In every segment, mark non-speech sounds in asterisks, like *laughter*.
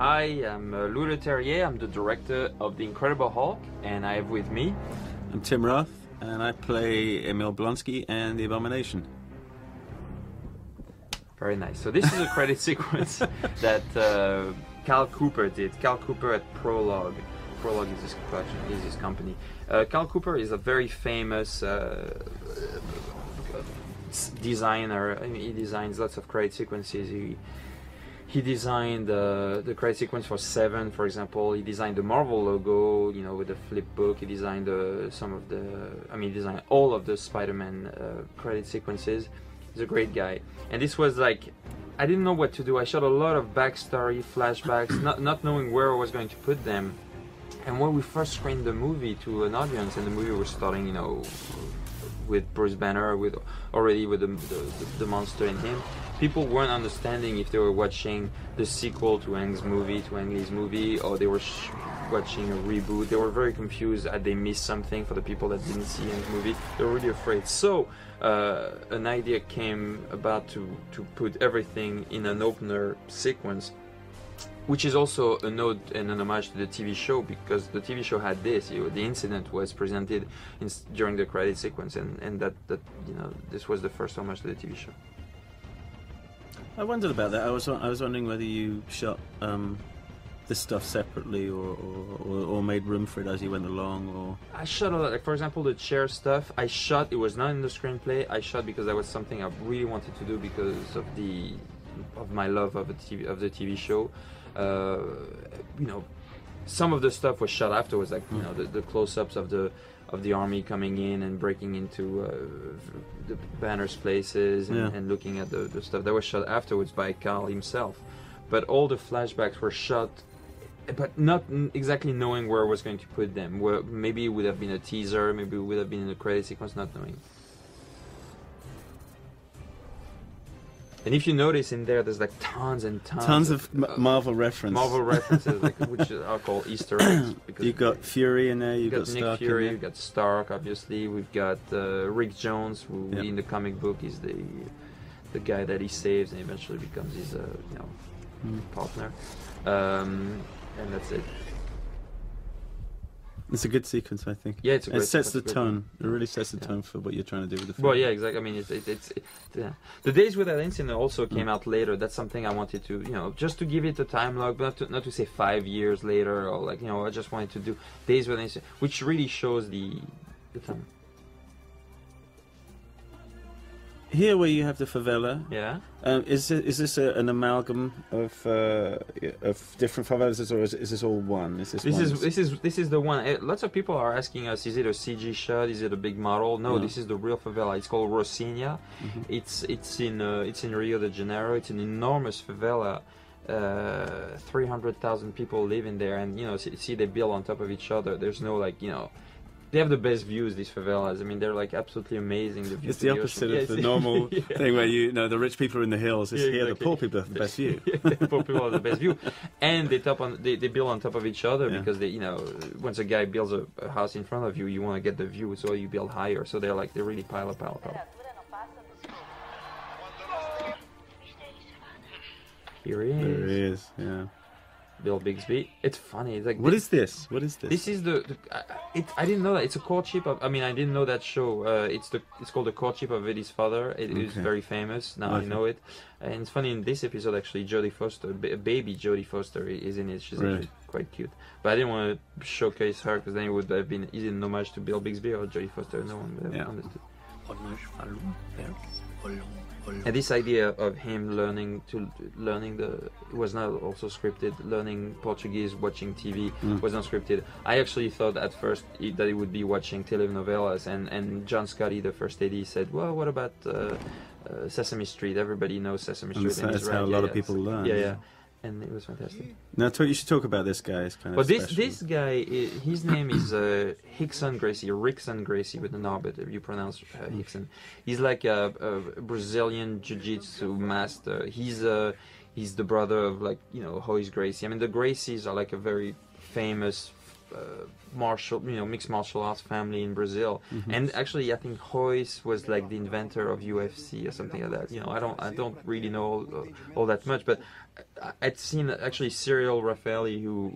Hi, I'm uh, Louis Leterrier. I'm the director of The Incredible Hulk, and I have with me. I'm Tim Roth, and I play Emil Blonsky and the Abomination. Very nice. So this is a credit *laughs* sequence *laughs* that uh, Kyle Cooper did. Kyle Cooper at Prologue. Prologue is his collection, is his company. Uh, Kyle Cooper is a very famous uh, designer. I mean, he designs lots of credit sequences. He he designed uh, the credit sequence for Seven, for example. He designed the Marvel logo, you know, with the flip book. He designed uh, some of the, I mean, he designed all of the Spider-Man uh, credit sequences. He's a great guy. And this was like, I didn't know what to do. I shot a lot of backstory, flashbacks, not not knowing where I was going to put them. And when we first screened the movie to an audience, and the movie was starting, you know, with Bruce Banner, with already with the, the, the monster in him, people weren't understanding if they were watching the sequel to Ang's movie, to Ang Lee's movie, or they were watching a reboot. They were very confused. Had they missed something for the people that didn't see Ang's movie? They were really afraid. So uh, an idea came about to to put everything in an opener sequence which is also a note and an homage to the TV show because the TV show had this. You know, the incident was presented in, during the credit sequence, and, and that, that you know this was the first homage to the TV show. I wondered about that. I was I was wondering whether you shot um, this stuff separately or, or, or, made room for it as you went along, or I shot a lot. Like for example, the chair stuff. I shot. It was not in the screenplay. I shot because that was something I really wanted to do because of the of my love of the TV of the TV show. Uh, you know, some of the stuff was shot afterwards, like you hmm. know the, the close-ups of the of the army coming in and breaking into uh, the banners places and, yeah. and looking at the, the, stuff that was shot afterwards by Carl himself. But all the flashbacks were shot, but not exactly knowing where I was going to put them. Where maybe it would have been a teaser, maybe it would have been in the credit sequence, not knowing. And if you notice in there, there's like tons and tons, tons of, of Marvel references. Marvel references, like, *laughs* which are called Easter eggs. you got Fury in there. You got, got Nick Stark Fury. You got Stark, obviously. We've got uh, Rick Jones, who yep. in the comic book is the the guy that he saves and eventually becomes his uh, you know mm. partner. Um, and that's it. It's a good sequence, I think. Yeah, it's a great, It sets the tone. It really sets the yeah. tone for what you're trying to do with the film. Well, yeah, exactly. I mean, it's it, it's it, yeah. the days with without incident also came mm. out later. That's something I wanted to, you know, just to give it a time log, but not to, not to say five years later or like, you know, I just wanted to do days without incident, which really shows the the time. Here where you have the favela, yeah, um, is it, is this a, an amalgam of uh, of different favelas, or is, is, this all one? Is this this one? is this is this is the one. Eh, lots of people are asking us: Is it a CG shot? Is it a big model? No, yeah. this is the real favela. It's called Rocinha. Mm-hmm. It's it's in uh, it's in Rio de Janeiro. It's an enormous favela. Uh, 300,000 people live in there, and you know, see, see they build on top of each other. There's no like you know they have the best views these favelas. I mean, they're like absolutely amazing. The it's the opposite of yeah, the normal *laughs* yeah. thing where you, know the rich people are in the hills. It's yeah, here exactly. the poor people have the best view. *laughs* the poor people have the best view, and they top on they, they build on top of each other because they you know once a guy builds a, a house in front of you, you want to get the view, so you build higher. So they're like they really pile up, pile up. Pile up. Here he is. There he is. Yeah. Bill Bixby. It's funny. It's like what this, is this? What is this? This is the. the it, I didn't know that it's a courtship of. I mean, I didn't know that show. Uh, it's the. It's called the courtship of Eddie's father. It okay. is very famous. Now okay. I know it. And it's funny in this episode actually. Jodie Foster, baby Jodie Foster, is in it. She's really? actually quite cute. But I didn't want to showcase her because then it would have been either an homage to Bill Bixby or Jodie Foster. No one would have yeah. understood. And this idea of him learning to learning the was not also scripted. Learning Portuguese, watching TV mm. was not scripted. I actually thought at first that he would be watching telenovelas, and and John Scotty, the first AD, said, "Well, what about uh, uh, Sesame Street? Everybody knows Sesame Street." And that's, how right. a lot yeah, of people learn. Yeah, yeah and it was fantastic. Now, talk, you should talk about this guy. It's kind of. But this special. this guy, his name is uh, Rickson Gracie, Rickson Gracie with an R, but you pronounce uh, Rickson. He's like a, a Brazilian jiu-jitsu master. He's uh, he's the brother of like you know Royce Gracie. I mean, the Gracies are like a very famous uh, martial, you know, mixed martial arts family in Brazil. Mm-hmm. And actually, I think Royce was like the inventor of UFC or something like that. You know, I don't, I don't really know all, all that much, but I'd seen actually Cyril Raffaelli, who,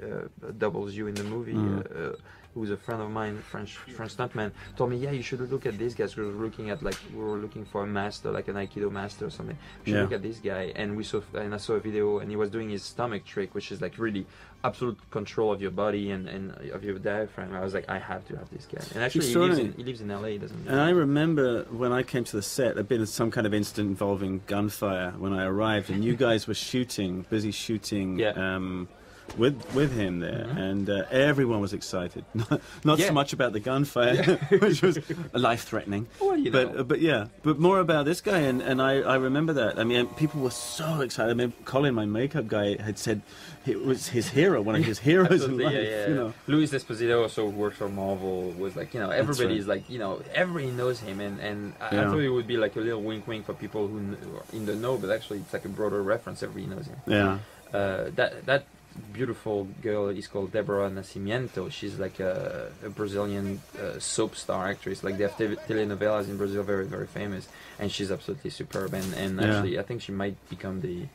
who uh, doubles you in the movie, Mm. uh, who's a friend of mine, French French stuntman, told me, yeah, you should look at this guy. We were looking at like we were looking for a master, like an Aikido master or something. You should Yeah. look at this guy, and we saw and I saw a video, and he was doing his stomach trick, which is like really absolute control of your body and, and of your diaphragm. I was like, I have to have this guy. And actually, he lives, in, he lives in LA, doesn't he? And I remember when I came to the set, there'd been some kind of incident involving gunfire when I arrived, and you *laughs* guys were shooting, busy shooting Yeah. um, with with him there, Mhm. and uh, everyone was excited. *laughs* Not, not Yeah. so much about the gunfire, *laughs* which was life threatening, *laughs* well, but uh, but yeah, but more about this guy, and, and I, I remember that. I mean, people were so excited. I mean, Colin, my makeup guy, had said it was his hero, one of his heroes in life. yeah, yeah. You know, Louis D'Esposito also works for Marvel. Was like, you know, everybody's right. like, you know, everybody knows him, and and I, I thought it would be like a little wink, wink for people who kn- in the know, but actually it's like a broader reference. Everybody knows him. yeah, Uh, that that beautiful girl is called Deborah Nascimento. She's like a, a Brazilian uh, soap star actress. Like they have te- telenovelas in Brazil, very very famous, and she's absolutely superb. And and Yeah. actually, I think she might become the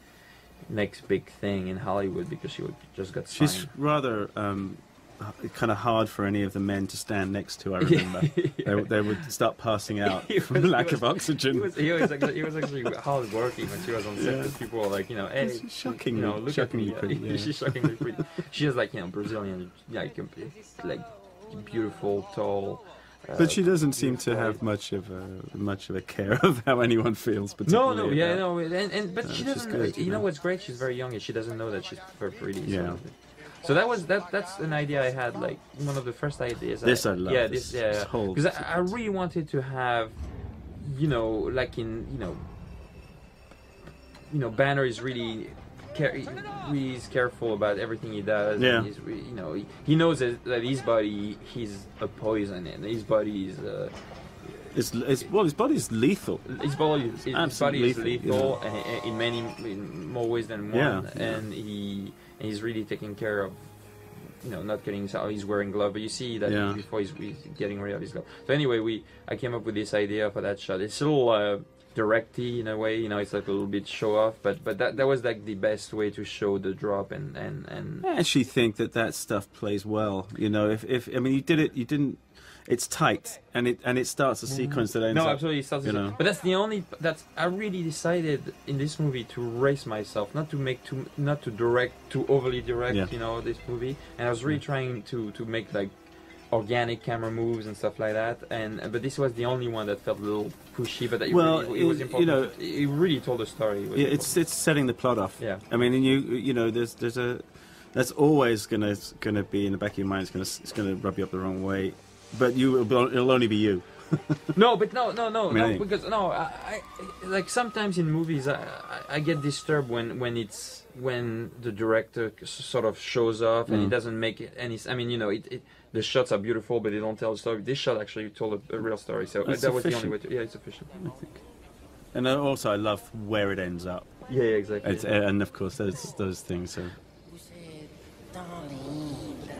next big thing in Hollywood because she would just got signed. she's rather um, kind of hard for any of the men to stand next to. I *laughs* remember. they, they would start passing *laughs* out from was- lack he of oxygen. He was, he was actually, he was *laughs* actually hard working when she was on set. Yeah. People were like, you know, hey, shockingly- you know, look shockingly at me. pretty, yeah. She's shockingly pretty. She has like, you know, Brazilian, like, um, like beautiful, tall. Uh, But she doesn't seem to have much of a much of a care of how anyone feels. No, Particularly no, yeah, about- no, and, and but Uh, she doesn't. good, you you know know. what's great? She's very young and she doesn't know that she's very pretty. Yeah. So that was that. That's an idea I had. Like one of the first ideas. This I love. Yeah, this, this. Yeah, because I, I really wanted to have, you know, like in you know, you know, Banner is really. Care, really careful about everything he does. Yeah. and He's, you know, he, he knows that, that his body, he's a poison, and his body is. Uh, It's, it's well, his body's lethal. his body, his, his body is lethal, lethal and- in many, in more ways than one. Yeah, yeah. And he, and he's really taking care of, you know, not getting. So he's wearing glove, but you see that Yeah. before he's, he's getting rid of his glove. So anyway, we, I came up with this idea for that shot. It's a little uh, directy in a way, you know. It's like a little bit show off, but but that that was like the best way to show the drop and and and. I actually think that that stuff plays well. You know, if, if I mean, you did it, you didn't. It's tight, and it and it starts a mm. sequence that ends No, up. absolutely. It starts you know. But that's the only. That's I really decided in this movie to race myself, not to make too, not to direct too overly direct. Yeah. You know this movie, and I was really mm. trying to to make like organic camera moves and stuff like that. And but this was the only one that felt a little pushy. But that it, Well, really, it, was important. you know- it really told the story. It was Yeah, it's it's setting the plot off. Yeah. I mean, and you you know, there's there's a that's always gonna gonna be in the back of your mind. It's gonna it's gonna rub you up the wrong way, but you it'll it'll only be you. *laughs* No, but no, no, no, I *laughs* mean, no. Because no, I, I like sometimes in movies, I, I, I get disturbed when when it's when the director sort of shows off and he Mm. doesn't make it any. I mean, you know, it, it the shots are beautiful, but they don't tell the story. This shot actually told a, a real story, so uh, It's that was the only way. To, yeah, it's efficient. I think. And uh, also, I love where it ends up. Yeah, yeah exactly. It's, and of course, those those things. Are, Você é tão linda.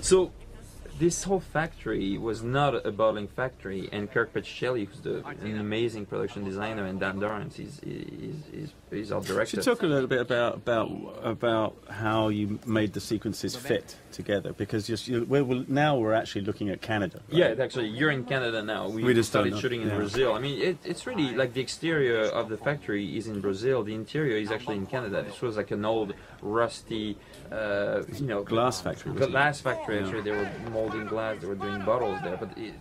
So, this whole factory was not a bottling factory, and Kirk Petruccelli, who's the, an amazing production designer, and Dan Dorrance, he's, he's, he's our director. should talk a little bit about about about how you made the sequences fit together because you're, we're, we're- now we're actually looking at Canada. right? Yeah, actually, you're in Canada now. We, We just started shooting in Yeah. Brazil. I mean, it, it's really like the exterior of the factory is in Brazil. The interior is actually in Canada. This was like an old, rusty, uh, you know, glass factory. glass factory. Yeah. Actually, they were molding glass. They were doing bottles there. But it,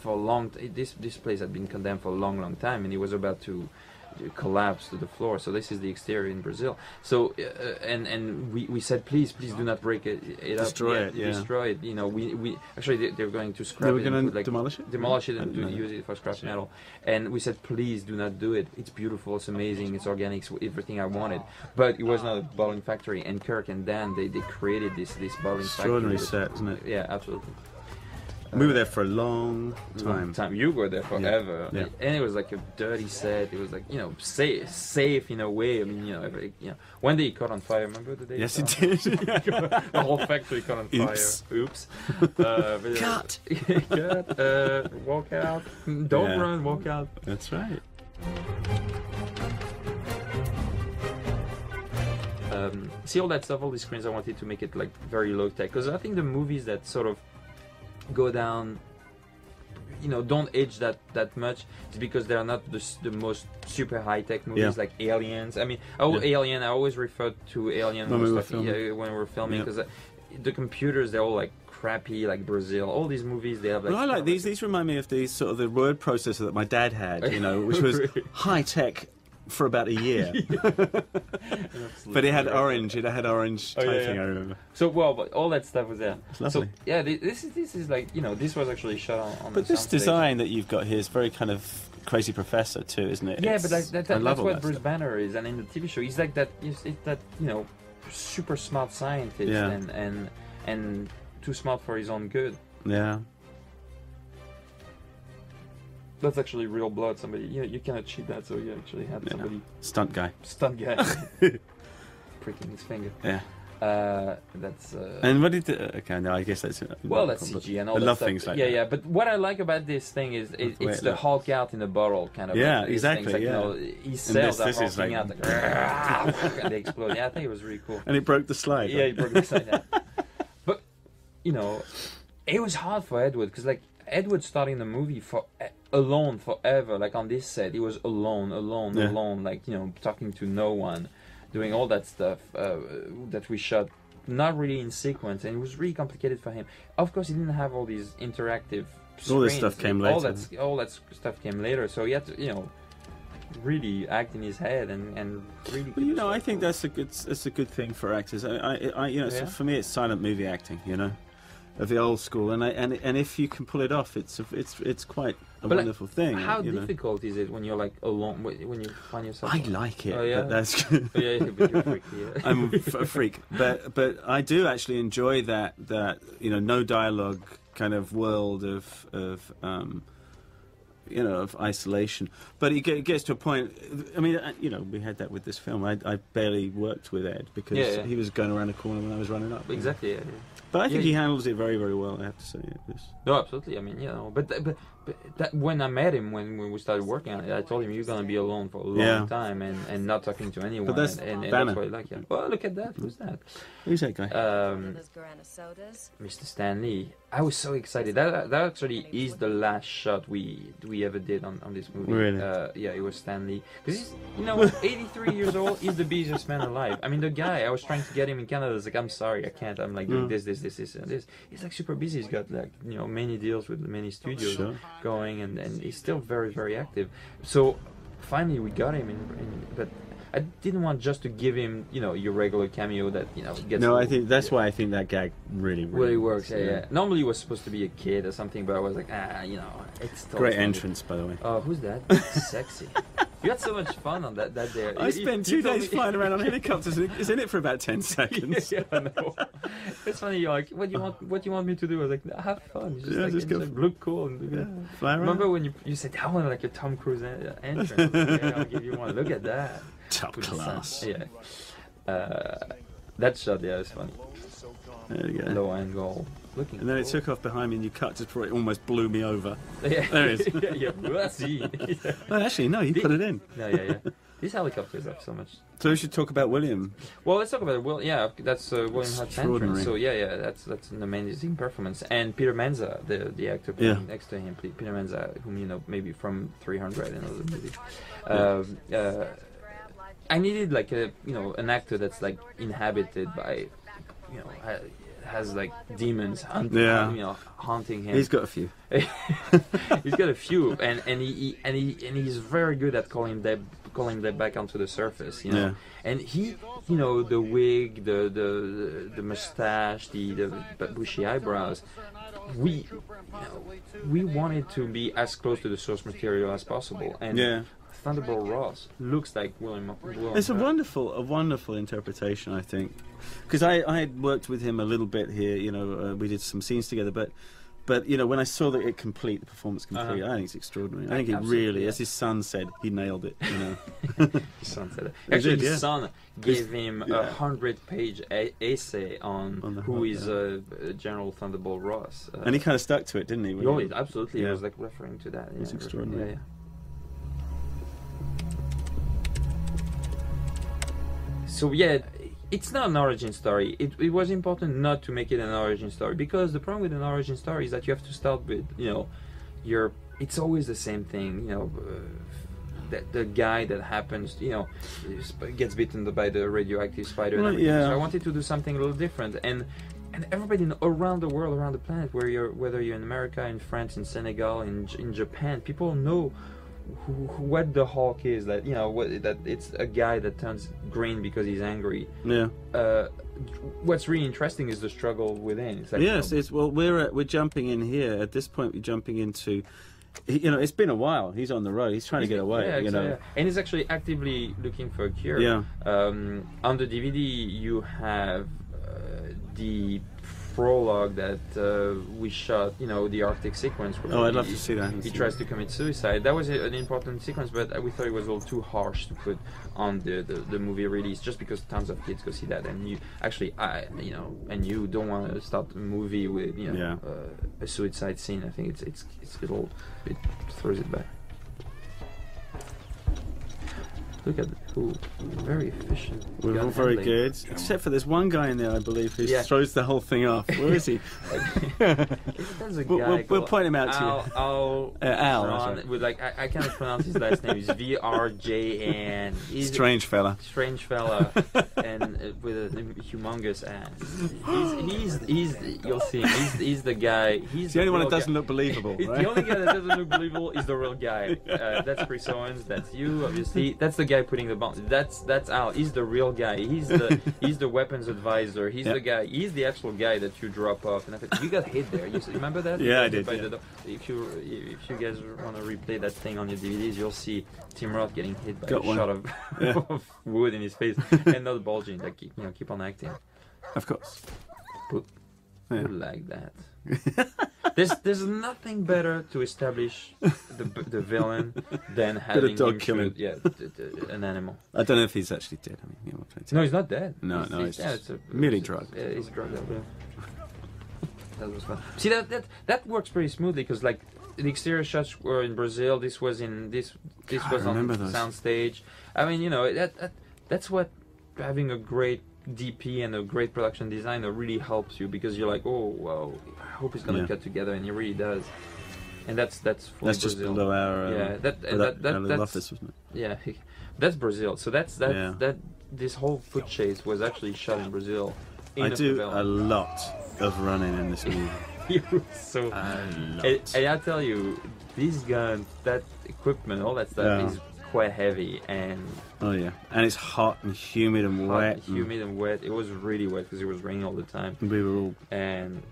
for a long, t- this this place had been condemned for a long, long time, and it was about to collapse to the floor. So this is the exterior in Brazil. So uh, and and we, we said please please do not break it, it Destroy up. it, yeah. Destroy it. You know we we actually they, they're going to scrap They were going to like, demolish it. demolish it and do, use it for scrap metal. And we said, please do not do it. It's beautiful, it's amazing, it's organic, it's everything I wanted. But it was not a bottling factory. And Kirk and Dan, they, they created this this bottling Extraordinary factory. set, isn't it? Yeah, absolutely. We were there for a long Long time. time. You were there forever, Yeah. and it was like a dirty set. It was like you know safe, safe in a way. I mean, you know, every, you know, one day it caught on fire. Remember the day? Yes, it it did. *laughs* the whole factory caught on fire. Oops. Oops. Uh, but, uh, Cut. *laughs* cut. Uh, walk out. Don't Yeah. run. Walk out. That's right. Um, see all that stuff, all these screens. I wanted to make it like very low tech because I think the movies that sort of go down, you know, don't age that that much. It's because they're not the, the most super high tech movies Yeah. like Aliens. I mean, oh, Yeah. Alien. I always refer to Alien When we were most of- yeah, filming. when we were filming because uh, the computers they're all like crappy, like Brazil. All these movies they have like. I like these. These remind me of the sort of the word processor that my dad had, you know, which *laughs* was high tech for about a year. *laughs* *laughs* but it had orange. It had orange Oh, typing. yeah. I remember. So well, but all that stuff was there. It's lovely. So yeah, this is this is like you know this was actually shot on. on But this design that you've got here is very kind of crazy professor too, isn't it? Yeah, It's- but that, that, love that's what that Bruce stuff. Banner is, and in the TV show, he's like that. He's, he's that you know, super smart scientist, Yeah. and and and too smart for his own good. Yeah. That's actually real blood. Somebody, you know, you cannot cheat that. So you actually had Yeah. somebody Stunt guy. stunned guy *laughs* pricking his finger. Yeah. Uh, that's uh, And what did the, okay? No, I guess that's well, that's CG and all I love stuff. things like yeah, that. yeah. Yeah. But what I like about this thing is it, it's it the. Hulk out in a bottle kind of. Yeah, like, exactly, like, yeah. You know, his cells this- this is like- out, like, *laughs* and they explode. Yeah, I think it was really cool. And it broke the slide. Yeah, he broke the side down. *laughs* But you know, it was hard for Edward because like Edward starting the movie for alone forever. Like on this set, he was alone, alone, Yeah. alone. Like you know, talking to no one, doing all that stuff uh, that we shot. Not really in sequence, and it was really complicated for him. Of course, he didn't have all these interactive. All this stuff came All later. that, all that stuff came later. So he had to, you know, really act in his head and and really. Well, you know, I think that's a good that's a good thing for actors. I, I, I you know, so for me, it's silent movie acting. You know, of the old school, and I, and and if you can pull it off, it's it's it's quite a But, like, thing. How you know. difficult is it when you're like alone? When you find yourself? I like it, Oh, yeah? but that's. *laughs* Oh, yeah, but you're freaky. *laughs* Yeah. I'm a *laughs* freak, but but I do actually enjoy that that you know no dialogue kind of world of of um, you know of isolation. But it, gets to a point. I mean, uh, you know, we had that with this film. I, I barely worked with Ed because Yeah, yeah. he was going around the corner when I was running up. exactly. Yeah. But I think he handles it very very well. I have to say. It was, No, absolutely. I mean, yeah. but, but that, when I met him, when, when we started working on it, I told him you're gonna be alone for a long Yeah. time and, and not talking to anyone. that's and, and, and that's what I like. Yeah. Oh, look at that! Who's that? who's that guy? Um, Those Guarana sodas. Mr. Stan Lee. I was so excited. That that actually is the last shot we we ever did on, on this movie. Really? Uh, yeah, it was Stan Lee. Because he's, you know, *laughs* 83 years old. He's the busiest man alive. I mean, the guy. I was trying to get him in Canada. I was like, I'm sorry, I can't. I'm like doing Mm. this, this, this, this, and this. He's like super busy. He's got like you know many deals with many studios Sure. Going, and and he's still very very active. So finally we got him in, in but. I didn't want just to give him, you know, your regular cameo that you know gets. no, a I little- think that's yeah. why I think that gag really really Really works, yeah, yeah. Normally it was supposed to be a kid or something, but I was like, ah, you know, it's still Great entrance, by the way. Oh, who's that? *laughs* Sexy. You had so much fun on that that day. I You- spent you two days flying around on *laughs* helicopters. and It's in it for about ten *laughs* seconds. yeah, I know. It's funny. You're like, what do you want? What do you want me to do? I was like, have fun. Just, Yeah, like, just go like, look cool. And, Yeah, fly around. Remember when you you said I want like a Tom Cruise en- entrance? Like, yeah, I'll give you one. Look at that. Top the class. Yeah. Uh, that shot, yeah, is funny. There you go. Low angle, looking. And then it took off behind me, and you cut just before it almost blew me over. *laughs* Yeah, There it is. *laughs* yeah, yeah. Voici. Oh, actually, no, you put it in. No, yeah, yeah. These helicopters have so much. So we should talk about William. Well, let's talk about it. Well, yeah, that's uh, William entrance. So yeah, yeah, that's that's an amazing performance. And Peter Mensah, the the actor Yeah. next to him, Peter Mensah, whom you know maybe from 300 and other movies. Um, uh, I needed like a you know an actor that's like inhabited by you know has like demons hunt, Yeah. you know haunting him. He's got a few. *laughs* he's got a few, and and he, he and he and he's very good at calling them calling them back onto the surface. You know, Yeah. and he, you know, the wig, the the the mustache, the the bushy eyebrows. We, you know, we wanted to be as close to the source material as possible, and Yeah. Thunderbolt Ross looks like William. William It's a wonderful, a wonderful interpretation, I think, because I, I had worked with him a little bit here. You know, uh, we did some scenes together, but, but you know, when I saw that it complete, the performance complete, Uh-huh. I think it's extraordinary. I think it Absolutely, really, yeah. as his son said, he nailed it. You know, *laughs* His son said. He *laughs* Actually, did, his yeah. son gave him a hundred-page a- essay on, On who is yeah. uh, General Thunderbolt Ross. Uh, and he kind of stuck to it, didn't he? Oh, absolutely. Yeah. It was like referring to that. It's yeah, extraordinary. So yeah, it's not an origin story. It, it was important not to make it an origin story because the problem with an origin story is that you have to start with you know your it's always the same thing you know uh, that the guy that happens you know gets bitten by the radioactive spider and Well, everything. yeah. so I wanted to do something a little different and and everybody in, around the world around the planet where you're whether you're in America in France in Senegal in in Japan people know who, what the Hulk is that you know what that it's a guy that turns green because he's angry Yeah. uh, what's really interesting is the struggle within. It's like, Yes, you know, it's well. We're uh, we're jumping in here at this point. We're jumping into, you know, it's been a while. He's on the road. He's trying to get away. Yeah, you know. yeah. and he's actually actively looking for a cure. Yeah. Um, on the DVD, you have uh, the prologue that uh, we shot. You know, the Arctic sequence. Where Oh, I'd he- love to see that. He tries to commit suicide. That was a- an important sequence, but we thought it was a little too harsh to put on the, the, the movie release, just because tons of kids go see that, and you actually, I, you know, and you don't want to start a movie with you know Yeah. uh, a suicide scene. I think it's it's it's a little it throws it back. Look at who very efficient. We're all very handling. good, except for there's one guy in there, I believe, who Yeah. throws the whole thing off. Where is he? *laughs* There's a We'll- guy we'll- we'll point him out to you. Al, Al, *laughs* Uh, Al, Ron- with like I, I can't pronounce his last name. It's V R J N. He's Strange fella. strange fella, and uh, with a humongous ass. He's, he's he's you'll see him. He's, he's the guy. He's It's the only one that doesn't guy. look believable, right? The only guy that doesn't look *laughs* believable is the real guy. Uh, that's Chris Owens. That's you, obviously. That's the guy putting the bomb. That's that's Al. He's the real guy. He's the *laughs* he's the weapons advisor. He's Yeah. the guy. He's the actual guy that you drop off. And I thought, you got hit there. You remember that? Yeah, I You got hit did, by yeah. If you if you guys want to replay that thing on your DVDs, you'll see Tim Roth getting hit by Got a one. shot of, *laughs* Yeah. *laughs* of wood in his face, and not bulging. Like you know, keep on acting. Of course. Yeah. Like that? *laughs* there's there's nothing better to establish the the villain than having a dog killing. yeah an animal. I don't know if he's actually dead. I mean, you know, what I'm No, he's not dead. No, He's- no, he's, it's yeah, it's a, merely it's- drugged. Yeah, he's drugged up. Yeah. That was fun. See that that that works pretty smoothly because like the exterior shots were in Brazil. This was in this this God, was on those. soundstage. I mean, you know that, that that's what having a great DP and a great production designer really helps you because you're like, oh wow, I hope it's gonna Yeah. cut together, and he really does. And that's that's That's just Brazil. below our. Um, Yeah, that- that- that- our that's- office, wasn't it? Yeah, *laughs* that's Brazil. So that's that Yeah. that this whole foot chase was actually shot in Brazil. In I a do favela. a lot of running in this movie. *laughs* So. And, and I tell you, these guns, that equipment, all that stuff Yeah. is quite heavy and Oh yeah, and it's hot and humid and hot, wet. and humid and wet. It was really wet because it was raining all the time. And we were all. And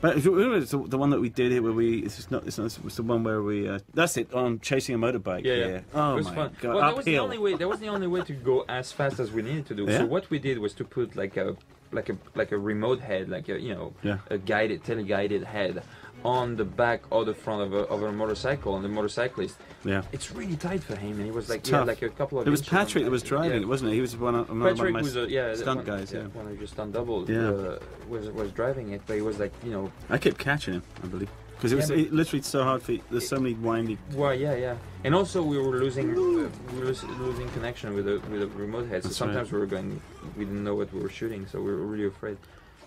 But if it was the, one that we did here, where we it's just not it's not it's the one where we uh, that's it on chasing a motorbike. yeah, yeah. Oh my fun. god, well, that was the only way. That was the only way to go as fast as we needed to do. Yeah? So what we did was to put like a like a like a remote head, like a you know Yeah. a guided tele-guided head on the back or the front of a, of a motorcycle, and the motorcyclist. Yeah. It's really tight for him, and he was like, It's tough. like a couple of. It was Patrick that was driving, Yeah. it wasn't it? He was one of, one of my was a, yeah, stunt one, guys. Yeah. one of your stunt doubles. Yeah. Uh, was was driving it, but he was like, you know, I kept catching him, I believe, because it was Yeah, it, literally so hard for. There's so many windy. well, yeah, yeah. And also, we were losing uh, we were losing connection with the with the remote head. So That's sometimes we were going, we didn't know what we were shooting, so we were really afraid.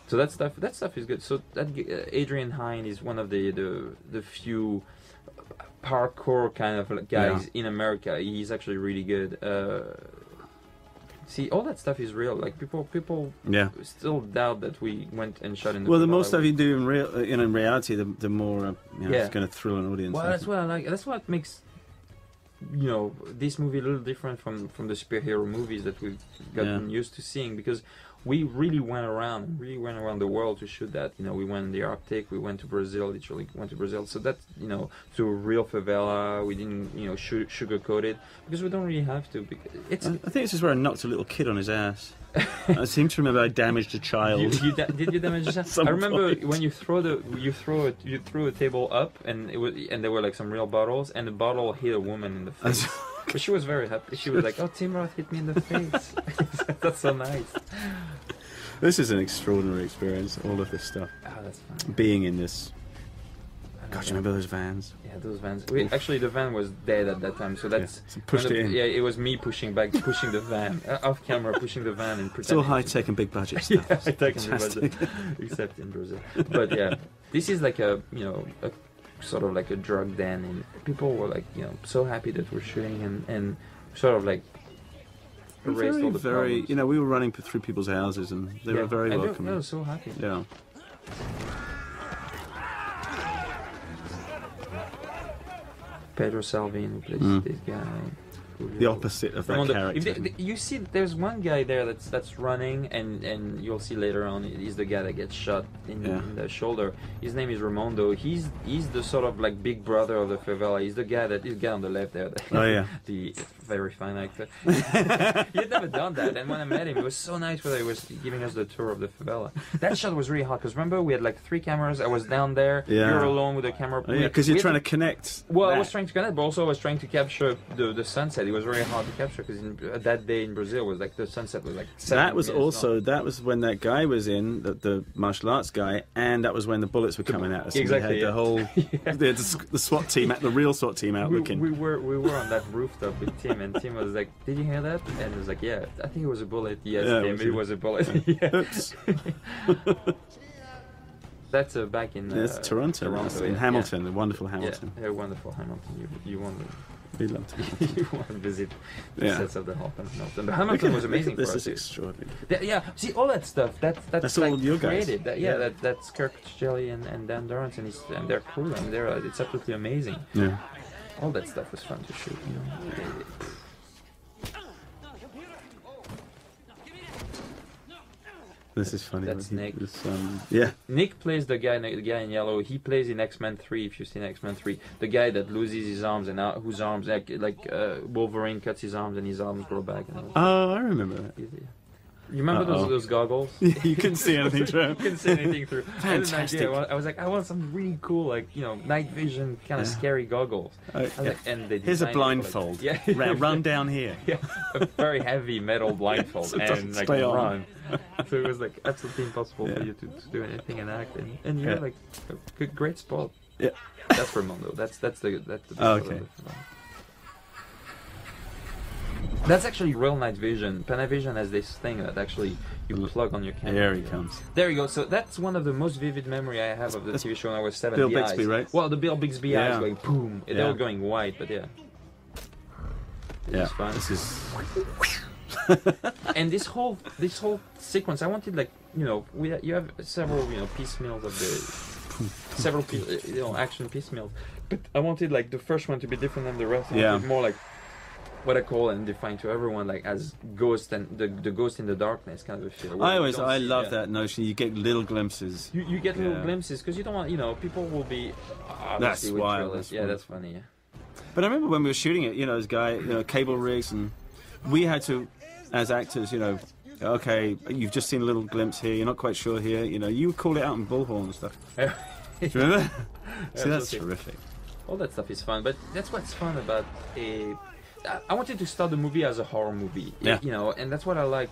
So that stuff, that stuff is good. So that uh, Adrian Hine is one of the the the few parkour kind of guys in America. He's actually really good. Uh, see, all that stuff is real. Like people, people Yeah. still doubt that we went and shot in the. Well, the more stuff you do in real, uh, you know, in reality, the, the more uh, you know, Yeah. it's going to thrill an audience. Well, that's think. what I like. That's what makes you know this movie a little different from from the superhero movies that we've gotten used to seeing because we really went around, really went around the world to shoot that. You know, we went in the Arctic, we went to Brazil, literally went to Brazil. So that's you know to a real favela. We didn't you know su- sugarcoat it because we don't really have to. Because it's I, I think this is where I knocked a little kid on his ass. *laughs* I seem to remember I damaged a child. You, you da- did you damage yourself? *laughs* Some I remember point. when you throw the you throw it you threw a table up and it was and there were like some real bottles and the bottle hit a woman in the face. *laughs* but she was very happy. She was like, "Oh, Tim Roth hit me in the face." *laughs* that's so nice. this is an extraordinary experience. All of this stuff, Oh, that's fine. being in this. God, you remember those vans? Yeah, those vans. We, actually, the van was dead at that time, so that's so pushed of it in. Yeah, it was me pushing back, pushing the van uh, off camera, pushing the van and It's all high tech and big budget *laughs* stuff. yeah, high tech and fantastic. budget, except in Brazil. But yeah, this is like a you know a sort of like a drug den, and people were like you know so happy that we're shooting and and sort of like erased Very, all the very. problems. You know, we were running through people's houses, and they Yeah, were very they- welcoming. They were so happy. Yeah. Pedro Salvin who plays Mm. this guy. The opposite of that character. They- you see, there's one guy there that's that's running, and and you'll see later on, he's the guy that gets shot in, Yeah. in the shoulder. His name is Ramondo. He's he's the sort of like big brother of the favela. He's the guy that that is guy on the left there. *laughs* Oh, yeah. the very fine actor. *laughs* he had never done that, and when I met him, it was so nice. Where he was giving us the tour of the favela. That shot was really hot because remember we had like three cameras. I was down there. Yeah. You were alone with the camera. Oh, yeah, because you're trying to connect. well, I was trying to connect, but also I was trying to capture the, the sunset. It was very hard to capture because uh, that day in Brazil was like the sunset was like. seven That was also long. that was when that guy was in the, the martial arts guy, and that was when the bullets were coming at us. Exactly, *laughs* had yeah. the whole the, the, the SWAT team, the real SWAT team out We, looking. we were we were on that rooftop with Tim, *laughs* and Tim was like, "Did you hear that?" And he was like, "Yeah, I think it was a bullet." Yes, Yeah, Tim, was it was a bullet. *laughs* *laughs* That's uh, back in. Uh, Yes, Toronto, Toronto in yeah. Hamilton, the wonderful Hamilton. yeah, wonderful Hamilton. You you want to We loved Hamilton. you want to visit the Yeah. sets of the Hamilton. Hamilton. The was amazing This for is us. extraordinary. Yeah, yeah, see all that stuff. That's that's, That's like all you guys. created. That, yeah, Yeah. That, that's Kirk Jelly and, and Dan Durrance and, his, and their crew. and they're uh, it's absolutely amazing. Yeah. All that stuff was fun to shoot. You know. This is funny. That's Nick. um, yeah. Nick plays the guy, the guy in yellow. He plays in X Men Three. If you've seen X Men Three, the guy that loses his arms and out, whose arms like like uh, Wolverine cuts his arms and his arms grow back. And. Oh, I remember that. You remember Uh-oh. those those goggles? *laughs* you couldn't see anything through. *laughs* you couldn't see anything through. I had an Fantastic. idea. I was like, I want some really cool, like you know, night vision kind of Yeah. scary goggles. Oh, yeah. like, and they Here's a designed it for, like- blindfold. yeah, Ra- Run down here. *laughs* yeah, a very heavy metal blindfold So it doesn't and like stay on. run. so it was like absolutely impossible Yeah. for you to, to do anything and act, and, and you're Yeah. like a good, great spot. Yeah. That's Ramondo. That's that's the that's the. best Oh, part of okay. That's actually real night vision. Panavision has this thing that actually you plug on your camera. Here he comes. There you go. So that's one of the most vivid memory I have of the That's TV show when I was seven. Bill the Bixby, eyes. right? Well, the Bill Bixby eyes going boom. They were going white, but yeah. It Yeah. This is. and this whole this whole sequence, I wanted like you know we you have several you know piecemeals of the several piece, you know action piecemeals, but I wanted like the first one to be different than the rest. I Yeah. more like what I call and define to everyone like as ghost and the the ghost in the darkness kind of a feel. I always, I love yeah. that notion. You get little glimpses. You, you get little Yeah. glimpses because you don't want you know people will be That's wild, that's yeah, that's funny. Yeah. But I remember when we were shooting it, you know, this guy, you know, cable rigs, and we had to, as actors, you know, okay, you've just seen a little glimpse here, you're not quite sure here, you know, you call it out in bullhorn and stuff. *laughs* Do you remember? *laughs* See, that's terrific. all that stuff is fun but that's what's fun about a I- wanted to start the movie as a horror movie Yeah. you know and that's what i like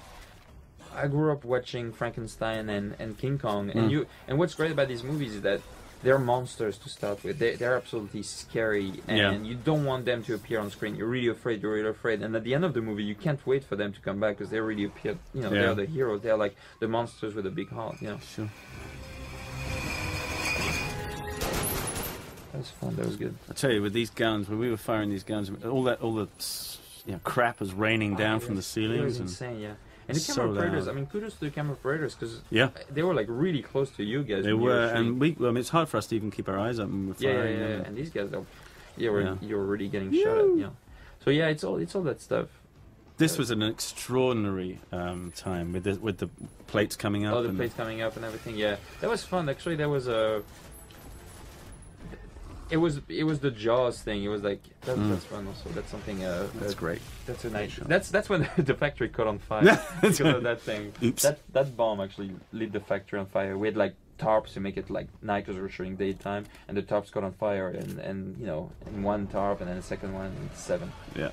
i grew up watching frankenstein and, and king kong and Mm. you and what's great about these movies is that they're monsters to start with they, they're absolutely scary and Yeah. you don't want them to appear on screen you're really afraid you're really afraid and at the end of the movie you can't wait for them to come back because they really appear you know Yeah. they're the heroes they're like the monsters with a big heart you know Sure. That was fun that was good I tell you, with these guns, when we were firing these guns, all that, all the, you know, crap was raining down Oh, from the yes. It was ceilings, and insane, yeah. And the so camera operators. I mean, kudos to the camera operators because yeah, they were like really close to you guys. they were, and we, well, I mean, it's hard for us to even keep our eyes up when we're yeah, yeah, firing. yeah, yeah. And these guys, are, yeah, were, Yeah. you're really getting shot at, you. So yeah, it's all it's all that stuff. This was an extraordinary um, time with the with the plates coming up. all the plates coming up and everything. Yeah, that was fun. Actually, there was a. It was it was the Jaws thing. It was like that, Mm. that's fun. Also, that's something. Uh, That's that- great. That's a nice. shot. That's that's when *laughs* the factory caught on fire *laughs* because of that thing. Oops. That that bomb actually lit the factory on fire. We had like tarps to make it like night because we were shooting daytime, and the tarps caught on fire, and and you know, in one tarp, and then the second one, and seven. Yeah.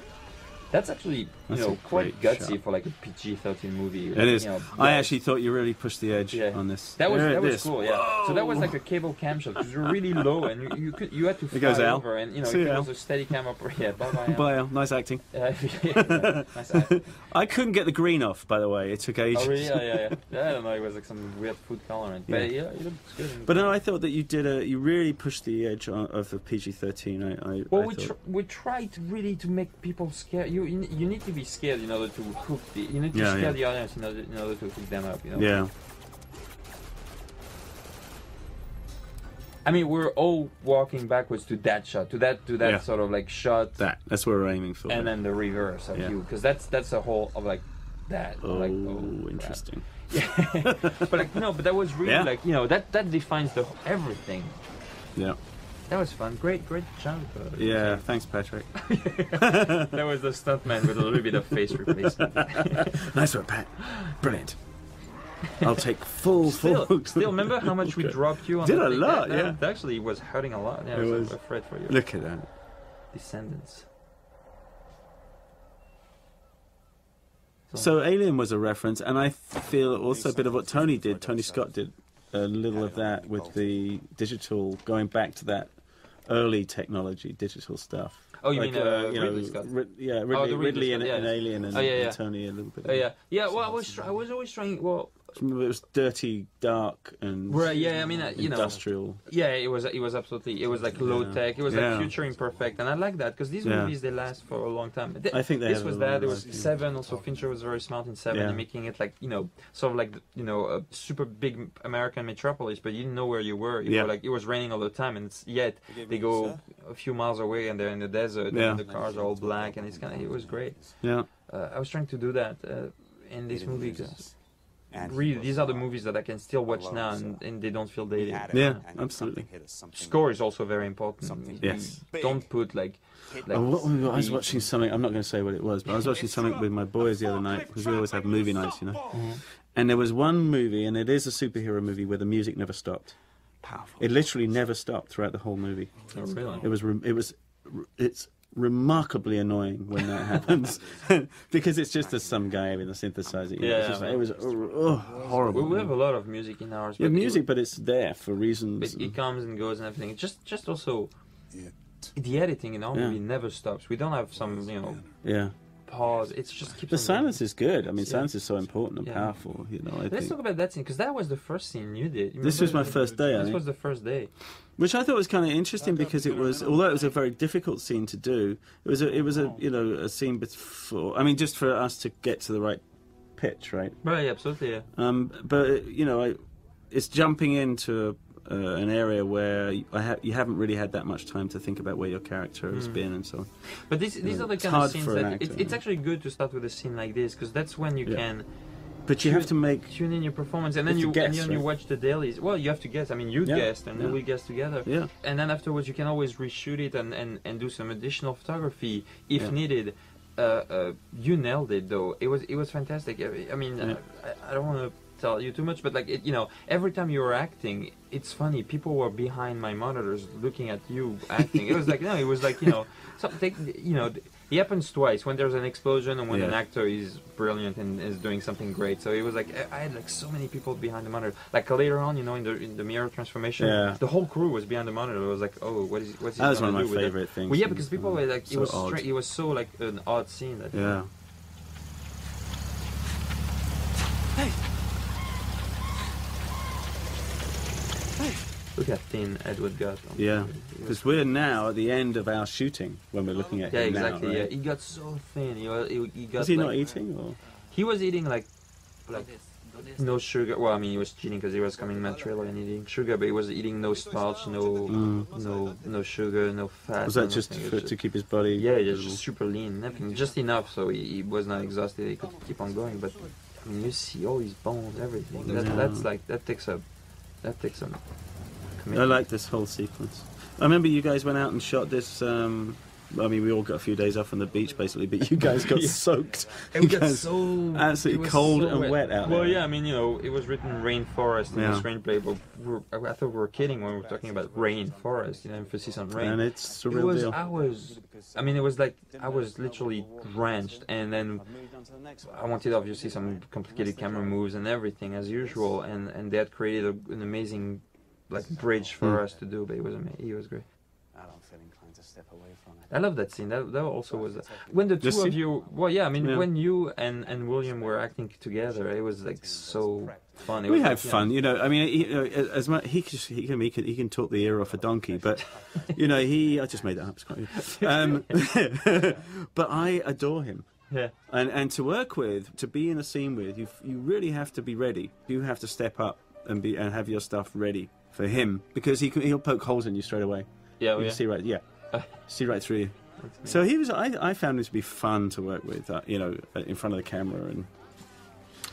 That's actually you That's know quite gutsy shot. for like a PG-13 movie. It is. You know, I actually thought you really pushed the edge Yeah. on this. That was There that was is. cool, yeah. So that was like a cable cam shot because you're really low and you, you could you had to fly goes Al. over and you know See it was a steady camera. *laughs* Yeah, *laughs* bye bye. Bye, Al. Nice acting. *laughs* Yeah, nice eye. I couldn't get the green off, by the way. It took oh, ages. Oh really? Yeah, yeah, yeah. yeah. I don't know. It was like some weird food coloring, but Yeah. yeah, it looks good. But no, I thought that you did a. You really pushed the edge on, of the PG-13. I. I Well, I we, tr- we to really to make people scared. You you you need to be scared in order to hook the. You need to Yeah, scare yeah. the audience in order, in order to hook them up. You know. yeah. I mean, we're all walking backwards to that shot, to that to that Yeah. sort of like shot, That. That's what we're aiming for. and then the reverse of Yeah. you, because that's that's a whole of like that. oh, like, oh interesting. *laughs* Yeah. but like no, but that was really like you know that that defines the everything. Yeah. That was fun. Great, great jump. uh, Yeah. Thanks, Patrick. *laughs* that was the stuntman with a little bit of face replacement. *laughs* nice one, Pat. Brilliant. *laughs* I'll take full, Still, full. still, remember how much we dropped you on Did a lot, That- yeah. that actually was hurting a lot. Yeah, I was, was. afraid for you. Look at that. descendants. So Alien was a reference, and I feel also a bit of what Tony did. Tony Scott did a little of that with the digital, going back to that early technology, digital stuff. Oh, you Like, mean uh, you know, Ridley Scott? Rid- yeah, Ridley, the Ridley Ridley and, yeah. and Alien, and, Oh, yeah, yeah. and Tony a little bit. Oh yeah, yeah. Well, I was I was always trying. Well, it was dirty, dark, and right. Yeah, I mean, uh, you know, industrial. yeah, it was it was absolutely it was like low Yeah. tech. It was Yeah. like future imperfect, and I like that because these Yeah. movies they last for a long time. Th- I think they this was long that. There was life, yeah. Seven. Also, Fincher was very smart in Seven, Yeah. making it like you know, sort of like you know, a super big American metropolis, but you didn't know where you were. You Yeah. were like it was raining all the time, and it's, yet they go a few miles away and they're in the desert, Yeah. and the cars are all black, and it's kind of it was great. Yeah, Uh, I was trying to do that uh, in this movie 'cause really these are the movies that I can still watch now, and, and they don't feel dated. Yeah, absolutely. Score is also very important. Something Yes. You Don't put like. like Oh, what- I was watching something. I'm not going to say what it was, but I was watching something with my boys the other night because we always have movie nights, you know. Mm-hmm. And there was one movie, and it is a superhero movie where the music never stopped. Powerful. It literally never stopped throughout the whole movie. Oh, really? It was. Re- it was. It's remarkably annoying when that happens *laughs* because it's just as some guy having a synthesizer. You know, it's Yeah, just like- it was oh, oh, horrible. We, we have a lot of music in ours. yeah, music, It, but it's there for reasons. but it comes and goes and everything. Just, just also. It The editing in our Yeah. movie never stops. We don't have some, you know, yeah, pause. It's just keeps the on silence is good. I mean, Yeah. silence is so important and Yeah. powerful. You know, I Let's think. talk about that scene because that was the first scene you did. You This was my first day, I This was the first day. which I thought was kind of interesting because it was, although it was a very difficult scene to do, it was a, it was a, you know, a scene before. I mean, just for us to get to the right pitch, right? Right, absolutely. Yeah. Um, but you know, I, it's jumping into uh, an area where I ha- you haven't really had that much time to think about where your character has Mm. been and so on. But these these Yeah. are the kind of scenes that actor, it's, it's actually good to start with a scene like this because that's when you Yeah. can But you have to make tune in your performance and then You to and guess, then you watch the dailies. Well, you have to guess. I mean, you Yeah. guessed and then we guessed together. yeah. And then afterwards, you can always reshoot it and, and, and do some additional photography if Yeah. needed. Uh, uh, you nailed it though. It was it was fantastic. I, mean, Yeah. uh, I, I don't want to tell you too much, but like it, you know, every time you were acting, it's funny. People were behind my monitors looking at you acting. it was like no, it was like you know, *laughs* something. You know, it happens twice when there's an explosion and when an actor is brilliant and is doing something great. So it was like I had like so many people behind the monitor. Like later on, you know, in the in the mirror transformation, Yeah. the whole crew was behind the monitor. It was like, oh, what is what's he That was one of do my favorite things. Well, yeah, because people were like, it was straight, it was so like an odd scene that Yeah. Look how thin Edward got. on Yeah, the- he was- because we're now at the end of our shooting when we're looking at yeah, him exactly. now. Yeah, Right? he got so thin. He was, he, he got. Was he like, not eating? Or? He was eating like, like no sugar. Well, I mean, he was cheating because he was coming Montreal and eating sugar, but he was eating no starch, no, Mm. no, no sugar, no fat. Was that just for, was to keep his body? Yeah, yeah, visible? just super lean, nothing, just enough so he, he was not exhausted. He could keep on going. But I mean, you see all his bones, everything. That, Yeah. That's like that takes a that takes a. I like this whole sequence. I remember you guys went out and shot this um, I mean, we all got a few days off on the beach, basically, but you guys got *laughs* Yeah. soaked. It You got so absolutely was cold so and wet out there. Well, there. yeah, I mean, you know, it was written rainforest in Yeah. the screenplay, but we're, I thought we were kidding when we were talking about rainforest, you know, emphasis on rain. and it's a it real was, deal. I was, I mean, it was like I was literally drenched, and then I wanted obviously some complicated camera moves and everything as usual, and and they had created a, an amazing like bridge for Hmm. us to do, but it was amazing. It was great. I don't feel inclined to step away from it. I love that scene. That, that also was when the two This of you. Well, yeah, I mean, Yeah. when you and and William were acting together, it was like so fun. It we was had like, fun, know, you know. I mean, he, you know, as much he can, he can he can he can talk the ear off a donkey, but *laughs* you know, he I just made that up. It's quite. Um, *laughs* but I adore him, yeah, and and to work with, to be in a scene with, you you really have to be ready. You have to step up and be and have your stuff ready for him because he he'll poke holes in you straight away. yeah, you oh, yeah. see right, yeah, *laughs* see right through you. So he was. I, I found him to be fun to work with. Uh, you know, uh, in front of the camera and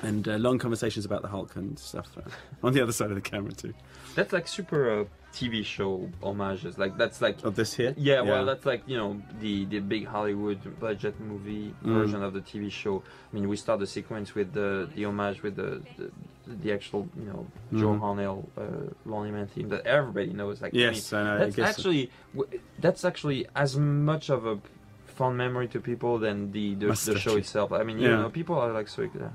and uh, long conversations about the Hulk and stuff uh, *laughs* on the other side of the camera too. That's like super uh, TV show homages. Like that's like Of this here. Yeah, well, that's like you know the the big Hollywood budget movie Mm. version of the TV show. I mean, we start the sequence with the the homage with the the, the actual you know Joe Mhm. Harnell uh, Lonely Man theme that everybody knows. Like, I Yes, mean, I know. I that's guess actually w- that's actually as much of a fun memory to people than the the, the show itself. I mean, you Yeah. know, people are like so. Yeah.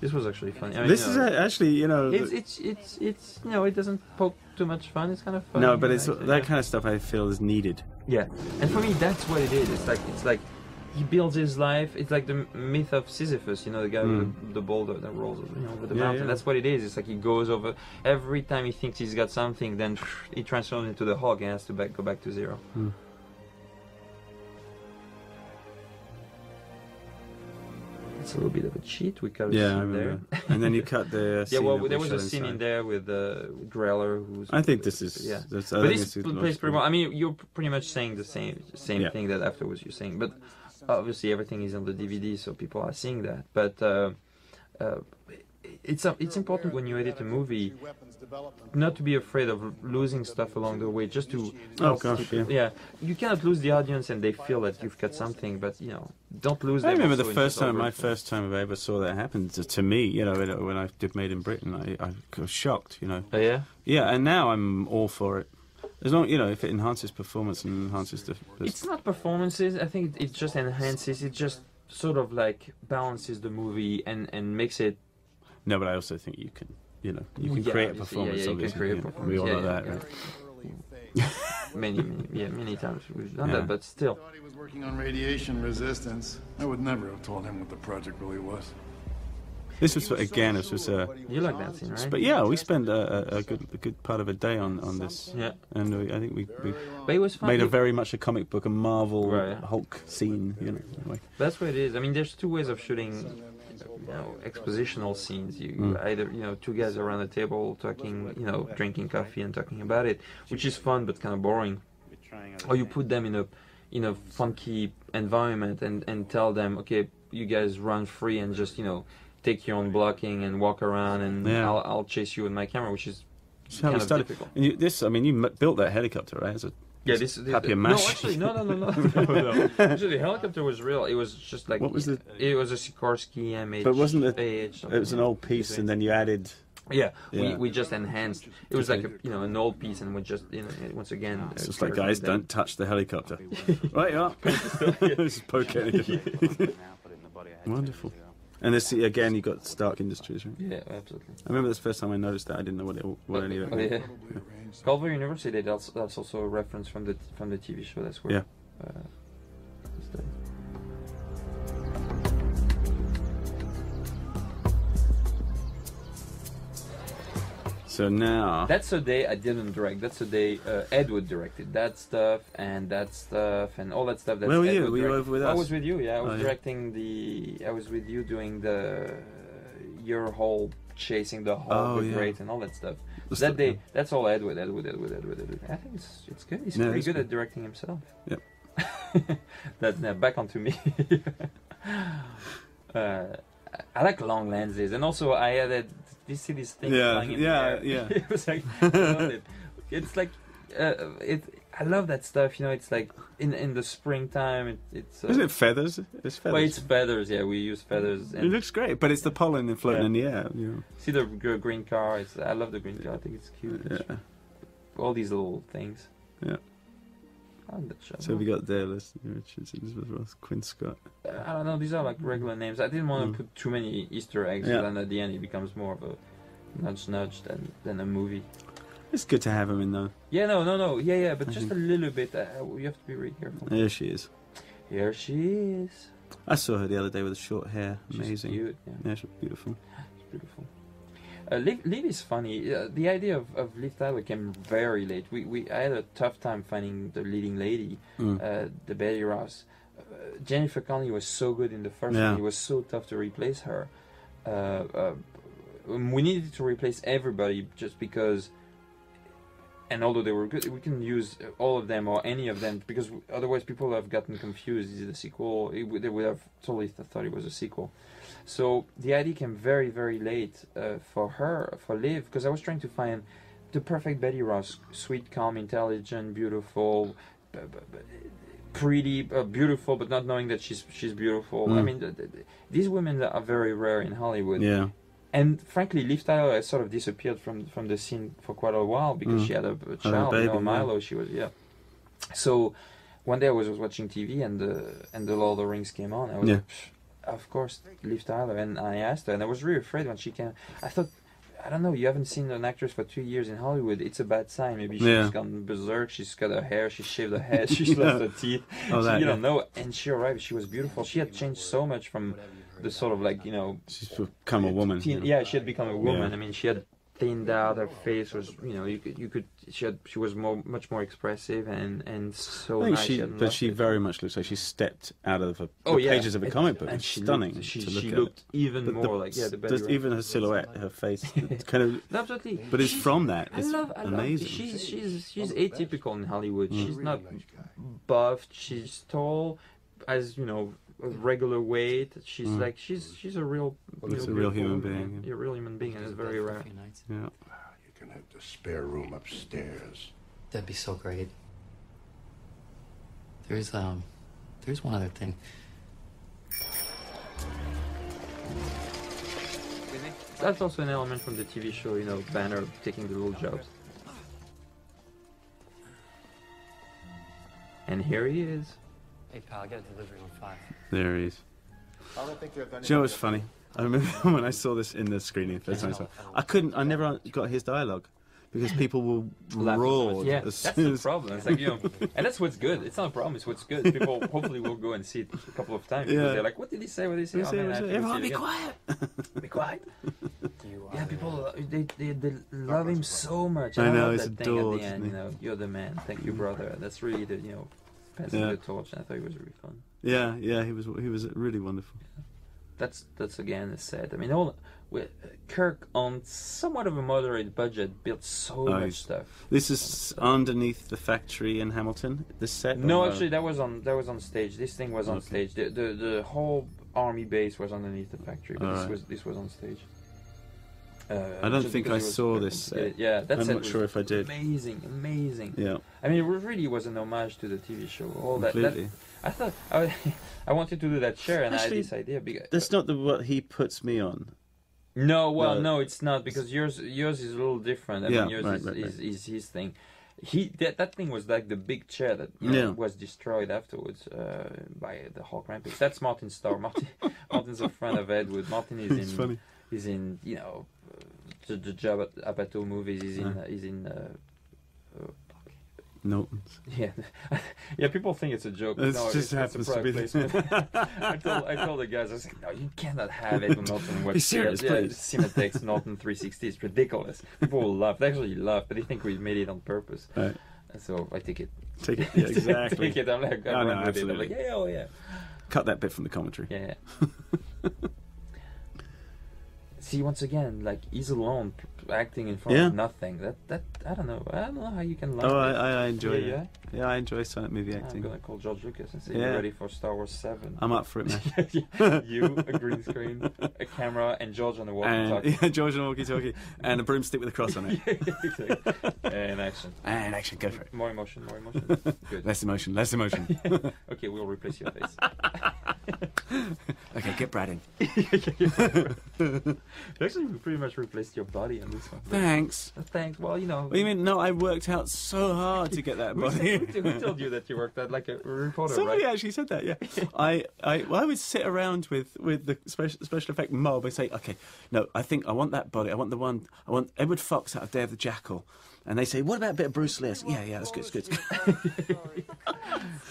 This was actually funny. I mean, this you is know, a, actually, you know, it's, it's it's it's you know it doesn't poke too much fun. It's kind of fun. no, but it's that kind of stuff I feel is needed. Yeah, and for me, that's what it is. It's like it's like he builds his life. It's like the myth of Sisyphus. You know, the guy with the, the boulder that rolls, you know, over the Hmm. Yeah, mountain. yeah. That's what it is. It's like he goes over every time he thinks he's got something, then *sniffs* he transforms into the hog and has to back, go back to zero. Hmm. It's a little bit of a cheat. We cut Yeah, I scene there. and then you *laughs* cut the. Yeah, scene well, there was a scene in there with uh, Greller, who's. I think this is. Yeah. But this this is pl- the plays pretty well. I mean, you're pretty much saying the same same Yeah. thing that afterwards you're saying, but obviously everything is on the DVD, so people are seeing that. But uh, uh, it's uh, it's important when you edit a movie not to be afraid of losing stuff along the way, just to Oh, gosh, people- yeah. You cannot lose the audience, and they feel that you've got something, but you know, don't lose. I remember the first time, my first time I ever saw that happen to, to me. You know, when- when I did Made in Britain, I, I was shocked. You know, Oh, yeah. yeah, and now I'm all for it. As long, you know, if it enhances performance and enhances the. the It's not performances. I think it, it just enhances. It just sort of like balances the movie and and makes it no, but I also think you can, you know, you can Yeah, create a performance. Yeah, yeah, you can obviously, create a yeah. performance. We all yeah, know yeah, that. yeah. right? *laughs* many, many, yeah, many times we've done Yeah. that, but still. thought he was working on radiation resistance. I would never have told him what the project really was. This was again. This was a. You like that scene, right? But yeah, we spent a, a, a good a good part of a day on, on this, Yeah, and we, I think we, we but it was fun. made a very much a comic book, a Marvel Right. Hulk scene. You know, anyway. That's what it is. I mean, there's two ways of shooting, you know, expositional scenes. You Mm. either, you know, two guys around the table talking, you know, drinking coffee and talking about it, which is fun but kind of boring. Or you put them in a, in a funky environment and and tell them, okay, you guys run free and just, you know, take your own blocking and walk around and Yeah. I'll, I'll chase you with my camera, which is That's kind of started. difficult. And you, this, I mean, you m- built that helicopter, right? As a, Yeah, this, this Papier no, actually, no, no, no, no, no, *laughs* no. *laughs* Actually, the helicopter was real. It was just like What was the- It was a Sikorsky MH. But wasn't it- AH it was an old piece, and then you added. yeah, Yeah. We, we just enhanced. It was like a, you know an old piece, and we just you know once again. It's uh, just like, guys, them. don't touch the helicopter. *laughs* right, yeah. just poke at it. Wonderful. And this again, you got Stark Industries, right? Yeah, absolutely. I remember this first time I noticed that. I didn't know what it, what any of it. Oh, it. yeah. Culver University. That's that's also a reference from the from the TV show. That's where. Yeah. Uh, So now, That's the day I didn't direct. That's the day uh, Edward directed that stuff and that stuff and all that stuff. That's Where were you? Edward Were you over with I was with you. Yeah, I was Oh, yeah. directing the. I was with you doing the your whole chasing the Hulk Oh, yeah. Wraith and all that stuff. That day, that's all Edward, Edward, Edward, Edward, Edward. I think it's it's good. He's Yeah, pretty good good. at directing himself. Yep. *laughs* that now back onto me. *laughs* uh, I like long lenses, and also I added. You see this thing Yeah, flying in yeah, the air? yeah. *laughs* it was like I loved it. it's like uh, it. I love that stuff. You know, it's like in in the springtime. It, it's uh, Isn't it feathers? It's feathers. Well, it's feathers. Yeah, we use feathers. it looks great, but it's the pollen floating Yeah. in the air. You know. see the green car. It's I love the green car. I think it's cute. Yeah. All these little things. Yeah. So we got Dale Richards, Elizabeth Ross, Quinn Scott. Uh, I don't know. These are like regular names. I didn't want to Mm. put too many Easter eggs. Yeah. Then at the end, it becomes more of a nudge, nudge than than a movie. It's good to have him in though. Yeah, no, no, no. Yeah, yeah, but I just a little bit. Uh, you have to be really careful. There she is. Here she is. I saw her the other day with short hair. She's Amazing. cute. Yeah, Yeah, she's beautiful. she's beautiful. Uh, Liv, Liv is funny. Uh, the idea of, of Liv Tyler came very late. We, we I had a tough time finding the leading lady, Mm. uh, the Betty Ross. Uh, Jennifer Connelly was so good in the first Yeah. one. It was so tough to replace her. Uh, uh, we needed to replace everybody just because. And although they were good, we can use all of them or any of them because otherwise people have gotten confused. Is it a sequel? It, they would have totally th- thought it was a sequel. So the idea came very, very late uh, for her, for Liv, because I was trying to find the perfect Betty Ross, sweet, calm, intelligent, beautiful, pretty, uh, beautiful, but not knowing that she's she's beautiful. I Mm. mean, th- th- th- these women are very rare in Hollywood. Yeah. And frankly, Liv Tyler has sort of disappeared from from the scene for quite a while because Mm. she had a, a child, you baby, know, yeah. Milo. She was yeah. So one day I was, was watching TV and the and the Lord of the Rings came on. I was Yeah. like, "Psh, of course, Liv Tyler. And I asked her, and I was really afraid when she came. I thought. I don't know. You haven't seen an actress for two years in Hollywood. It's a bad sign. Maybe she's Yeah. gone berserk. She's cut her hair. She shaved her head. *laughs* She's lost her teeth. Oh, She- that, you yeah. don't know. And she arrived. She was beautiful. She had changed so much from the sort of like you know She's become a woman. Teen, yeah, she had become a woman. Yeah. I mean, she had thinned out. Her face was, you know, you could, you could. She had, she was more, much more expressive and and so I think nice. she, hadn't but she it. very much looks like she stepped out of a, oh the yeah, pages of a comic book. and It's she stunning Looked, she to look she at. looked even The- more the- like yeah, the Betty just Ross. even her silhouette, her face, *laughs* kind of. Absolutely. But it's She's- from that. I love, I love. amazing. She's she's she's atypical in Hollywood. Mm. She's not buffed. She's tall, as you know, a regular weight. She's Mm. like she's she's a real, It's a real human woman. being, Yeah, a real human being, and it's very rare. Yeah. You can have the spare room upstairs. That'd be so great. There's um, there's one other thing. That's also an element from the TV show, you know, Banner taking the little jobs. And here he is. Hey pal, I got a delivery on five. There he is. I don't think you know what's funny? I remember *laughs* when I saw this in the screening first time I saw it, I couldn't, I never got his dialogue because people will *laughs* Laugh roar. Yeah, that's the as. problem. It's like you know, *laughs* and that's what's good. It's not a problem. It's what's good. People hopefully will go and see it a couple of times because Yeah. they're like, "What did he say? What did he say?" Oh, it- man, I what's have it? to go Everyone be quiet! Be quiet. You Yeah, people the- they, they they love him so much. I And know, love he's that thing adored, at the end. You know, you're the man. Thank you, brother. That's really the you know, passing Yeah. the torch. And I thought it was really fun. Yeah, yeah, he was he was really wonderful. that's that's again a set. I mean, all with Kirk on somewhat of a moderate budget built so Oh, much stuff. This is underneath the factory in Hamilton. This set. No, actually, that was on that was on stage. This thing was on Okay. stage. The, the the whole army base was underneath the factory, but this Alright. was this was on stage. Uh, I don't think I saw this set. Yeah, that I'm not sure if I did. Amazing, amazing. Yeah, I mean, it really was an homage to the TV show. All that, that. I thought I, *laughs* I wanted to do that chair, and I had this idea. Because, That's not the what he puts me on. No, well, No. no, it's not because yours yours is a little different. I Yeah, mean, yours right, is, right, is, is his thing. He that, that thing was like the big chair that you know, Yeah. was destroyed afterwards uh, by the Hulk Rampage. That's Martin Starr. Martin *laughs* Martin's a friend of Edward. Martin is It's in funny. he's in you know uh, the, the Job at Apatow movies. He's in Uh. uh, in. Uh, uh, No, yeah, *laughs* yeah. People think it's a joke. it no, just it's, happens to a be. *laughs* I told I told the guys I was like, no, you cannot have Edward Norton watch Be serious, yeah, please. Symantec Norton 360. It's ridiculous. People will laugh. They actually laugh, but they think we made it on purpose. Right. So I take it. Take it. *laughs* Yeah, exactly. take it. I'm like, I Oh, no. I'm like, yeah, oh yeah, Cut that bit from the commentary. yeah. yeah. See, once again, like he's alone acting in front Yeah. of nothing. That that I don't know. I don't know how you can love Oh, I. I I enjoy yeah, it. yeah. Yeah, I enjoy silent movie acting. I'm gonna call George Lucas and say Yeah. you're ready for Star Wars Seven. I'm up for it, man. *laughs* *laughs* you, a green screen, a camera, and George on the and walkie-talkie. yeah, George and walkie-talkie, and a broomstick with a cross on it. *laughs* Exactly. and action. And action, go for it. More emotion, more emotion. Good. Less emotion, less emotion. Okay, we'll replace your face. okay, get Brad in. Actually, we pretty much replaced your body on this. Thanks. Uh, Thanks. Well, you know. What do you mean? No, I worked out so hard to get that *laughs* body. who, who told you that you worked at like a reporter, Somebody right? actually said that. Yeah, I, I, well, I would sit around with with the special special effect mob and say, okay, no, I think I want that body. I want the one. I want Edward Fox out of Day of the Jackal. And they say, what about a bit of Bruce Lee? Yeah, yeah, that's good, that's good.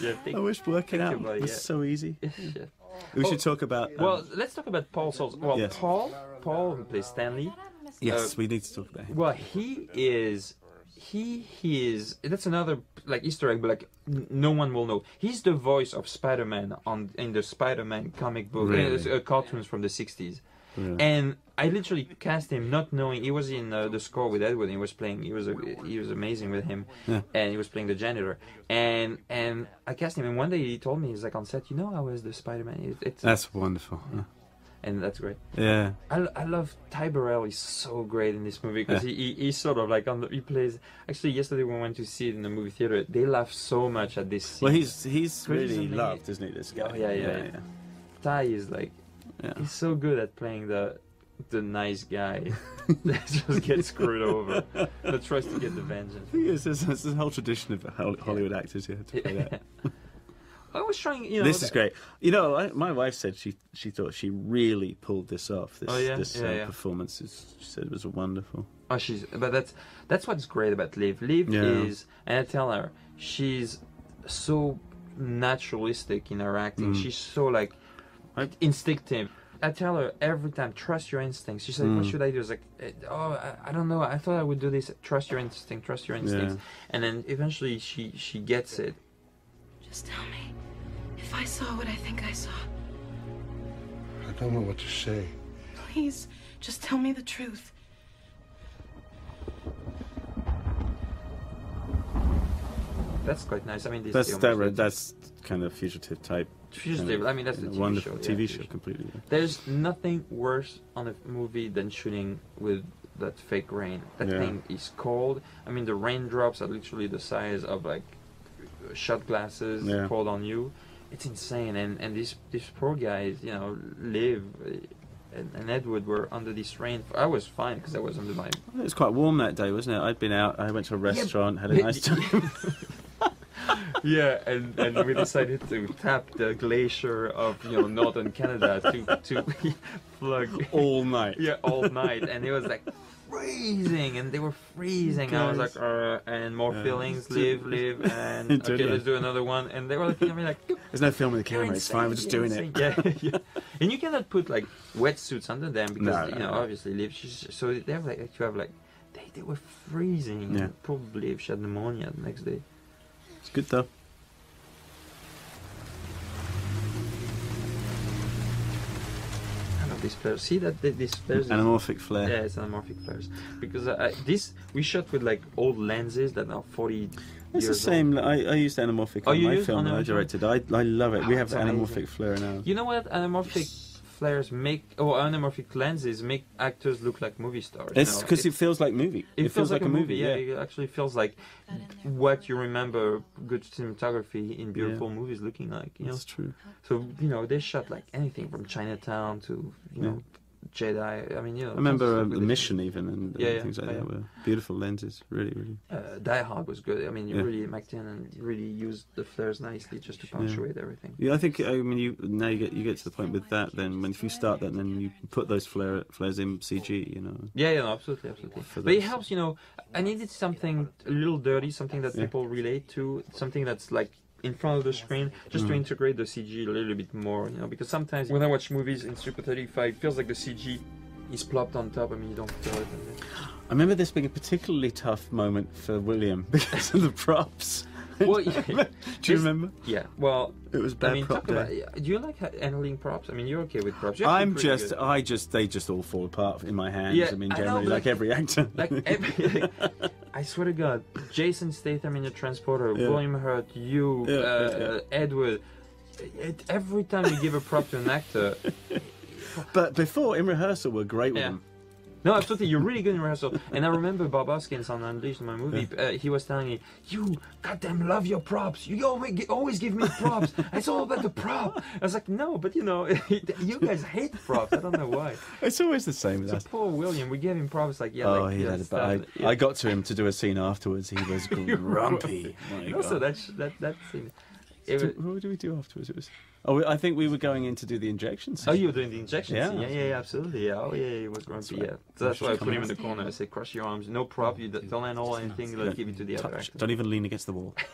Yeah, think, I wish working out buddy, was yeah. so easy. yeah. We Oh, should talk about. um, Well, let's talk about Paul Soles. Well, Yes. Paul, Paul who plays Stanley. Yes, uh, we need to talk about him. Well, he is. He he is. That's another like Easter egg, but like n- no one will know. He's the voice of Spider-Man on in the Spider-Man comic book Really? uh, uh, cartoons from the '60s. Really? And I literally cast him not knowing he was in uh, the score with Edward. He was playing. He was a, he was amazing with him, Yeah. and he was playing the janitor. And and I cast him. And one day he told me he's like on set. You know, I was the Spider-Man. It, it's That's wonderful. Yeah. And that's great. Yeah. I, I love Ty Burrell. He's so great in this movie because Yeah. he, he he's sort of like on the he plays. Actually, yesterday we went to see it in the movie theater, they laughed so much at this. Scene. Well, he's he's really loved, isn't he? This guy. Oh, yeah, yeah, yeah. Ty is like yeah. he's so good at playing the the nice guy *laughs* that just gets screwed over, that tries to get the vengeance. thing is, there's, there's a whole tradition of Hol- Hollywood actors here to play that. *laughs* I was trying, you know. this is great. You know, I, my wife said she she thought she really pulled this off. This Oh, yeah? this Yeah, uh, yeah. performance. Is, she said it was wonderful. Oh, she's but that's that's what's great about Liv. Liv is, and I tell her she's so naturalistic in her acting. Mm. She's so like I- instinctive. I tell her every time, trust your instincts. She said, "What Mm. should I do?" It's like, eh, "Oh, I, I don't know. I thought I would do this. Trust your instinct. Trust your instincts." Yeah. And then eventually, she she gets it. Just tell me if I saw what I think I saw. I don't know what to say. Please, just tell me the truth. That's quite nice. I mean, this That's film that. is that's kind of fugitive type. Fugitive. I mean, that's a TV wonderful show. TV TV show show. completely. yeah. There's nothing worse on a movie than shooting with that fake rain. That Yeah. thing is cold. I mean, the raindrops are literally the size of like shot glasses Yeah. poured on you. It's insane. And and these these poor guys, you know, Liv. uh, And, and Edward were under this rain. I was fine because I was under my. It was quite warm that day, wasn't it? I'd been out. I went to a restaurant, had a nice *laughs* time. yeah, and, and we decided to tap the glacier of you know northern Canada to to *laughs* plug all night. yeah all night and it was like freezing and they were freezing i was like uh, and more Yeah. feelings Liv Liv *laughs* and okay Totally. let's do another one and they were looking at me like There's no film in the camera. It's fine. We're just doing it. yeah, *laughs* yeah and you cannot put like wetsuits under them because No, you know no. obviously Liv so they have like you have like they, they were freezing Yeah. probably if she had pneumonia the next day It's good though. i love these flares see that th- these flares is- Anamorphic flare. Yeah, it's anamorphic flares. Because uh, this we shot with like old lenses that are forty. It's the same. I, I used anamorphic Oh, on my film that I directed. I, I love it. Oh, we have it's amazing. anamorphic flare now. You know what? Anamorphic flares make, or anamorphic lenses make actors look like movie stars. you It's know? because it, feels like movie. it feels like, a movie. Yeah, yeah. it actually feels like what you remember good cinematography in beautiful movies looking like. You know, That's true. so you know they shot like anything from Chinatown to you know Jedi. I mean, you know. I remember of the mission even and uh, Yeah, yeah. things like Oh, that were beautiful lenses. Really, really. Uh, Die Hard was good. I mean, you Yeah. really McTiernan really used the flares nicely just to punctuate everything. Yeah, I think I mean you now you get you get to the point with that. Then when if you start that, then you put those flare, flares in CG. You know. Yeah, yeah, no, absolutely, absolutely. For But it helps, you know. I needed something a little dirty, something that Yeah. people relate to, something that's like in front of the screen, just to Mm. integrate the CG a little bit more, you know. Because sometimes when I watch movies in Super 35, it feels like the CG is plopped on top. I mean, you don't feel it. I remember this being a particularly tough moment for William *laughs* because of the props. Well, yeah, *laughs* Do you remember? yeah. Well, It was I bad mean, prop talk about. day. Do you like handling props? I mean, you're okay with props. You're I'm just, good. I just, they just all fall apart in my hands. Yeah, I mean, I know, generally, like like- every actor. like every, *laughs* I swear to God, Jason Statham in the Transporter, Yeah. William Hurt, you, Yeah, uh, yeah, yeah. uh, Edward. It, every time you give a prop to an actor, *laughs* but before in rehearsal, we're great with Yeah. them. No, absolutely, you're really good in rehearsal. And I remember Bob Hoskins on Unleashed, in my movie. Uh, he was telling me, "You goddamn love your props. You always always give me props. *laughs* It's all about the prop." I was like, "No, but you know, *laughs* you guys hate props. I don't know why." It's always the same So poor William, we gave him props like, "Yeah, oh, like, he yeah, had it. But I, yeah. I got to him to do a scene afterwards. He was *laughs* grumpy. Also that that that scene. It was, what did we do afterwards? It was. Oh, I think we were going in to do the injections. Oh, you were doing the injection Yeah. Yeah, yeah, yeah, absolutely. Yeah. Oh, yeah, he was grumpy. right. Yeah. So that's why I put him in the corner. I said, "Crush your arms, no prop. You don't land all anything. Let's give it to the other actor." Don't even lean against the wall. *laughs*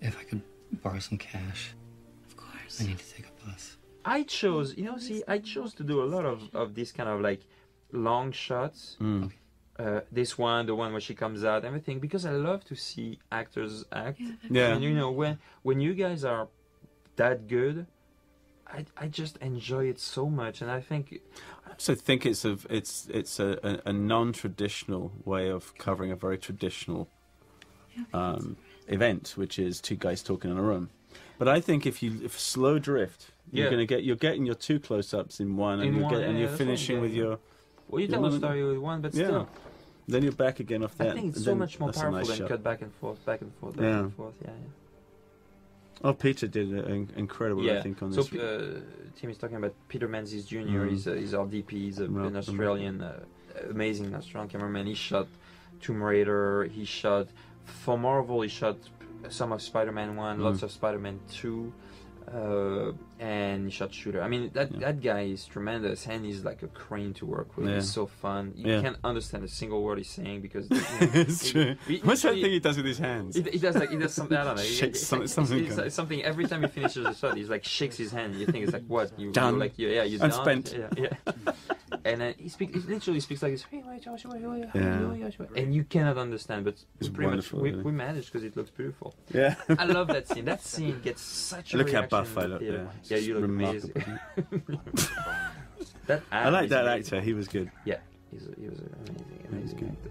If I could borrow some cash, Of course. I need to take a bus. I chose, you know, see, I chose to do a lot of of this kind of like long shots. Mm. Uh, this one, the one where she comes out, everything, because I love to see actors act. Yeah. And you know, when when you guys are that good, I I just enjoy it so much, and I think I also think it's a it's it's a, a, a non-traditional way of covering a very traditional um, event, which is two guys talking in a room. But I think if you if slow drift, you're Yeah. going to get you're getting your two close-ups in one, and In you're one, get, yeah, and yeah, you're that's what finishing with getting your well, you Yeah, tell a story with one, but yeah. still. then you're back again off that. I think it's so much more powerful nice than shot. cut back and forth, back and forth, back Yeah. and forth. Yeah, Oh, Peter did an incredible, yeah. I think, on so this. uh, Tim is talking about Peter Menzies Jr. Mm. He's, uh, he's our DP. He's a, Right, an. Australian, uh, amazing Australian cameraman. He shot Tomb Raider. He shot for Marvel. He shot some of Spider-Man One, Mm. lots of Spider-Man Two. Uh, and shot Shooter. I mean, that Yeah. that guy is tremendous, and he's like a crane to work with. Yeah. He's so fun. You Yeah. can't understand a single word he's saying because *laughs* you know, it's he- true. he- What's that thing he does with his hands? he, does like he does something I don't know. *laughs* Shakes it's some- like- something it's, something every time he finishes a shot, he's like shakes his hand. You think it's like what you Done. you're like yeah, yeah you I'm done. spent. Yeah, yeah. *laughs* and then he speaks. He literally speaks like this. Yeah. And you cannot understand, but It's pretty much we, really. we managed because it looks beautiful. yeah. I love that scene. That scene gets such a Look how buff I look. Yeah, Yeah, you look Remarkable. amazing. *laughs* that I like that amazing. actor. He was good. Yeah, he's he was amazing, amazing good. actor.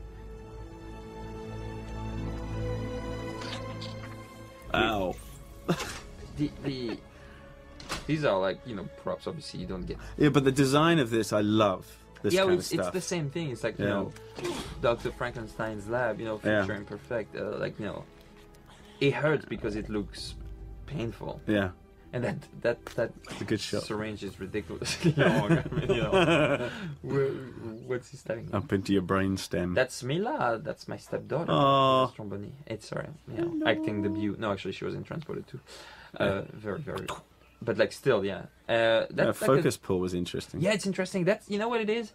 Ow. The the these are like you know props. Obviously, you don't get Yeah, but the design of this, I love. This yeah, kind well, of it's, it's the same thing. It's like you Yeah. know, Doctor Frankenstein's lab. You know, Yeah. Future Imperfect. Uh, like you know, it hurts because it looks painful, Yeah, and that that that it's a good shot. syringe is ridiculously long. *laughs* *laughs* I mean, you know, *laughs* what's he saying? Up into your brain stem. That's Mila. That's my stepdaughter. Aw. Stromboni. It's sorry. Yeah, acting debut. No, actually, she was in Transporter 2. Uh, very, very. But like, still, yeah. Uh, That that's like a- focus pull was interesting. yeah, it's interesting. That's you know what it is.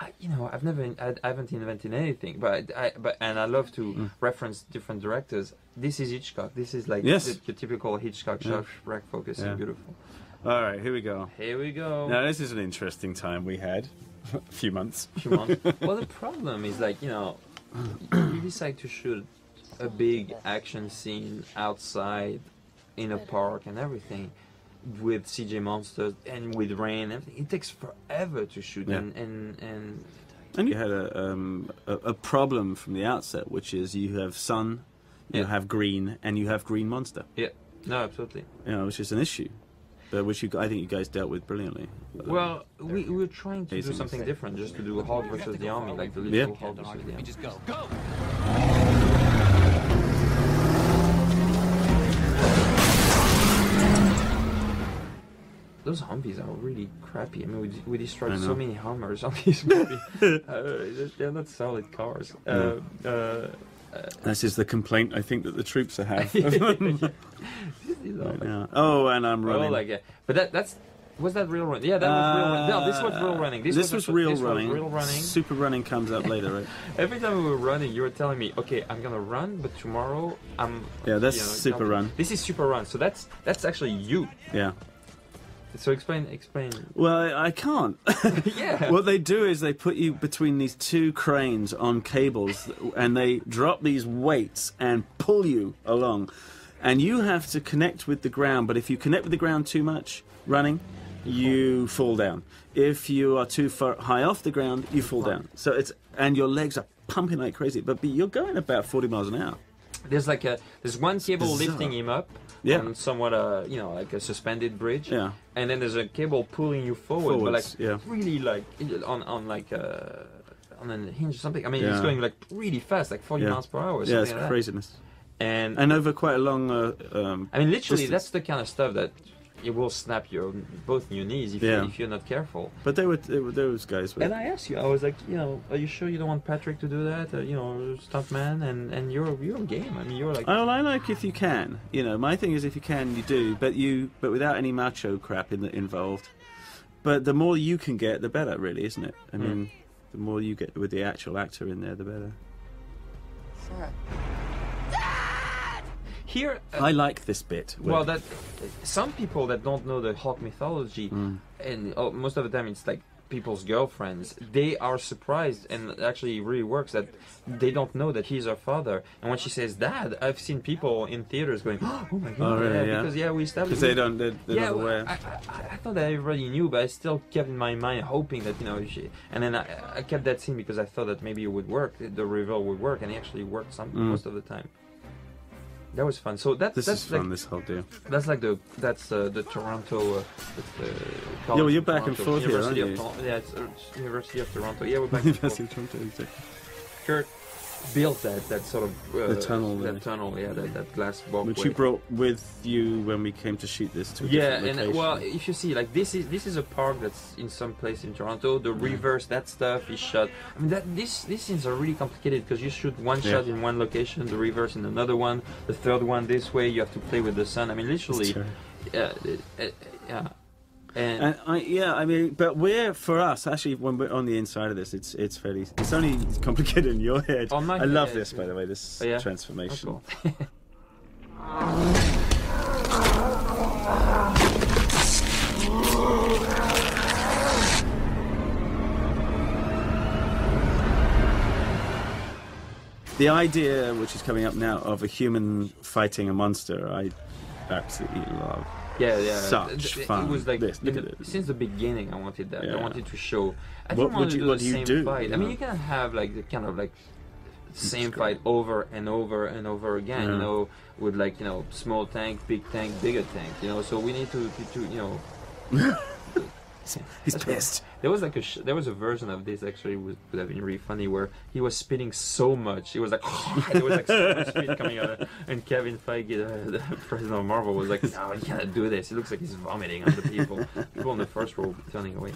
I, you know, I've never, I, I haven't invented anything, but I, but and I love to Mm. reference different directors. This is Hitchcock. This is like Yes. the, the typical Hitchcock Yeah. shot, rack focus, Yeah. beautiful. All right, here we go. Here we go. Now this is an interesting time we had. *laughs* a few months. few months. *laughs* well, the problem is like you know, you decide to shoot a big action scene outside in a park and everything with CG monsters and with rain. it takes forever to shoot, Yeah. and and and And you had a, um, a a problem from the outset, which is you have sun, you Yeah. have green, and you have green monster. yeah, no, absolutely. You know, which is an issue, but which you, I think you guys dealt with brilliantly. Well, we, we were trying to do something different, just to do a Hulk versus the army, like the Yeah. little Hulk versus the army. Just go. Go! Those Humvees are really crappy. I mean, we, we destroyed so many Hummers on *laughs* this movie. uh, they're not solid cars. Uh, uh, This is the complaint I think that the troops *laughs* have. these right now. Oh, and I'm running. oh, like, yeah. But that that's was that real running? Yeah, that was real running. No, this was real running. This, Uh, This, was, a- real this running. Was real running. Super running comes up later, right? *laughs* Every time we were running, you were telling me, "Okay, I'm gonna run, but tomorrow I'm." Yeah, that's you know, super run. This is super run. So that's that's actually you. Yeah. So explain, explain. Well, I, can't. *laughs* yeah. what they do is they put you between these two cranes on cables, and they drop these weights and pull you along, and you have to connect with the ground. But if you connect with the ground too much running, you fall down. If you are too far high off the ground, you fall down. So it's and your legs are pumping like crazy, but, but you're going about 40 miles an hour. There's like a there's one cable bizarre. lifting him up Yeah. on somewhat uh you know like a suspended bridge. Yeah. And then there's a cable pulling you forward, but like yeah. really like on on like uh on a hinge or something. I mean, it's going like really fast, like 40 Yeah. miles per hour. Yeah, it's like that. craziness. And And over quite a long. Uh, um, I mean, literally, distance. that's the kind of stuff that it will snap your both your knees if, Yeah. you, if you're not careful. but they would, they were those guys. Were, And I asked you, I was like, you know, are you sure you don't want Patrick to do that? Uh, you know, stuntman, and and you're you're game. I mean, you're like, Oh, I like if you can. You know, my thing is if you can, you do. But you, but without any macho crap in the, involved. But the more you can get, the better, really, isn't it? I Mm. mean, the more you get with the actual actor in there, the better. Here. uh, I like this bit. Well, that some people that don't know the Hulk mythology, Mm. and oh, most of the time it's like people's girlfriends. They are surprised, and it actually really works that they don't know that he's her father. And when she says "Dad," I've seen people in theaters going, *gasps* "Oh my god!" Oh, really? Yeah. Because yeah, we established because they don't, they're, they're yeah, not well, aware. I, I, I thought that everybody knew, but I still kept in my mind hoping that you know. She, and then I, I kept that scene because I thought that maybe it would work, the reveal would work, and it actually worked some Mm. most of the time. That was fun. So that's this that's is like fun. This whole deal. that's like the that's uh, the Toronto. Uh, the, the Yeah, well, you're back and Toronto, forth here, University aren't you? Toronto. Yeah, it's, uh, University of Toronto. Yeah, we're back *laughs* and University of Toronto, exactly. Kirk built that that sort of uh, The tunnel That there. tunnel, yeah, that, that glass walkway. Which you brought with you when we came to shoot this to a Yeah, and uh, location. well, if you see, like this is this is a park that's in some place in Toronto. The reverse, that stuff is shot. I mean, that this these scenes are really complicated because you shoot one Yeah. shot in one location, the reverse in another one, the third one this way. You have to play with the sun. I mean, literally, true. yeah, it- it- yeah. And, And I, yeah, I mean, but we're for us actually when we're on the inside of this, it's it's fairly it's only *laughs* complicated in your head. I love this, by the way, this Oh, yeah? transformation. Oh, cool. *laughs* The idea, which is coming up now, of a human fighting a monster, I absolutely love. Yeah, yeah. Such th- fun. It was like This, the- this. since the beginning, I wanted that. I wanted to show. I What to you- do what the same do, fight. you I mean, you can have like the kind of like same fight over and over and over again. You know, with like you know small tank, big tank, bigger tank. You know, so we need to to, to you know. *laughs* He's That's pissed. There was like a sh- there was a version of this actually was would have been really funny where he was spitting so much it was like *laughs* there was like so much spit coming out and Kevin Feige uh, the president of Marvel was like no you can't do this it looks like he's vomiting on the people people in the first row turning away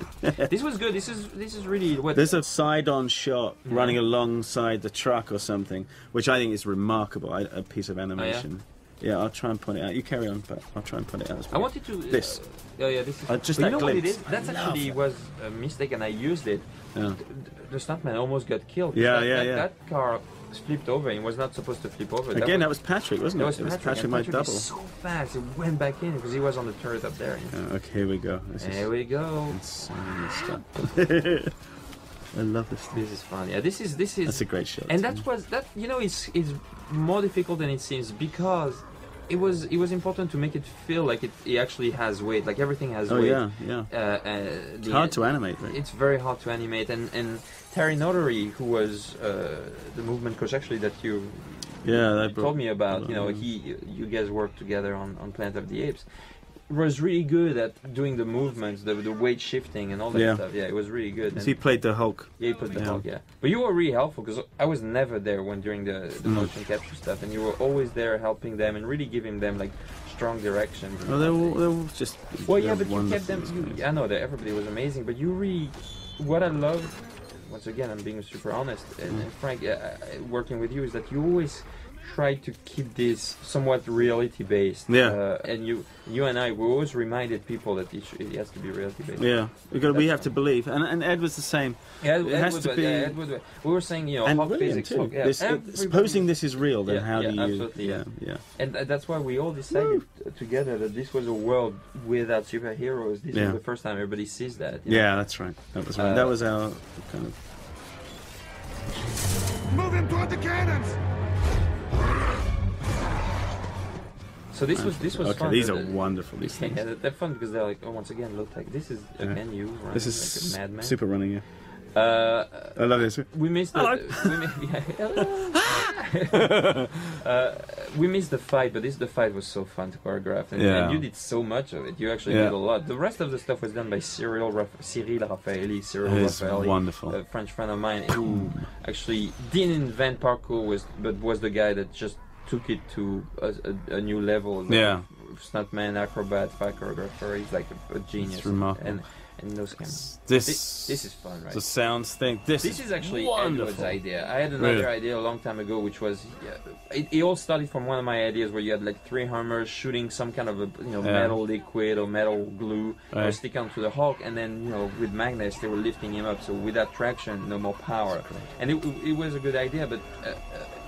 this was good this is this is really what There's a side-on shot running alongside the truck or something, which I think is remarkable. I- A piece of animation. yeah? I'll try and point it out. You carry on, but I'll try and point it out. As well. I wanted to. Uh, This. Oh yeah, this is. Uh, just but that you know what it is? glimpse. That's I actually that. was a mistake, and I used it. Yeah. The, the stuntman almost got killed. Yeah, that, yeah, that, yeah. That car flipped over. and was not supposed to flip over. Again, that was Patrick, wasn't that it? was it was Patrick. Patrick, and my Patrick double. so fast. It went back in because he was on the turret up there. Oh, okay, here we go. This There is we go. insane *gasps* stuff. *laughs* I love this thing. This is fun. Yeah, this is this is. That's a great shot. and that was that. You know, it's it's more difficult than it seems because. It was it was important to make it feel like it, it actually has weight, like everything has Oh weight. yeah, yeah. Uh, uh, It's the- hard to animate, right? It's very hard to animate, and and Terry Notary, who was uh, the movement coach, actually that you, Yeah, that told me about. You know, he you guys worked together on on Planet of the Apes. Was really good at doing the movements, the the weight shifting, and all that Yeah. stuff. Yeah, it was really good. And He played the Hulk. yeah, he put the yeah. Hulk, yeah. But you were really helpful because I was never there when during the, the Mm. motion capture stuff, and you were always there helping them and really giving them like strong directions. Well, they were, they were just. Well, yeah, but you kept them. You. I know that everybody was amazing, but you really, what I loved, once again, I'm being super honest and, Mm. and frank, uh, uh, working with you is that you always tried to keep this somewhat reality based. Yeah. Uh, and you, you and I, we always reminded people that it, sh- it has to be reality based. Yeah, we. We have to believe, and and Ed was the same. Yeah, It has Edward to be- yeah, Edward wa- we were saying, you know, and Hawk William physics. too. Hawk- yeah, This- everybody- supposing this is real, then Yeah, how yeah, do you? absolutely, yeah, yeah. And uh, that's why we all decided t- together that this was a world without superheroes. This Yeah. is the first time everybody sees that. you know. Yeah, that's right. That was right. Uh, that was our kind of. Move him toward the cannons! So this was this was okay, fun. these are wonderful. These *laughs* Yeah, things. they're, they're fun because they're like, oh, once again, look like this is Yeah. again you. Running This is like a madman. super running. Yeah, Uh, I love this. we missed the. We, mi- *laughs* yeah, uh, we missed the fight, but this the fight was so fun to choreograph, and, Yeah. and you did so much of it. You actually Yeah. did a lot. The rest of the stuff was done by Cyril Raf- Cyril Raffaelli. Cyril It's Raffaelli, wonderful. a French friend of mine who actually didn't invent parkour, was but was the guy that just took it to a, a, a new level. Like Yeah. stuntman, acrobat, fight choreographer. He's like a, a genius. It's remarkable. And and those kind of This, this, this is fun, right? the sounds thing. This, This is actually Edward's idea. I had another Really? idea a long time ago, which was yeah, it, it all started from one of my ideas where you had like three hammers shooting some kind of a you know Yeah. metal liquid or metal glue or stick onto the Hulk, and then you know with magnets they were lifting him up. So without traction, no more power. And it, it was a good idea, but uh, uh,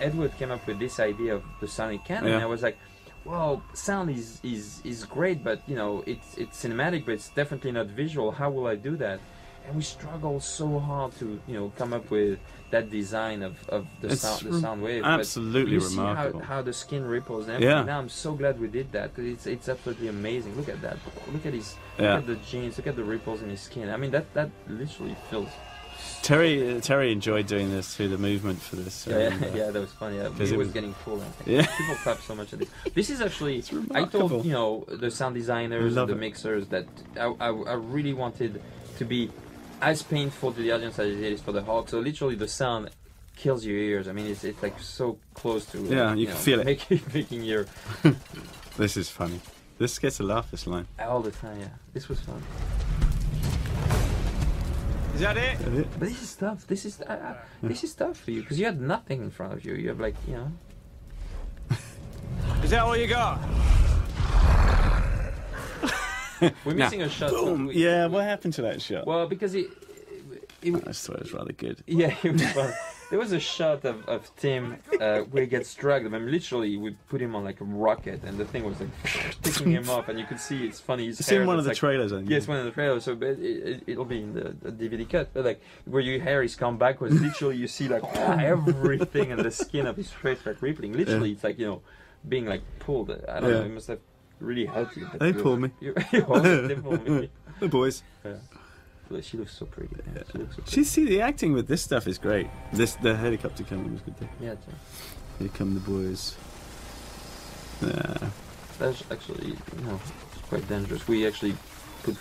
Edward came up with this idea of the sonic cannon. Yeah. And I was like. Well, sound is, is is great, but you know it's it's cinematic, but it's definitely not visual. How will I do that? And we struggle so hard to you know come up with that design of, of the It's sound the sound wave. But absolutely you see how, how the skin ripples and. Yeah. Now I'm so glad we did that because it's it's absolutely amazing. Look at that. Look at his Yeah. look at the jeans. Look at the ripples in his skin. I mean that that literally feels. Terry uh, Terry enjoyed doing this through the movement for this. Yeah, and, uh, yeah, that was funny. Yeah, it was getting full. Yeah. People clap so much at this. This is actually. I told you know the sound designers, Love the it. mixers that I, I, I really wanted to be as painful to the audience as it is for the Hulk. So literally the sound kills your ears. I mean, it's it's like so close to. Yeah, you can know, feel it. Making, *laughs* making your *laughs* This is funny. This gets a laugh. This line. all the time. Yeah, this was fun. Is that it? But this is tough. This is uh, uh, this is tough for you because you had nothing in front of you. You have like you know. Is that all you got? We're *laughs* Now, missing a shot. Boom. We- Yeah. What happened to that shot? Well, because it, it, I just thought it was rather good. Yeah, *laughs* it was fun. There was a shot of, of Tim uh, where he gets dragged. I mean, literally, we put him on like a rocket, and the thing was like picking him up, and you could see it's funny. His It's hair in one of the like, trailers. I think. Yes, one of the trailers. So, but it, it'll be in the, the DVD cut. But like where your hair is come backwards, literally, you see like *laughs* everything and the skin of his face like rippling. Literally, it's like you know, being like pulled. I don't know. It must have really helped you. They pulled me. *laughs* You, you they pulled me. The *laughs* boys. Look, She looks so pretty. Yeah, she looks so pretty. She see the acting with this stuff is great. This the helicopter coming was good. Too. Yeah, too. Here come the boys. Yeah. That's actually, you know, it's quite dangerous. We actually put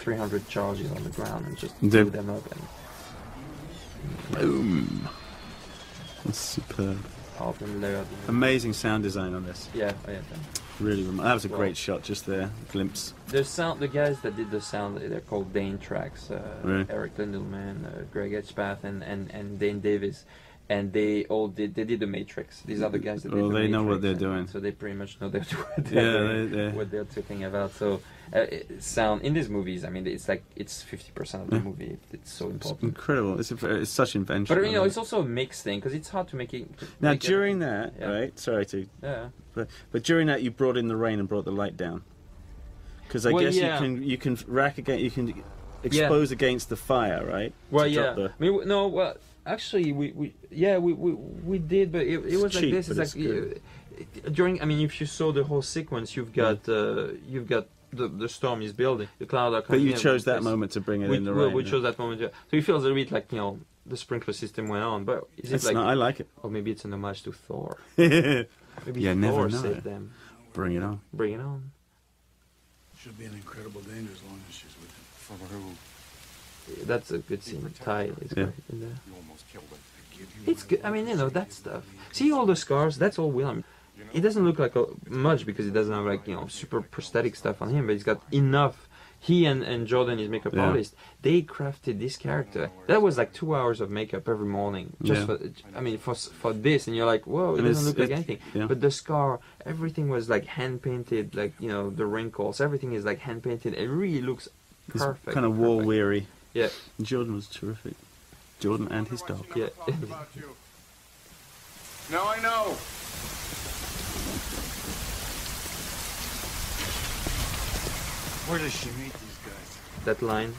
300 charges on the ground and just blew them up and Boom. That's superb. all of them layered. Amazing sound design on this. Yeah, oh, yeah. yeah. Really, that was a Well- great shot just there. Glimpse. The sound, the guys that did the sound, they're called Danetracks. Uh, Really? Eric Lindemann, uh, Greg Hedgepath, and, and, and Dane Davis. And they all did. They did the Matrix. These are the guys that did Well, the they know what they're doing. So they pretty much know they're, *laughs* what they're, they- doing, they- what they're talking about. So uh, sound in these movies. I mean, it's like it's 50% of the Yeah. movie. It's so It's important. incredible. It's, a, it's such invention. But you know, it's also a mixed thing because it's hard to make it. to now make during that, Yeah. right? Sorry to, Yeah. But, but during that, you brought in the rain and brought the light down. Because I Well, guess yeah. you can you can rack against you can expose against the fire, right? Well, To yeah. the- I mean, no. Well, actually, we, we yeah we, we, we did, but it, it was cheap, like this. It's it's like during. I mean, if you saw the whole sequence, you've got uh, you've got the the storm is building, the cloud are coming. But you chose that moment to bring it We, in the rain. we chose that moment. Yeah. So it feels a bit like you know the sprinkler system went on, but is it It's like? not, I like it. Or maybe it's an homage to Thor. *laughs* it. Maybe Yeah, never know. saved them. bring it on. Bring it on. Should be an incredible danger as long as she's with him. For who? That's a good scene. Ty is Yeah. great in there. You almost killed him. I give you It's good. I mean, you know, that stuff. See all the scars? That's all Willem. He doesn't look like a, much because he doesn't have like you know super prosthetic stuff on him, but he's got enough he and, and Jordan, his makeup Yeah. artist, they crafted this character. That was like two hours of makeup every morning, just Yeah. for. I mean, for for this, and you're like, whoa, it And doesn't look like anything. yeah. But the scar, everything was like hand painted, like you know the wrinkles, everything is like hand painted. It really looks He's perfect. kind of war weary. Yeah, Jordan was terrific. Jordan and his dog. yeah. Now I know. Where does she meet these guys? that line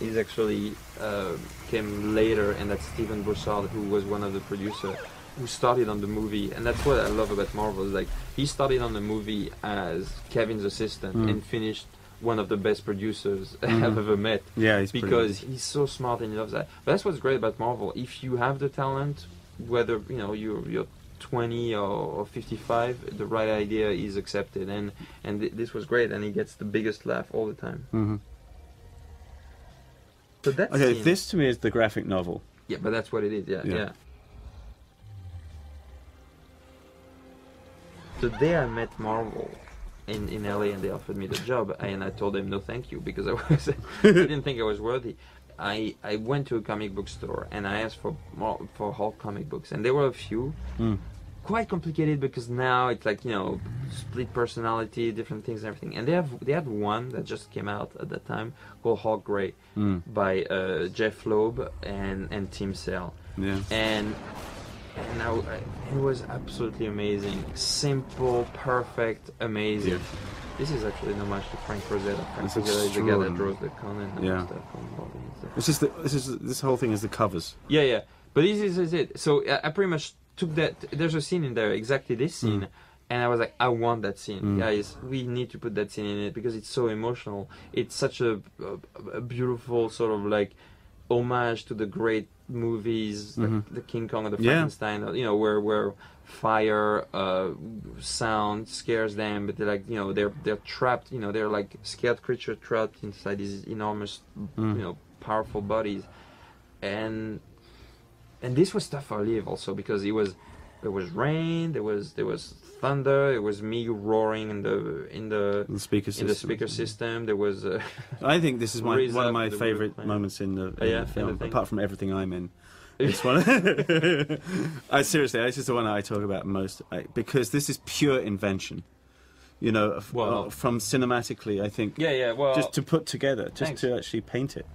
is actually uh, came later, and that's Stephen Broussard, who was one of the producer, who started on the movie, and that's what I love about Marvel. Is like he started on the movie as Kevin's assistant Mm. and finished one of the best producers *laughs* Mhm. I've ever met Yeah, he's because brilliant. he's so smart and he loves that. But that's what's great about Marvel. If you have the talent, whether you know you're you're 20 or, or 55, the right idea is accepted, and and th- this was great, and he gets the biggest laugh all the time. mm -hmm. So that's Okay, scene- this to me is the graphic novel. Yeah, but that's what it is. Yeah, Yeah. yeah. The day I met Marvel in, in LA and they offered me the job, and I told them no, thank you, because I was *laughs* I didn't think I was worthy. I I went to a comic book store and I asked for more, for Hulk comic books, and there were a few. Mm. Quite complicated because now it's like you know split personality, different things, and everything. And they have they had one that just came out at that time called Hulk Grey Mm. by uh, Jeph Loeb and and Tim Sale Yeah. and and I, I- it was absolutely amazing. Simple, perfect, amazing. Yeah. This is actually an homage to Frank Frazetta. Frank Frazetta is the guy that draws the Conan and Yeah. stuff. and these stuff. It's just the, this is this whole thing is the covers. Yeah, yeah. But this is, is it. So I, I pretty much took that. There's a scene in there, exactly this scene. And I was like, I want that scene, Mm. guys. We need to put that scene in it because it's so emotional. It's such a, a, a beautiful sort of like homage to the great movies, Mhm. like the King Kong or the Yeah. Frankenstein. You know, where where fire, uh, sound scares them, but they're like, you know, they're they're trapped. You know, they're like scared creature trapped inside these enormous, Mm. you know, powerful bodies, and and this was tough for Liv also because it was there was rain, there was there was thunder, it was me roaring in the in the The speaker system. in the speaker system. There was uh, I think this is my, *laughs* one of my favourite moments in the, Oh, in yeah, the film, apart from everything I'm in. It's one. *laughs* I seriously, this is the one I talk about most I, because this is pure invention. You know, f- Well- uh, from cinematically, I think yeah yeah well just to put together, just Thanks. to actually paint it.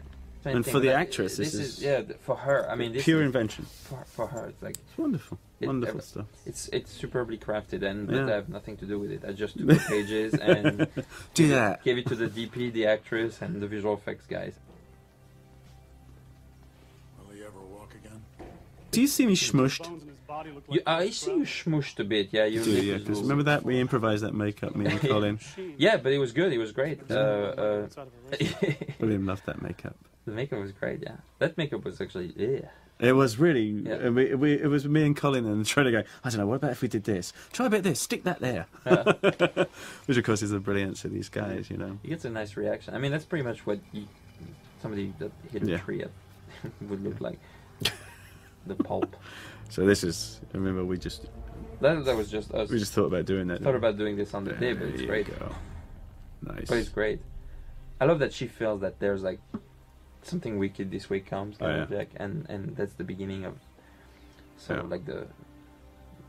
same and thing, for the but actress, this, this is, yeah th- for her. I mean this pure is, invention. for, for her it's like It's wonderful, It- wonderful stuff. it's it's superbly crafted and but Yeah. I have nothing to do with it. I just took the pages and *laughs* Do that. gave it to the DP, the actress, and the visual effects guys. Do you see me smushed? You, I see you smushed a bit, yeah. You Do? Yeah, because remember that we improvised that makeup, me and *laughs* Colin. Yeah, but it was good. It was great. Uh, uh, *laughs* William loved that makeup. the makeup was great. Yeah, that makeup was actually yeah. It was really, Yeah. we, we, it was me and Colin and trying to go, I don't know, what about if we did this? Try a bit of this, stick that there. Yeah. *laughs* Which, of course, is the brilliance of these guys, you know. He gets a nice reaction. I mean, that's pretty much what you, somebody that hit a Yeah. tree at would look like. The pulp. So this is, I remember we just That, that was just us. we just thought about doing that. thought about doing this on the day, but it's great. go. Nice. But it's great. I love that she feels that there's like something wicked this way comes, Oh, yeah. Jack, and and that's the beginning of sort of like the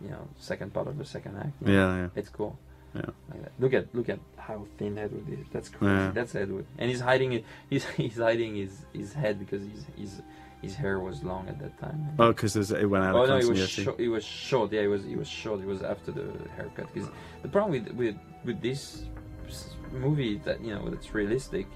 you know second part of the second act. Yeah, yeah. It's cool. Yeah. Like. Look at look at how thin Edward is. That's crazy. Yeah. That's Edward, and he's hiding it. He's *laughs* he's hiding his his head because he's his his hair was long at that time. Oh, because it went out Oh of no, it was short. It was short. Yeah, it was. It was short. It was after the haircut. Because the problem with with with this movie that you know that's realistic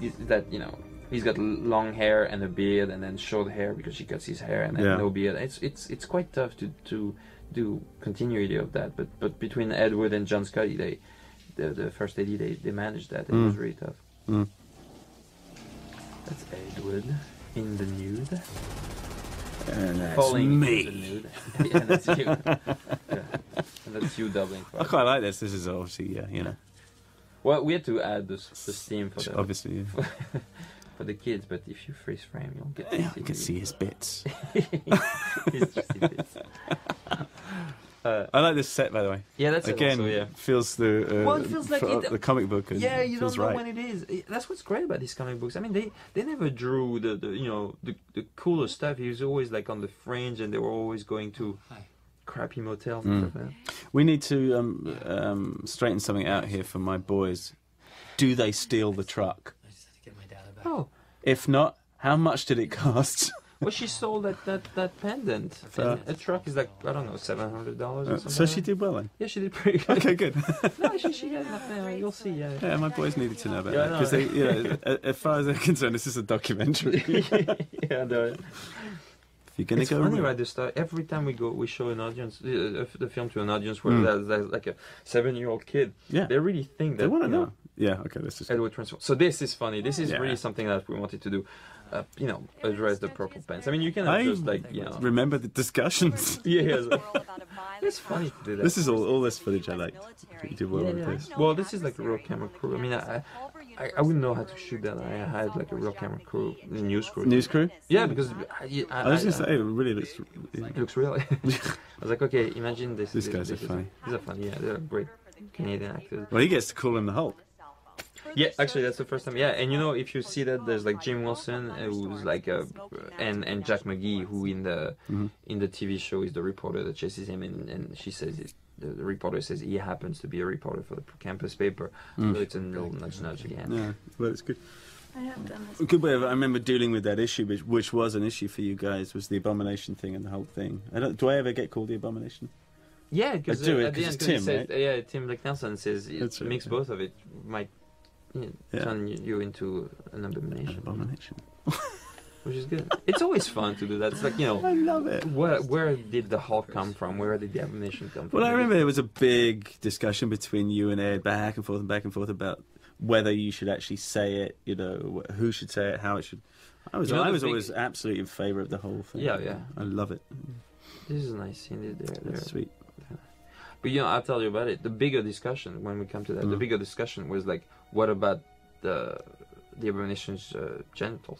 is that you know he's got long hair and a beard, and then short hair because she cuts his hair, and then Yeah. no beard. It's it's it's quite tough to to do continuity of that. But but between Edward and John Scotty, they the the first AD they they managed that. It was Mm. really tough. Mm. That's Edward in the nude. And that's falling me. the nude. *laughs* yeah, that's you. yeah. And that's you doubling for I quite like this. This is obviously, yeah, you know, Well, we had to add this the steam for the obviously. Yeah. *laughs* for the kids, but if you freeze frame, you'll get Yeah, you can see his bits. It's just a bit. Uh, I like this set, by the way. yeah, that's it Again, also, yeah. feels the uh, Well, it feels like it- the comic book. And Yeah, you feels don't know right. when it is. That's what's great about these comic books. I mean, they they never drew the, the you know the the cooler stuff. He was always like on the fringe, and they were always going to crappy motels Mm. and stuff. We need to um, um, straighten something out here for my boys. Do they steal the truck? I just had to get my data back. Oh, If not, how much did it cost? *laughs* well, she sold that that that pendant. Uh, a truck is like I don't know seven hundred dollars or Uh, something. so like she that. did well then. Yeah, she did pretty good. Okay, good. *laughs* no, she she got enough. uh, You'll see. Yeah. yeah, my boys needed to know about Yeah, that because know. they, you know, as far as they're concerned, this is a documentary. *laughs* yeah, no, If you're gonna it's go, funny, right? The start, every time we go, we show an audience uh, uh, the film to an audience where Mm. there's, there's like a seven-year-old kid. yeah, They really think that they want to you know. Yeah, okay, this is. Edward transform. So this is funny. This is Yeah. really something that we wanted to do. Uh, you know, address the purple pants. I mean, you cannot I just like you know. remember the discussions. Yeah, yeah. It's funny to do that. This is all, all this footage I liked. You did well Yeah, with yeah. this. Well, this is like a real camera crew. I mean, I, I, I wouldn't know how to shoot that. I had like a real camera crew, a news crew. News crew. Yeah, because I, I, I was I- gonna say, it really looks. It looks real. *laughs* I *laughs* was like, okay, imagine this. These this- guys this is- funny. These are funny. Yeah, they're great Canadian actors. Well, he gets to call him the Hulk. Yeah, actually, that's the first time. Yeah, and you know, if you see that, there's like Jim Wilson, uh, who's like a, and and Jack McGee, who in the Mhm. in the TV show is the reporter that chases him, and, and she says it, the, the reporter says he happens to be a reporter for the campus paper, Mm. so it's a little nudge nudge again. Yeah, well, it's good. I have done A good way of I remember dealing with that issue, which, which was an issue for you guys, was the abomination thing and the whole thing. I don't, do I ever get called the abomination? Yeah, because uh, it at the 'cause end, it's 'cause he Tim, said, right? yeah, Tim Blake Nelson says it right, mix yeah. both of it might Yeah. turn you- into an An abomination, abomination. *laughs* which is good. it's always fun to do that. It's like you know. I love it. Where where did the Hulk come from? Where did the abomination come from? Well, I remember there was a big discussion between you and Ed, back and forth and back and forth about whether you should actually say it. You know, who should say it, how it should. I was, You know, I was big- always absolutely in favour of the whole thing. Yeah, yeah. I love it. This is a nice scene. There, there. It's sweet. But you know, I'll tell you about it. The bigger discussion when we come to that, the Mm. bigger discussion was like, what about the the abomination's uh, genitals?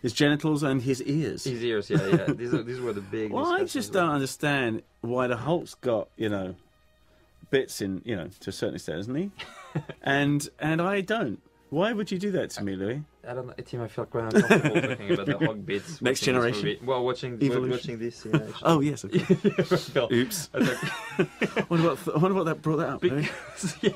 His genitals and his ears. His ears, yeah, yeah. *laughs* these are these were the big. Well, I just don't understand why the Hulk's got you know bits in you know to a certain extent, isn't he? *laughs* and and I don't. Why would you do that to me, Louis? I don't know, Tim. I felt quite uncomfortable *laughs* talking about the Hulk bits. Next generation? movie. Well, watching Evolution? watching this. *laughs* Yeah, actually. Oh yes, of course. *laughs* I Oops. I was like, Wonder what, I wonder what that brought that up. Louis. because, yeah,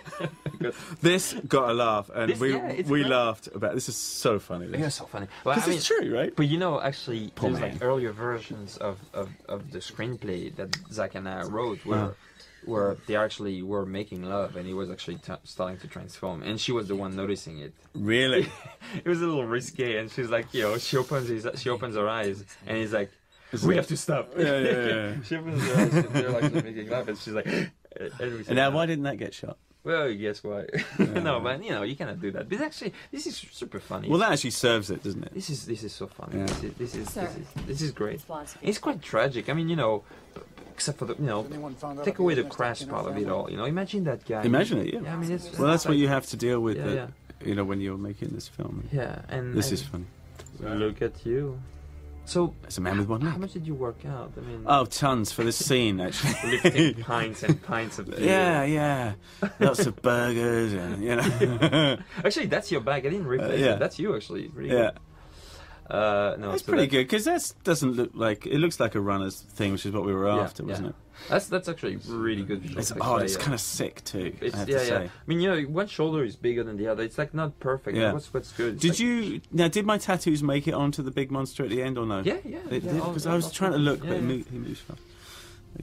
because This got a laugh, and This- we yeah, we great. laughed about. This is so funny. it was so funny. Well, I Because mean, it's true, right? But you know, actually, Poor there's man. like earlier versions of, of, of the screenplay that Zach and I wrote where Uh. where they actually were making love and he was actually t- starting to transform and she was the one noticing it. Really? It was a little risque and she's like, you know, she opens his, she opens her eyes and he's like, we have to stop. Yeah, yeah, yeah. *laughs* she opens her eyes and they're actually making love and she's like, *gasps* and uh, and now, why didn't that get shot? Well, guess why? *laughs* no, but you know, you cannot do that. But actually, this is super funny. Well, that actually serves it, doesn't it? This is this is so funny. Yeah. This is this is, this is this is great. It's quite tragic. I mean, you know, except for the you know, Anyone found out take away the crash part of it all. You know, imagine that guy. Imagine it, yeah. Yeah, I mean, it's, Well, that's it's what you have to deal with. Yeah, the- yeah. You know, when you're making this film. Yeah, and This and is funny. Look at you. So, It's a man with one how much did you work out? I mean, Oh, tons for this *laughs* scene, actually. lifting pints and pints of beer. yeah, yeah. Lots of burgers, and you know. *laughs* Actually, that's your bag. I didn't replace Uh, yeah. it. That's you, actually. Really yeah, good. Uh, no, it's so pretty that- good because that doesn't look like it looks like a runner's thing, which is what we were Yeah, after, wasn't yeah. That's that's actually really good. visual? It's, effects oh, it's kind of sick too. It's, I have yeah, to yeah. say. I mean, you know, one shoulder is bigger than the other. It's like not perfect. Yeah. Yeah. What's what's good? It's Did like- you now? Did my tattoos make it onto the big monster at the end or no? Yeah, yeah. They yeah, because I was all- trying to look, yeah, but he moved, he moves fast.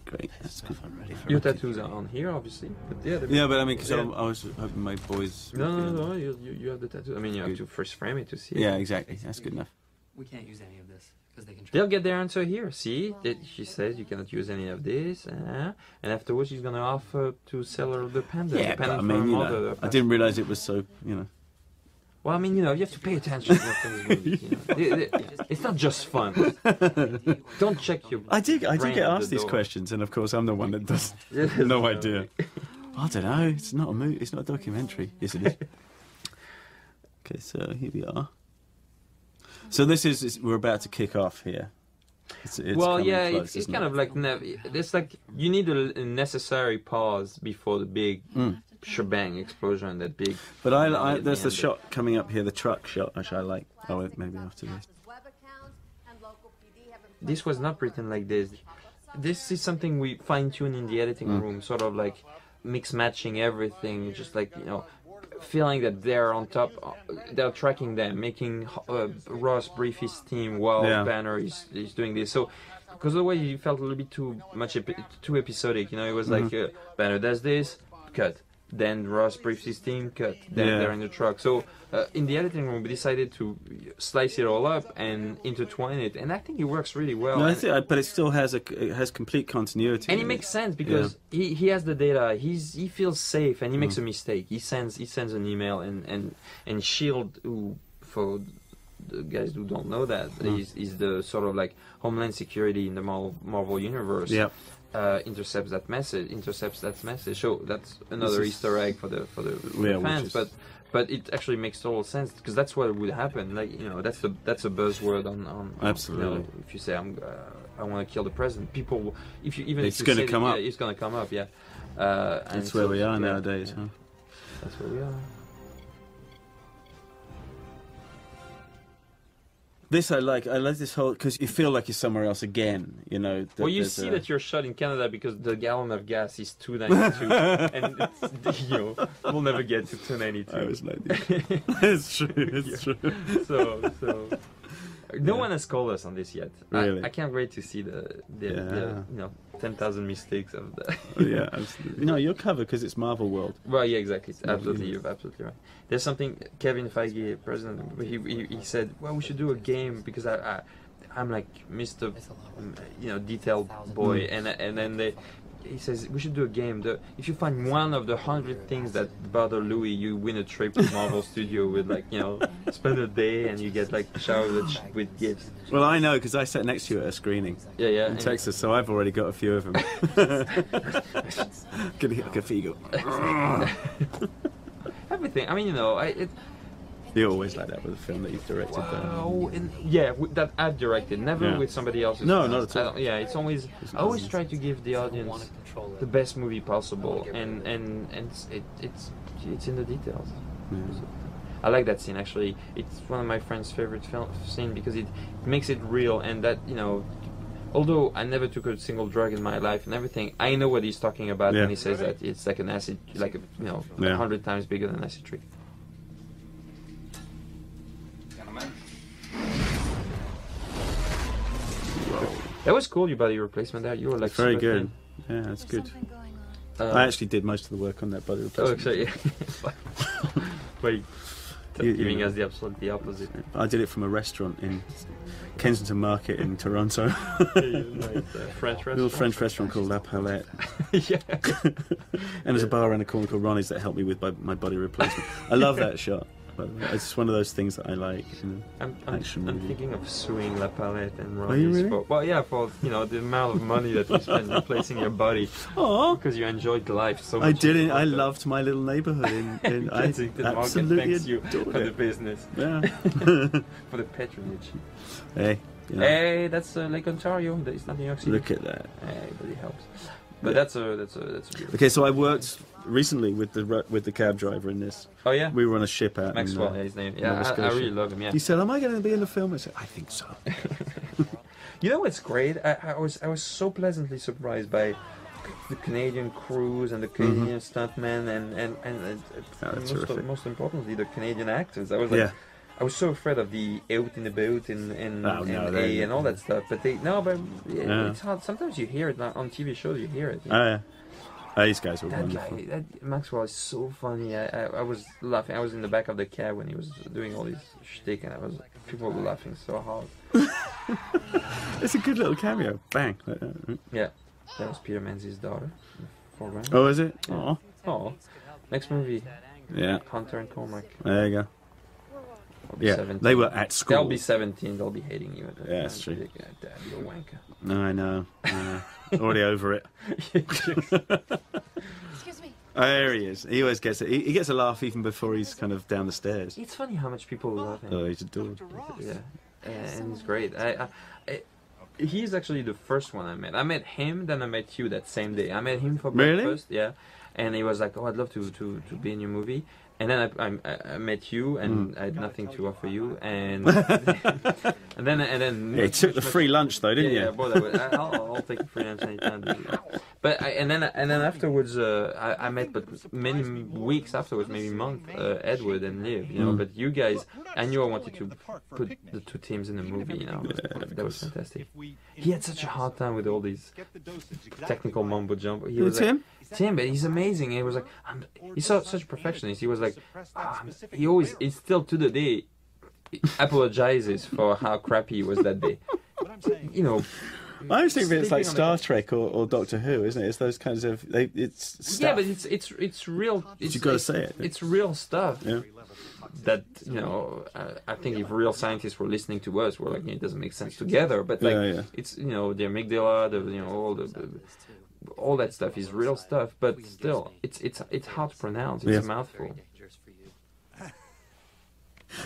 Great. That's good. I'm ready for Your tattoos are on here, obviously. But yeah, Yeah, but I mean, because Yeah. I was hoping my boys. No, no, no, no. You, you, you have the tattoo. I mean, you have to first frame it to see it. Yeah, exactly. That's good enough. We can't use any of this because they can. They'll get their answer here. See, that she says you cannot use any of this, uh, and afterwards she's gonna offer to sell her the pendant. Yeah, the but pendant I mean, you mother, know, I didn't realize it was so. You know. Well, I mean, you know, you have to pay attention to what's in movies. You know? *laughs* It- it- it's not just fun. *laughs* Don't check your. I did. I did get asked the these questions, and of course, I'm the one that does. *laughs* No no. idea. I don't know. It's not a movie. It's not a documentary. Yes, it is. okay, so here we are. So this is, is we're about to kick off here. It's, it's well, yeah, close, it's, it's kind it? of like nev- it's like you need a, necessary pause before the big Mm. shebang explosion. That big. But I, I there's the end. shot coming up here, the truck shot, which I like. Oh, maybe after this. This was not written like this. This is something we fine tune in the editing Mm. room, sort of like mix matching everything, just like you know, feeling that they're on top, uh, they're tracking them, making uh, Ross brief his team while Yeah. Banner is, is doing this. So, because otherwise you felt a little bit too much epi- too episodic. You know, it was like Mm-hmm. uh, Banner does this, cut. Then Ross briefs his team, cut. Then Yeah. they're in the truck. So uh, in the editing room, we decided to slice it all up and intertwine it, and I think it works really well. No, I think, but it still has a it has complete continuity. and it makes sense because he, he has the data. He's he feels safe and he Mm. makes a mistake. He sends he sends an email and and and Shield who for the guys who don't know that Mm. is is the sort of like Homeland Security in the Marvel, Marvel universe. Yep. Uh, intercepts that message. Intercepts that message. So that's another is- Easter egg for the for the, for Yeah, the fans. is- But but it actually makes total sense because that's what would happen. Like you know that's a that's a buzzword on on on, Absolutely. You know, if you say I'm uh, I want to kill the president, people if you even It's if gonna come up. yeah, it's gonna come up. Yeah. Uh, and That's where so- we are yeah, nowadays, yeah, huh? That's where we are. This I like. I like this whole because you feel like you're somewhere else again. You know. Well, you see a- that you're shot in Canada because the gallon of gas is 292, *laughs* and it's, you know we'll never get to 292. I was like, *laughs* it's true. It's true. so so no Yeah. one has called us on this yet. Really? I, I can't wait to see the the, the Yeah. you know 10,000 mistakes of the. *laughs* Oh, yeah, absolutely. No, you're covered because it's Marvel World. Well, yeah, exactly. It's absolutely, you're absolutely right. There's something Kevin Feige, president, he, he, he said, well, we should do a game because I, I I'm like Mr. It's a lot. um, you know detailed boy, Mm. and and then they. He says we should do a game. The, if you find one of the hundred things that bother Louis, you win a trip to Marvel *laughs* Studio with like you know spend a day and you get like showered with, with gifts. Well, I know because I sat next to you at a screening Yeah, yeah. in and- Texas, so I've already got a few of them. Good good Figo. Everything. I mean, you know, I, it, You're always like that with a film that you've directed. Wow, though. yeah, that I've directed, never Yeah. with somebody else's. No, film. not at all. don't- Yeah, it's always. It's I always not- try to give the audience to control it. the best movie possible, and and and it's, it, it's it's in the details. Yeah. I like that scene actually. It's one of my friend's favorite film scene because it makes it real, and that you know. Although I never took a single drug in my life and everything, I know what he's talking about Yeah. when he says that it's like an acid, like a, you know, a Yeah. hundred times bigger than acid tree. That was cool, your body replacement there. You were like very good. thin. Yeah, that's good. Uh, I actually did most of the work on that body Oh, replacement. yeah. *laughs* *laughs* Wait, You- giving you- us the absolute the opposite. I did it from a restaurant in Kensington Market in Toronto. *laughs* Nice, uh, French A little. French restaurant called La Palette. yeah. and there's a bar around the corner called Ronnie's that helped me with my, my body replacement. I love that shot. It's just one of those things that I like. You know. I'm, I'm, I'm thinking of suing La Palette and Ronnie's really? for well, yeah, for you know the amount of money that you spend replacing your body Aw, because you enjoyed life so much. I didn't. I loved my little neighborhood. In, *laughs* in I absolutely thanks you for the business, Yeah. *laughs* for the patronage. hey, you know, Hey, that's uh, Lake Ontario. Is not New York City. look at that. Hey, but it helps. But Yeah. that's a that's a that's a beautiful. Okay, so I worked recently with the with the cab driver in this. Oh yeah, We were on a ship out. in, Maxwell, uh, yeah, his name. Yeah, I, I really love him. Yeah. He said, "Am I going to be in the film?" I said, "I think so." *laughs* You know what's great? I, I was I was so pleasantly surprised by the Canadian crews and the Canadian mm-hmm. stuntmen and and and, uh, ah, and, Oh, most, terrific. most importantly the Canadian actors. I was like, yeah, I was so afraid of the out in the boat and and, Oh, and no, they- and all that stuff. But they no, but Yeah. it's hard. Sometimes you hear it on TV shows. You hear it. oh yeah. Oh, these guys were That wonderful. guy, that Maxwell is so funny. I, I, I was laughing. I was in the back of the cab when he was doing all this shtick, and I was people were laughing so hard. *laughs* It's a good little cameo. Bang. Uh, uh, yeah, that was Peter Mensah's daughter. Oh, is it? Oh, Oh, next movie, yeah. Hunter and Cormac. There you go. Yeah, 17. they were at school. They'll be 17. They'll be hating you. At that Yeah, that's true. Uh, Dad, you're a wanker. No, I know. I know. *laughs* Already over it. *laughs* Excuse me. Oh, there he is. He always gets it. He, he gets a laugh even before he's kind of down the stairs. it's funny how much people love him. Oh, he's adored. Yeah, and he's great. I, I, I, he's actually the first one I met. I met him, then I met you that same day. I met him for Really? breakfast, yeah, and he was like, "Oh, I'd love to to, to be in your movie." And then I, I, I met you, and Mm. I had nothing to offer you, and *laughs* and then and then Yeah, you took the free lunch though, didn't yeah, you? Yeah, boy, that was, I- I'll, I'll take a free lunch anytime. But I, and then and then afterwards, uh, I, I met, but many weeks afterwards, maybe month, uh, Edward and Liv. You know, Mm. but you guys, I knew I wanted to put the two teams in the movie. You know, Yeah, that was fantastic. He had such a hard time with all these technical mumbo jumbo. He Who, was like, Tim? Tim, but he's amazing. He was like, I'm, he's so, such a perfectionist. He was like, um, he always, he still to the day, apologizes for how crappy he was that day. *laughs* You know, I always think of it as like Star Trek or, or Doctor Who, isn't it? It's those kinds of they, it's stuff. yeah, but it's it's it's real. It's, you gotta say it. It's real stuff. Yeah. That you know, uh, I think if real scientists were listening to us, we're like, it doesn't make sense together. But like, Yeah, yeah. it's you know, the amygdala, the you know, all the, the all that stuff is real stuff. But still, it's it's it's hard to pronounce. It's Yeah. a mouthful.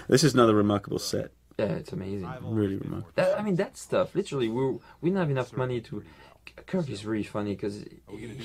This is another remarkable set. Yeah, it's amazing. Really remarkable. That, I mean, that stuff. Literally, we we didn't have enough money to. Kirk is really funny because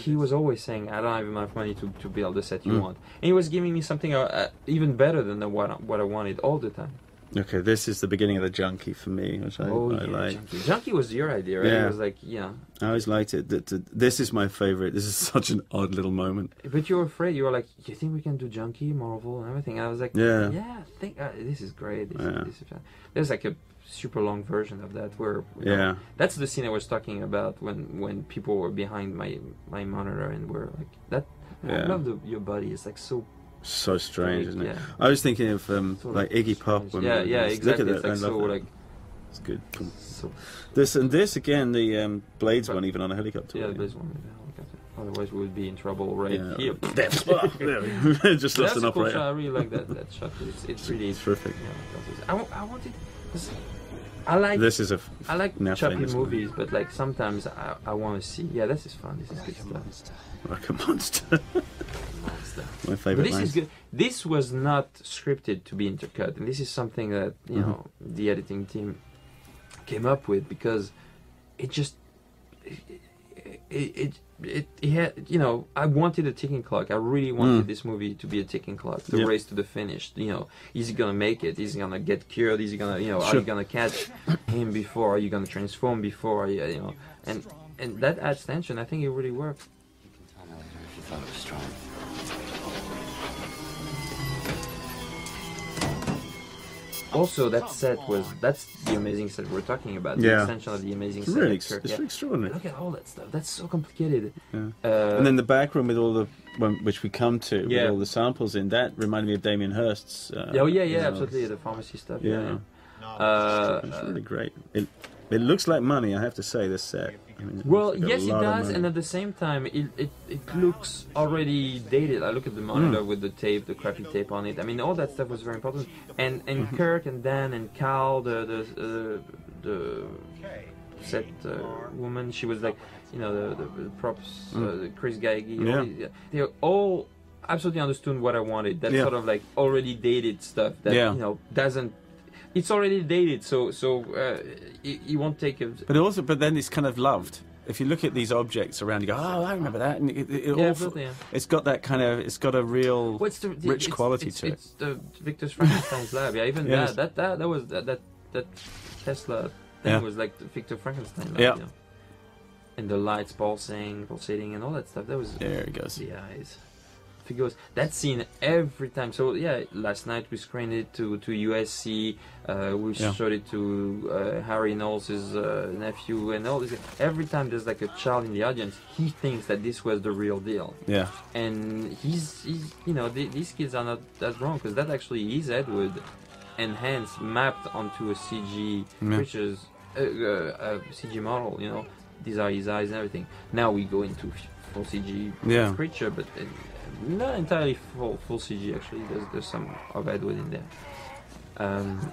he was always saying, "I don't have enough money to, to build the set you Mm. want," and he was giving me something uh, uh, even better than the, what what I wanted all the time. Okay, this is the beginning of the junkie for me, which I, oh I yeah, like. Junkie. Junkie was your idea, right? Yeah. It was like, yeah, I always liked it. This is my favorite. This is *laughs* such an odd little moment. but you were afraid. You were like, "You think we can do Junkie, Marvel, and everything?" And I was like, Yeah. yeah, I think uh, this is great. This, Yeah. is, this is fun." There's like a super long version of that where you know, Yeah. That's the scene I was talking about when when people were behind my my monitor and were like that. Yeah. I love the, your body. It's like so. So strange, isn't it? Yeah. I was thinking of um, so, like Iggy Pop. strange. When yeah, we- yeah, look exactly. at It's that. like I love so that. like It's good. So. This and this again, the um, Blades But- one, even on a helicopter. Yeah, right? there's one. with the helicopter. Otherwise, we would be in trouble right Yeah. here. *laughs* *laughs* There. *laughs* Just That's lost an a cool operator. shot. I really like that that shot. It's, it's really It's terrific. Yeah, I, wa- I wanted. 'cause I like This is a. f- I like now choppy famous one. movies, but like sometimes I, I want to see. Yeah, this is fun. This is good stuff. Like a monster. *laughs* Monster. My But favorite this line. is good. This was not scripted to be intercut, and this is something that you Mm-hmm. know the editing team came up with because it just it it it, it had you know I wanted a ticking clock. I really wanted Mm. this movie to be a ticking clock, the Yep. race to the finish. You know, is he gonna make it? Is he gonna get cured? Is he gonna you know are you gonna catch him before? Are you gonna transform before? You know, and and that adds tension. I think it really worked. Tell me later if you thought it was strong. Also, that set was that's the amazing set we're talking about. Yeah. The extension of the amazing It's set. really, ex- it's yeah. extraordinary. Look at all that stuff. That's so complicated. Yeah. Uh, and then the back room with all the, one, which we come to, Yeah. with all the samples in, that reminded me of Damien Hirst's. Uh, yeah, oh yeah, you yeah, know, absolutely. The pharmacy stuff. Yeah. Yeah. yeah. Uh, It's really great. It, it looks like money, I have to say, this set. I mean, well, it's got a yes, it does, and at the same time, it, it, it looks already dated. I look at the monitor Mm. with the tape, the crappy tape on it. I mean, all that stuff was very important. And and Mm-hmm. Kirk and Dan and Cal, the the uh, the set uh, woman, she was like, you know, the, the, the props, uh, the Chris Geige. all Mm. Yeah. these- They all absolutely understood what I wanted. That Yeah. sort of like already dated stuff that Yeah. you know doesn't. It's already dated, so so uh, it, you won't take a. But also, but then it's kind of loved. If you look at these objects around, you go, "Oh, I remember that." And it, it, it Yeah, all, absolutely, yeah. it's got that kind of, it's got a real What's the, the- rich it's, quality it's, to it. It's the Victor Frankenstein's lab. Yeah, even Yes. that, that that that was that that, that Tesla thing Yeah. was like the Victor Frankenstein lab. Yeah. You know? And the lights pulsing, pulsating, and all that stuff. That was There it goes. the eyes. Figures that scene every time. So yeah, last night we screened it to to USC. Uh, we Yeah. showed it to uh, Harry Knowles' uh, nephew, and all this. Every time there's like a child in the audience, he thinks that this was the real deal Yeah. and he's, he's you know th- these kids are not that wrong because that actually is Edward enhanced mapped onto a CG Yeah. creatures uh, uh, a CG model you know these are his eyes and everything now we go into full CG Yeah. creature but uh, not entirely full full CG actually there's, there's some of Edward in there um,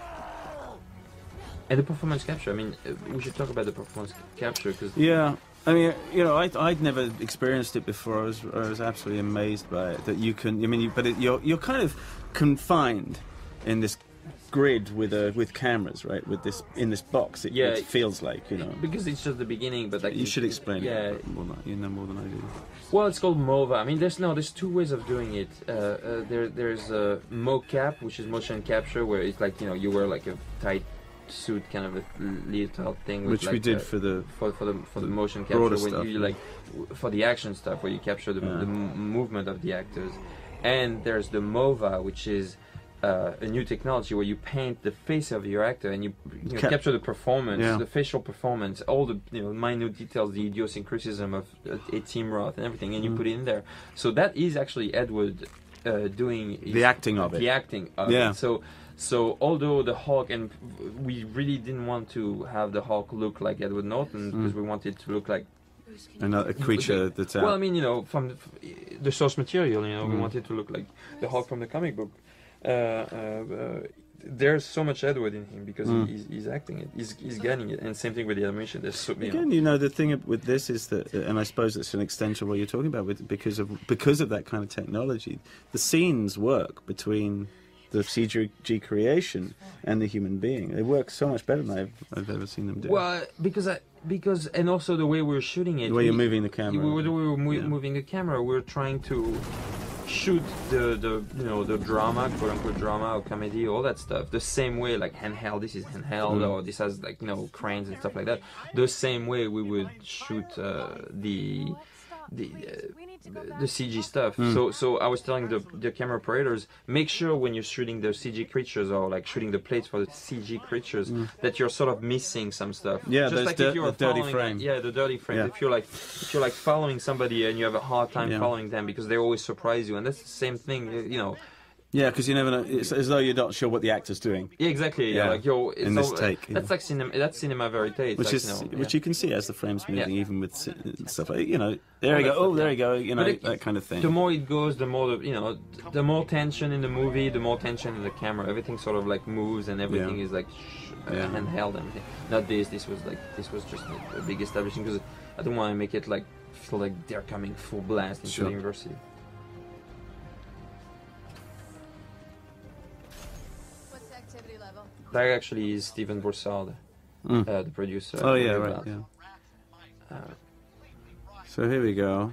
and the performance capture I mean uh, we should talk about the performance capture because Yeah. I mean, you know, I, I'd never experienced it before. I was, I was absolutely amazed by it. That you can, I mean, you, but it, you're, you're kind of confined in this grid with a with cameras, right? With this in this box, it, Yeah. it feels like you know. because it's just the beginning. But like You should explain Yeah, it more than, you know more than I do. Well, it's called MOVA. I mean, there's no, there's two ways of doing it. Uh, uh, there, there's uh, mocap, which is motion capture, where it's like you know you wear like a tight suit, kind of a leotard thing, Which we did a- for the for for the for the the motion capture when stuff, you like for the action stuff where you capture the, Yeah. the m- movement of the actors, and there's the MOVA, which is. Uh, a new technology where you paint the face of your actor and you, you know, Cap- capture the performance, Yeah. the facial performance, all the you know minute details, the idiosyncrasism of uh, a Tim Roth and everything, and you Mm. put it in there. So that is actually Edward uh, doing his- The acting of it. The acting of Yeah. it. So so although the Hulk and we really didn't want to have the Hulk look like Edward Norton because Mm. we wanted to look like another creature that's out. well, I mean, you know, from the, the source material, you know, we Mm. wanted to look like the Hulk from the comic book. Uh, uh, uh, there's so much Edward in him because Mm. he's, he's acting it, he's, he's getting it, and same thing with the animation. There's so, you know, Again, you know, the thing with this is that, and I suppose it's an extension of what you're talking about, with because of because of that kind of technology, the scenes work between the CG creation and the human being. They work so much better than I've, I've ever seen them do. Well, because I, because and also the way we're shooting it, the way you're moving the camera. We were, we were mo- Yeah. moving the camera. We were trying to shoot the, the you know the drama, quote unquote drama or comedy, all that stuff. The same way, like handheld. This is handheld, Mm. or this has like you know cranes and stuff like that. The same way we would shoot uh, the the uh, the CG stuff. Mm. So so I was telling the the camera operators, make sure when you're shooting the CG creatures or like shooting the plates for the CG creatures that you're sort of missing some stuff. Mm. Yeah, just like dir- if you were the dirty following- frame. Yeah, the dirty frame. Yeah. If you're like if you're like following somebody and you have a hard time Yeah. following them because they always surprise you, and that's the same thing. you- You know. Yeah, because you never know. It's as though you're not sure what the actor's doing, Yeah, exactly. Yeah, Yeah. like yo, it's In this all- take, That's yeah. like cinema. That's cinema verite. Which like, is you know, which yeah. you can see as the frames moving, even with stuff like you know. There you go. Oh, there you go. You know it- that kind of thing. The more it goes, the more the, you know, the more tension in the movie, the more tension in the camera. Everything sort of like moves, and everything is like sh- uh, Yeah. handheld. And everything. Not this. This was like this was just a, a big establishment because I don't want to make it like feel like they're coming full blast into Sure. the university. Level? That actually is Stephen Broussard, Mm. uh, the producer. oh yeah, right. Blood. Yeah. Uh, So here we go.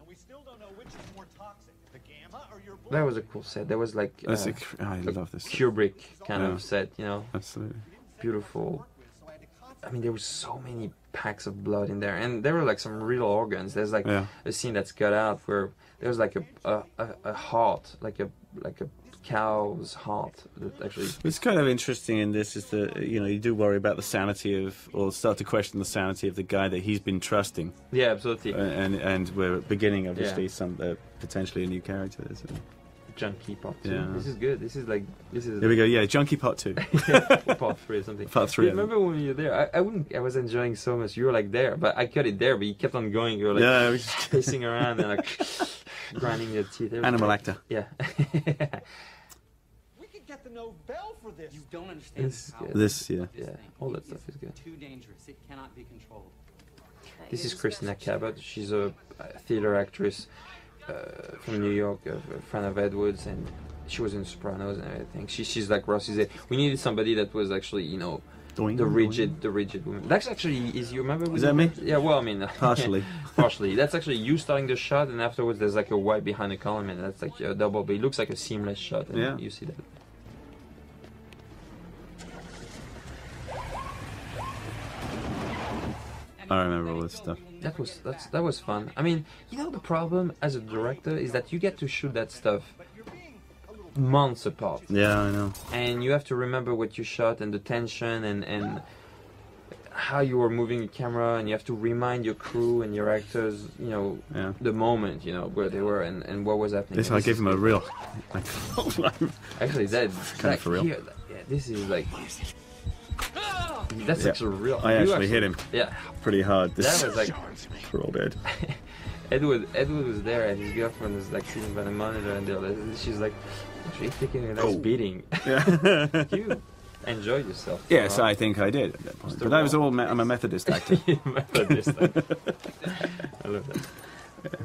And we still don't know which is more toxic, the gamma or your blood. that was a cool set. That was like That's uh, a, cr- I a love this. Kubrick kind Yeah. of set. You know, Absolutely. beautiful. I mean, there were so many packs of blood in there, and there were like some real organs. There's like Yeah. a scene that's cut out where there's like a a, a, a heart, like a like a cow's heart that actually. What's kind of interesting in this is that you know you do worry about the sanity of, or start to question the sanity of the guy that he's been trusting, Yeah, absolutely. and and we're beginning obviously Yeah. some uh, potentially a new character. there, So. Junkie Part Two. Yeah. This is good. This is like this is Here we go. Yeah, Junkie Part Two. *laughs* part three or *laughs* something. Part three, remember when you were there? I, I wouldn't. I was enjoying so much. You were like there, but I cut it there. But you kept on going. You were like yeah, just- *laughs* pacing around and like grinding your teeth. Animal great. actor. Yeah. We could get the Nobel for this. You don't understand It's the power This, yeah. this Yeah, thing. all that stuff is good. Too dangerous. It cannot be controlled. This is Christina Cabot. She's a a theater actress uh, from New York, a, a friend of Edward's, and she was in Sopranos and everything. She, she's like Rossy said. We needed somebody that was actually, you know, Doing, the doing. rigid, the rigid woman. That's actually is you remember? when Is you that me? Yeah. Well, I mean, *laughs* Partially. *laughs* partially. That's actually you starting the shot, and afterwards there's like a white behind the column, and that's like a double. But it looks like a seamless shot. And Yeah. You see that. I remember all this stuff. That was that's that was fun. I mean, you know, the problem as a director is that you get to shoot that stuff months apart, Yeah, I know. and you have to remember what you shot and the tension and and how you were moving the camera, and you have to remind your crew and your actors, you know, Yeah. the moment, you know, where they were and, and what was happening. This I gave him a real. Like, Actually, that kinda like for real. Here, yeah, this is like that's Yeah. actually real. I You actually hit him Yeah, pretty hard. This that was like poor old Ed. Edward. Edward was there, and his girlfriend was like sitting by the monitor, and they're like, she's like, actually taking a nice Oh. beating. Yeah. *laughs* you *laughs* enjoy yourself. yes, Huh? I think I did at that point. But I was all. Me- I'm a *laughs* Methodist actor. Methodist. I love that.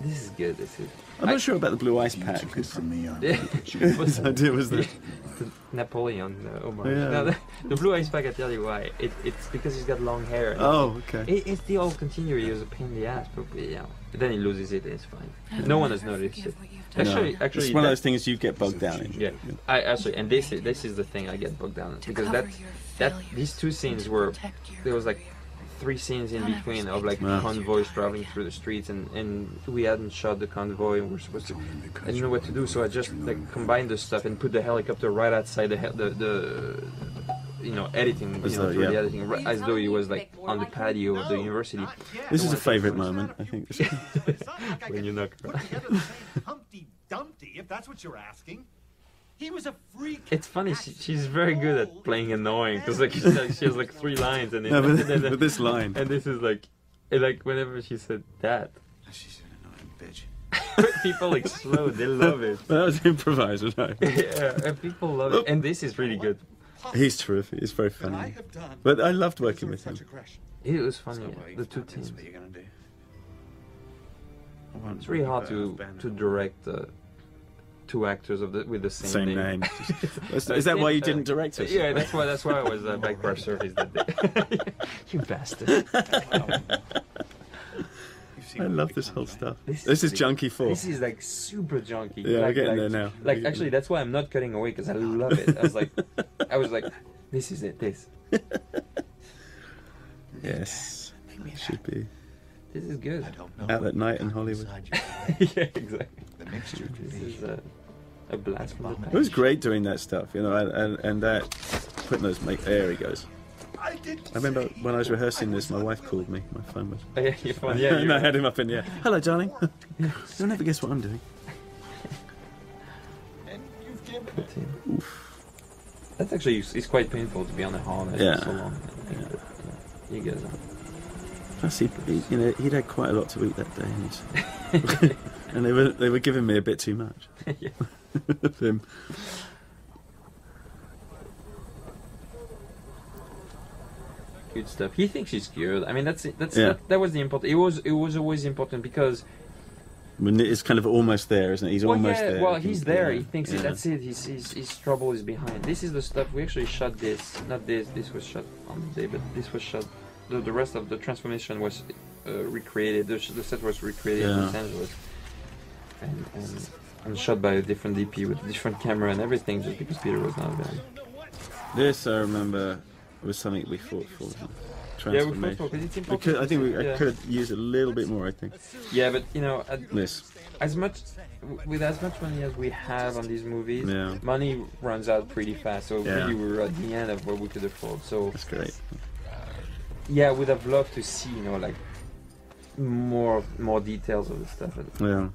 This is good. This is. I'm I- not sure about the blue ice pack. Took it from me on *laughs* *laughs* Whose idea was that? the Napoleon uh, homage. Yeah. No, the, the blue ice pack. I tell you why. It, it's because he's got long hair. Oh, okay. It, it's the old continuity. It was a pain in the ass, but yeah. But then he loses it. It's fine. No one has noticed it. Actually, No. actually, it's one of those things you get bogged down in. Yeah, I actually, and this is this is the thing I get bogged down in because that that these two scenes were there was like three scenes in oh, between of like Yeah. convoys traveling through the streets and and we hadn't shot the convoy and we're supposed to I didn't know what to do so I just like combined the stuff and put the helicopter right outside the the, the you know editing As you know though- through the yeah. editing right, as though he was like on the patio of the university This is a favourite moment, I think. *laughs* when you knock *laughs* Put together the same Humpty Dumpty, if that's what you're asking. He was a freak. it's funny she, she's very good at playing annoying because like, she's like she has like three lines and, *laughs* No, but, *laughs* and then- but this line. And this is like, and like whenever she said that, She's an annoying bitch. *laughs* people explode. They love it. But that was improvised, right? yeah, and people love it. And this is really good. He's terrific. He's very Could I funny. But I loved working with him. It was funny. yeah, The two teams. What are gonna do? It's really hard to to direct uh, two actors of the with the same, Same name. Is, *laughs* is that why you didn't direct it? Yeah, that's why. That's why I was uh, back bar service that day. you bastard. I love this whole stuff. This This is is- Junkie 4. This is like super junky. Yeah, we're like, getting like, there now. Like actually, that's why I'm not cutting away because I love it. I was like, *laughs* I was like, this is it. This. Yes. it Should be This is good. I don't know. out at night in Hollywood. *laughs* yeah, exactly. The mixture This is a, a blast from the It was great doing that stuff, you know, and, and, and that putting those make there he goes. I. I remember when I was rehearsing this, my wife called me. My phone was. Oh, yeah, you're fun. *laughs* Yeah, and I had him up in the air. Hello, darling. *laughs* You'll never guess what I'm doing. And you've given Good team. That's actually it's quite painful to be on the harness Yeah. for so long. I think, yeah, you guys are. Plus, he, he, you know, he'd had quite a lot to eat that day, and, *laughs* and they were they were giving me a bit too much yeah. *laughs* of him. Good stuff. He thinks he's cured. I mean, that's it. That's Yeah. that, that was the important. It was it was always important because When it's kind of almost there, isn't it? He's well, almost yeah, there. well, he's there. yeah, He thinks yeah. that's it. His, his his trouble is behind. This is the stuff we actually shot. This not this. This was shot on the day, but this was shot. The, the rest of the transformation was uh, recreated. The, the set was recreated in Los Angeles, and, and and shot by a different DP with a different camera and everything, just because Peter was not there. This I remember was something we fought for. Yeah, we fought for- 'cause it's could, I think we, yeah. I could used a little bit more. I think Yeah, but you know, at, this. as much with as much money as we have on these movies, Yeah. money runs out pretty fast. So Yeah. really, we were at the end of what we could afford. So That's great. yeah, we'd have loved to see, you know, like more more details of the stuff. Yeah.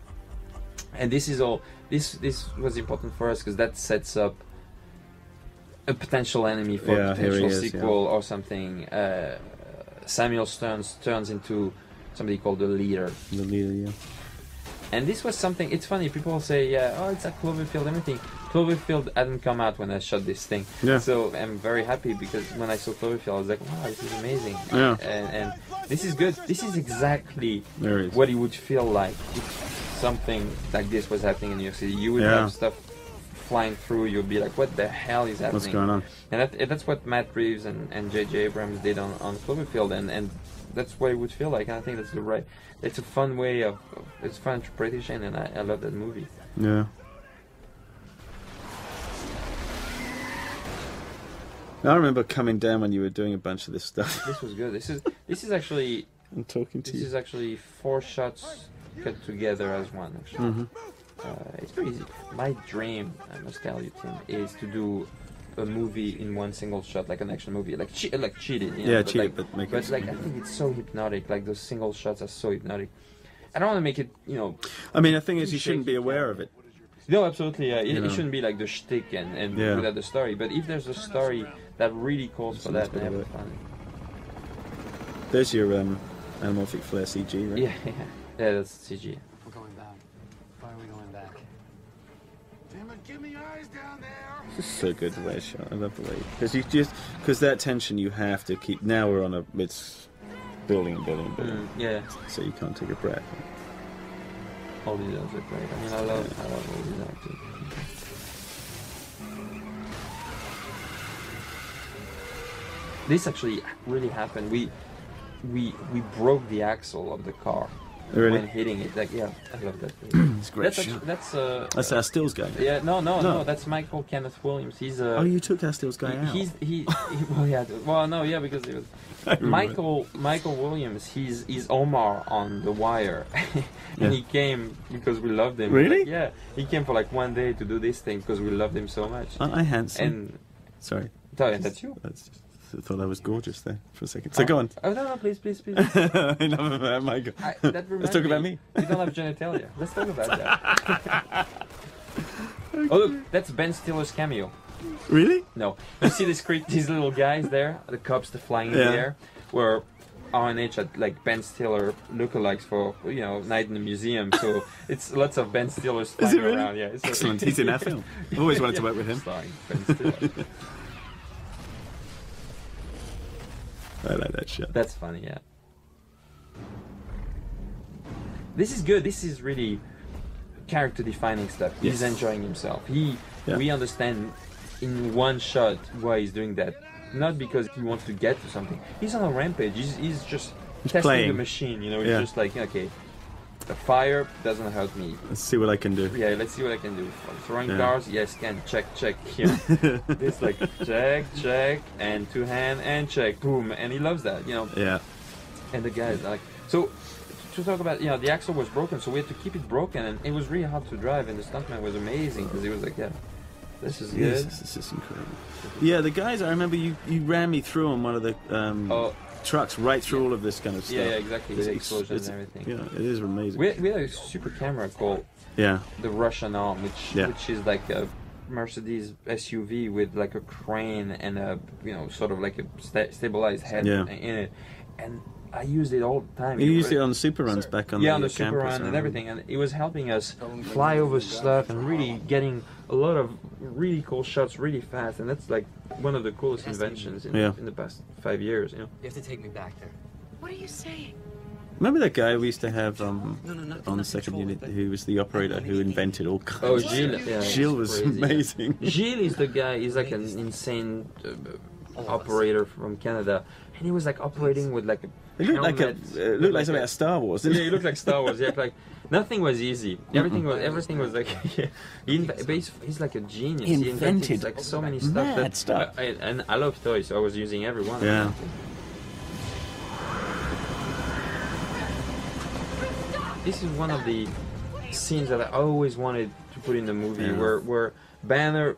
And this is all. This this was important for us because that sets up a potential enemy for Yeah, a potential is, yeah. sequel or something. Uh, Samuel Stearns turns into somebody called the leader. The leader, yeah. And this was something. It's funny. People say, "Yeah, oh, it's a Cloverfield." Everything. Cloverfield hadn't come out when I shot this thing. Yeah. So I'm very happy because when I saw Cloverfield, I was like, "Wow, this is amazing." Yeah. And, and this is good. This is exactly is. what it would feel like something like this was happening in New York City. You would Yeah. have stuff flying through. You'd be like, "What the hell is happening?" What's going on? And that, that's what Matt Reeves and, and J.J. Abrams did on, on Cloverfield, and, and that's what it would feel like. And I think that's the right. It's a fun way of, of it's fun interpretation, and I, I love that movie. Yeah. I remember coming down when you were doing a bunch of this stuff This was good. This is *laughs* this is actually I'm talking to this you. is actually four shots cut together as one. Actually, Mhm. uh, it's pretty easy. My dream, I must tell you, Tim, is to do a movie in one single shot, like an action movie, like che- like cheated. You know, Yeah, but cheated, like, but make but it- like I think it's so hypnotic. Like those single shots are so hypnotic. I don't want to make it, you know. I mean, the thing is, you shouldn't be aware of it. No, absolutely. Yeah. It, it shouldn't be like the shtick and, and Yeah. without the story. But if there's a story that really calls for that, then have fun. There's your um, anamorphic flare CG, right? Yeah, *laughs* yeah, yeah. That's CG. We're going back. Why are we going back? Damn it, give me eyes down there! It's just so good the way it's shot. I love the way because you just because that tension you have to keep. Now we're on a it's building and building and building, Mm, yeah. so you can't take a breath. All these others are great. I mean, I love, I love all these actors. This actually really happened. We, we, we broke the axle of the car Really? when hitting it. Like, yeah, I love that. *clears throat* It's great that's shot. that's uh, That's our stills guy. yeah, no, no, No. no, that's Michael Kenneth Williams. He's uh, Oh, you took our stills guy he- out. He's he, he *laughs* well yeah well no yeah because it was *laughs* Michael Michael Williams he's he's Omar on The Wire *laughs* and Yeah. he came because we loved him Really? Like, yeah he came for like one day to do this thing because we loved him so much Aren't I handsome? and Sorry, oh, yeah, that's you that's just, thought I was gorgeous there for a second. So oh. go on. oh no no please please please about *laughs* Michael. I, Let's talk about me. we don't have genitalia *laughs* let's talk about that oh look that's Ben Stiller's cameo Really? No. You see these cre- these little guys there, the cops, the flying in Yeah. the air, where RNH had like Ben Stiller lookalikes for you know night in the museum. So it's lots of Ben Stillers *laughs* flying really? around. Yeah, it's Excellent. He's in our film. I've always wanted to work with him. Starring Ben Stiller. I like that shot. That's funny. Yeah. This is good. This is really character defining stuff. He's enjoying himself. He Yeah. we understand in one shot why he's doing that. Not because he wants to get to something. He's on a rampage. He's, he's just He's testing the machine. You know, he's Yeah. just like okay, the fire doesn't hurt me. Let's see what I can do. Yeah, let's see what I can do. Throwing Yeah. cars, yes, can check, check. Here, *laughs* this like check, check, and two hand and check, boom, and he loves that. You know, Yeah. and the guys like so to talk about you know the axle was broken so we had to keep it broken and it was really hard to drive and the stuntman was amazing because he was like yeah this is good this is incredible. Yeah, the guys. I remember you. You ran me through on one of the um, oh trucks, right through all of this kind of stuff. yeah, yeah exactly It's- explosions and everything Yeah, it is amazing. we, we had a super camera called yeah, the Russian Arm which Yeah. which is like a Mercedes SUV with like a crane and a you know sort of like a sta- stabilized head Yeah. in it and I used it all the time you It used was- it on super runs back on yeah, the, on the super run I and everything, and it was helping us fly over stuff and really getting a lot of really cool shots really fast, and that's like one of the coolest Has to be- inventions in, Yeah. in the past five years. You know, You have to take me back there. What are you saying? Remember that guy we used to have um, No, no, not- on the second unit but- who was the operator who invented all kinds oh of Gilles, shit. yeah, Gilles was crazy, yeah. amazing. Gilles is the guy. He's like an insane uh, All of us. Operator from Canada, and he was like operating with like a. It looked like a uh, it looked like something out of Star Wars. Didn't Yeah, he looked like Star Wars. Yeah, like *laughs* nothing was easy. Everything was everything was like *laughs* yeah. He he's, he's like a genius. He He invented invented like so many stuff. mad that, stuff. I, I- and I love toys, so I was using every one. Yeah. This is one of the scenes that I always wanted to put in the movie, Yeah. where where Banner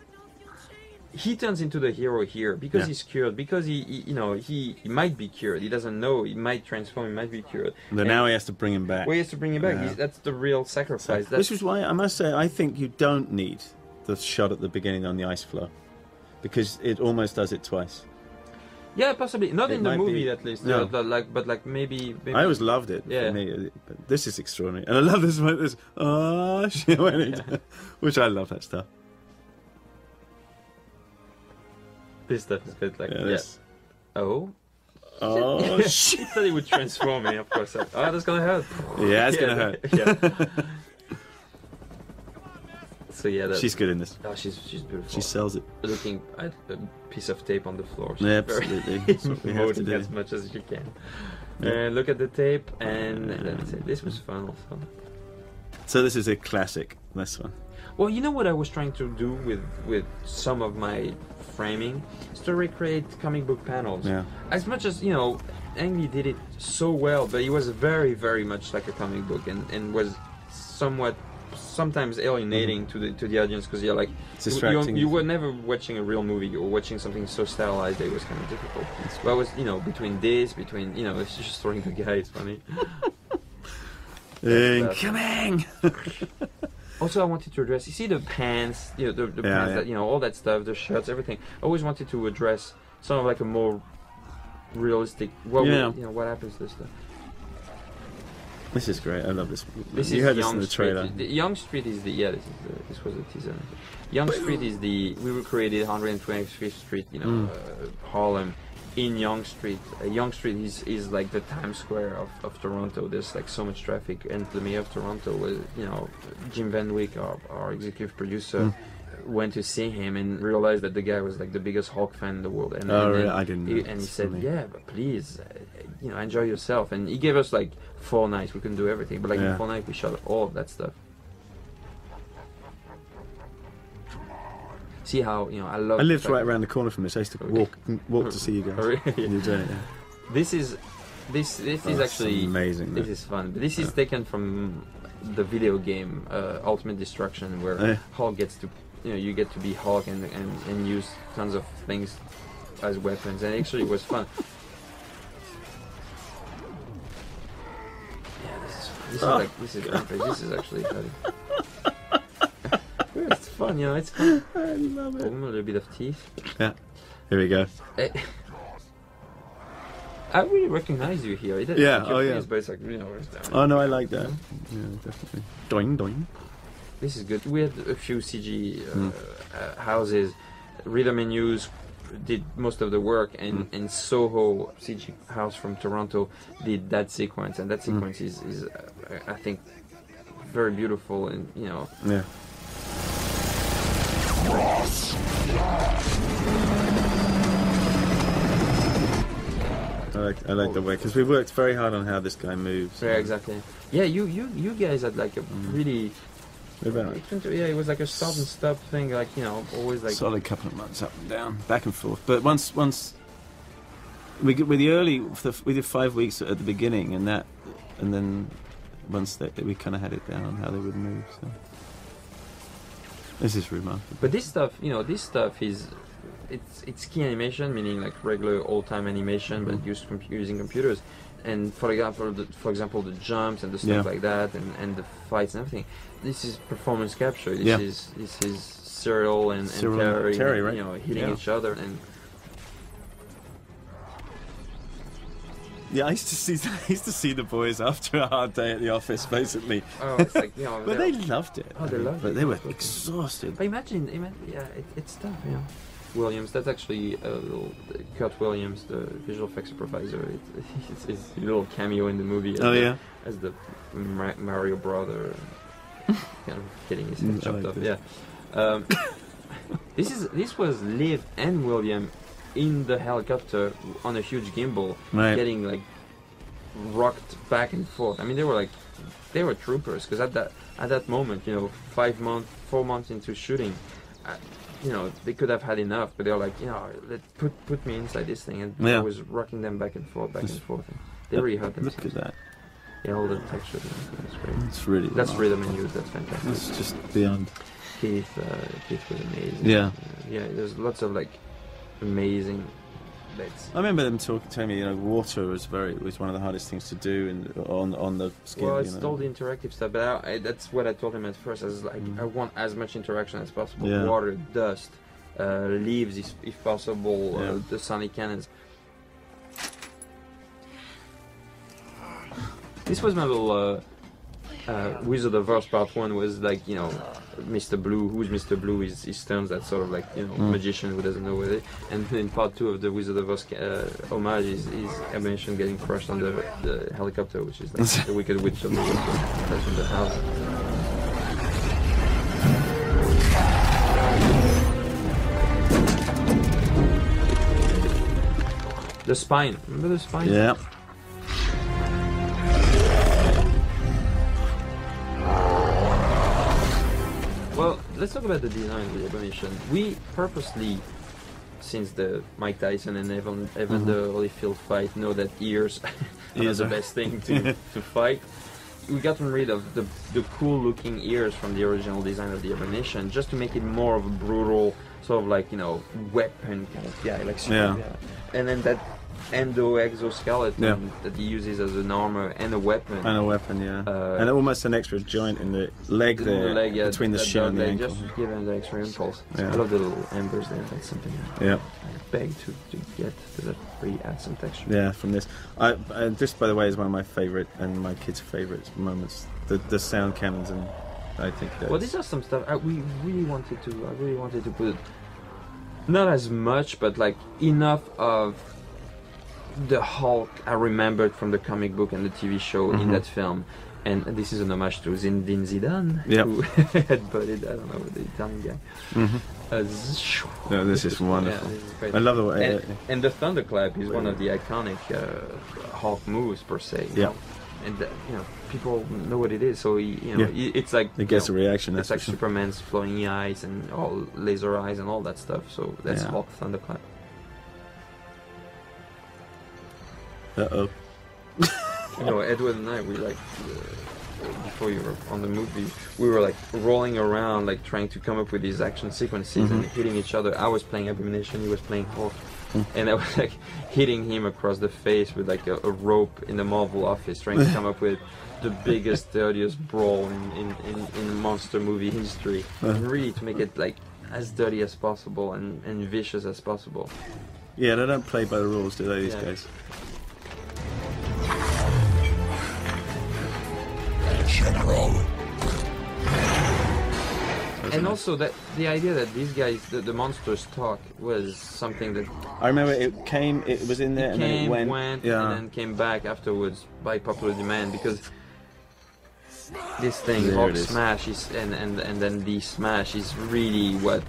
he turns into the hero here because Yeah. he's cured because he, he you know he, he might be cured he doesn't know he might transform he might be cured But And- now he has to bring him back. well, he has to bring him back. Yeah. He's, that's the real sacrifice. That's, Which is why I must say I think you don't need the shot at the beginning on the ice floe because it almost does it twice. yeah, possibly not It in the movie be- at least. No. but like, but like maybe. maybe I always loved it. Yeah. Me, this is extraordinary, and I love this. This oh shit, *laughs* when it- Yeah. *laughs* which I love that stuff. This stuff is good. Like, Yeah, yeah. this- Oh. Oh *laughs* shit. thought he would transform me. Of course. Like, oh, that's gonna hurt. Yeah, it's Yeah, gonna hurt. *laughs* yeah. So yeah, that, She's good in this. Oh, she's she's beautiful. She sells it. looking at a piece of tape on the floor. Yeah, absolutely. *laughs* That's what we have to do. as much as she can. Yeah. Uh, look at the tape, and that's it. This was fun also. So this is a classic. This one. Well, you know what I was trying to do with with some of my framing is to recreate comic book panels. Yeah. As much as you know, Ang Lee did it so well, but he was very, very much like a comic book, and, and was somewhat sometimes alienating to the to the audience because you're like you, you, were never watching a real movie. You were watching something so stylized that it was kind of difficult. But I was, you know, between this, between you know, it's just throwing the guy. It's funny. *laughs* Incoming. *laughs* Also, I wanted to address. You see the pants, you know, the, the Yeah, pants yeah. that you know, all that stuff, the shirts, everything. I always wanted to address some of like a more realistic. What Yeah. would, you know, what happens to this stuff? This is great. I love this. This you is heard this in the Street. trailer. The Yonge Street is the yeah. This is the, this was a teaser. Yonge Street is the we recreated 125th Street, you know, Mm. uh, Harlem, in Yonge Street. Uh, Yonge Street is, is like the Times Square of, of Toronto. There's like so much traffic, and the mayor of Toronto was, you know, Jim Van Wyck, our, our executive producer, Mm. went to see him and realized that the guy was like the biggest Hulk fan in the world. And, Oh, and really? I didn't he- know. and he said, funny. "Yeah, but please, uh, you know, enjoy yourself." And he gave us like four nights. We couldn't do everything, but like Yeah. in four nights, we shot all of that stuff. See how you know I love. I lived right around the corner from this. I used to walk walk to see you guys. *laughs* Really? You're doing it. Yeah. This is this this Oh, is actually amazing. This is fun. But this is Yeah. taken from the video game uh, Ultimate Destruction, where Yeah. Hulk gets to you know you get to be Hulk and, and and use tons of things as weapons, and actually it was fun. Yeah, this is this is Oh, like this is. This is actually fun. *laughs* Yeah, it's fun, you know. It's fun. *laughs* I love Oh, a little bit of teeth. Yeah. Here we go. Eh, I really recognize you here. It Yeah, look your oh, yeah. face, like you know. it's down. Oh no, I like that. Yeah, definitely. Doing, doing. This is good. We had a few CG uh, Mm. uh, houses. Rhythm and Hues did most of the work, and, Mm. and Soho CG house from Toronto did that sequence, and that Mm. sequence is, is uh, I think, very beautiful, and you know, Yeah. I like, I like the way because we worked very hard on how this guy moves. yeah, exactly. Yeah, you you you guys had like a Mm. really. About Yeah, it was like a stop and stop thing, like you know, always like. solid couple of months up and down, back and forth. But once, once we get with the early, the, we did five weeks at the beginning, and that, and then once they, we kind of had it down on how they would move. So this is remarkable. But this stuff, you know, this stuff is it's it's key animation, meaning like regular old time animation, but Mhm. used comp- using computers. And for example, the, for example, the jumps and the stuff Yeah. like that, and, and the fights and everything. This is performance capture. This Yeah. is this is Cyril and, and Cyril Terry, right? you know, hitting Yeah. each other and Yeah, I used to see, *laughs* I used to see the boys after a hard day at the office, basically. oh, it's like you know. *laughs* But they're- loved it. Oh, they loved But it, they were absolutely. exhausted. But imagine, imagine yeah, it, it's tough, you know. Williams, that's actually uh, little, Kurt Williams, the visual effects supervisor. It, *laughs* it's, it's a little cameo in the movie. As Oh the, yeah. as the Ma- Mario brother, kind of getting his head chopped like off. this. Yeah. Um, *coughs* this is this was Liv and William in the helicopter on a huge gimbal, Right. getting like rocked back and forth. I mean, they were like they were troopers because at that at that moment, you know, five months, four months into shooting, uh, you know, they could have had enough, but they're like, you know, let put put me inside this thing, and I was rocking them back and forth, back and forth. And they really hurt Look at that. Yeah, all the textures. That's great. It's really. That's remarkable. Rhythm and Hues. That's fantastic. It's just beyond. Keith, uh, Keith was amazing. Yeah. Uh, yeah. There's lots of like amazing bits. I remember them talking, to me, you know, water was very was one of the hardest things to do in, on on the skin. Well, you it's know. all the interactive stuff, but I, I, that's what I told him at first. I was like, Mm. I want as much interaction as possible. Yeah. Water, dust, uh, leaves, if, if possible, uh, the sonic cannons. This was my little uh, uh, Wizard of Oz part one. Was like you know, Mr. Blue. Who's Mr. Blue? Is is Sterns that sort of like you know Mm. magician who doesn't know what it. And then part two of the Wizard of Oz uh, homage is, is Abomination getting crushed on the, the helicopter, which is like *laughs* the Wicked Witch of the, that's the house. The spine. Remember the spine? Yeah. Well, let's talk about the design of the Abomination. We purposely, since the Mike Tyson and Evan, Evan Mhm. the Holyfield fight, know that ears *laughs* are Ears the best thing to, *laughs* to fight. We got rid of the, the cool looking ears from the original design of the Abomination just to make it more of a brutal, sort of like, you know, weapon kind of guy. Like Yeah. And then that endo exoskeleton Yeah. that he uses as an armor and a weapon. And a weapon, yeah. Uh, and almost an extra joint in the leg the there, leg, yeah, between the shin and the ankle. Just give him the extra impulse. Yeah. I love the little embers there. That's something I, Yeah, I beg to, to get to that really add some texture. yeah. From this, I, uh, this by the way is one of my favorite and my kids' favorite moments. The the sound cannons and I think that's Well, these are some stuff I, we really wanted to. I really wanted to put not as much, but like enough of the Hulk I remembered from the comic book and the TV show in Mhm. that film. And this is an homage to Zinedine Zidane, Yep. who *laughs* had butted, I don't know, the Italian guy. Mhm. Uh, No, this is yeah, wonderful. this is. I love the way. and, and the thunderclap is one of the iconic uh, Hulk moves per se. you Yeah. know? And uh, you know, people know what it is, so you you know, Yeah. it's like it gets you a know, reaction. It's like. Superman's flowing eyes and all laser eyes and all that stuff. So that's Yeah. Hulk thunderclap. Uh oh. You know, Edward and I, we like uh, before you were on the movie, we were like rolling around, like trying to come up with these action sequences and Mhm. hitting each other. I was playing Abomination, he was playing Hulk, Mm. and I was like hitting him across the face with like a, a rope in the Marvel office, trying to come up with the biggest, dirtiest brawl in in, in, in monster movie history, and really to make it like as dirty as possible and, and vicious as possible. Yeah, they don't play by the rules, do they? These Yeah. guys. And also that the idea that these guys, the, the monsters talk, was something that I remember it came. It was in there, and then it went. went, yeah. and then came back afterwards by popular demand because this thing, There Hulk it is. Smash, is and, and and then the Smash is really what.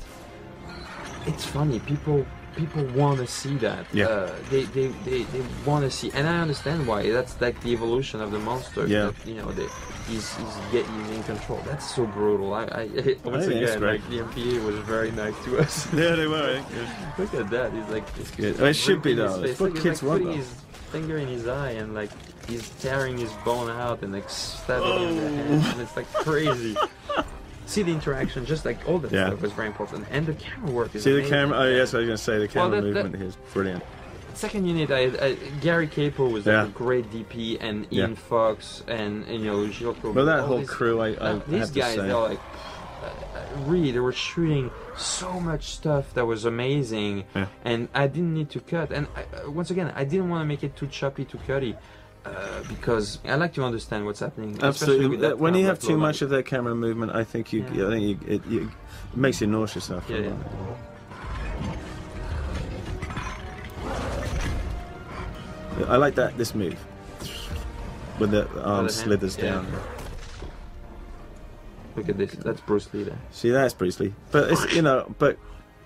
It's funny. People people want to see that. Yeah. Uh, they they, they, they want to see, and I understand why. That's like the evolution of the monster. Yeah. That, you know, they, he's he's get he's in control. That's so brutal. I, I *laughs* once it's again, like the MPA was very nice to us. *laughs* Yeah, they were. *laughs* Look at that. He's like It's good. It should be though. It's what Look, kids like want. putting though. his finger in his eye and like he's tearing his bone out and like stabbing him in the head and it's like crazy. See the interaction, just like all that Yeah. stuff was very important, and the camera work is. See the amazing. camera. Oh yes, I was going to say the camera that- that- movement here is brilliant. Second unit, I, I, Gary Capo was Yeah. a great DP, and Yeah. Ian Fox, and, and you know Gilles Coby. Well, that whole these- crew, I, I these have to guys, they're like, uh, uh, really, they were shooting so much stuff that was amazing, Yeah. and I didn't need to cut. And I, uh, once again, I didn't want to make it too choppy, too cutty, uh, because I like to understand what's happening. Absolutely. that When you have too much of their camera movement, I think you. Yeah. I think you, it, you, it makes you nauseous after Yeah, yeah. I like that this move, when the arm slithers down. Look at this. That's Bruce Lee there. See, that's Bruce Lee. But it's you know, but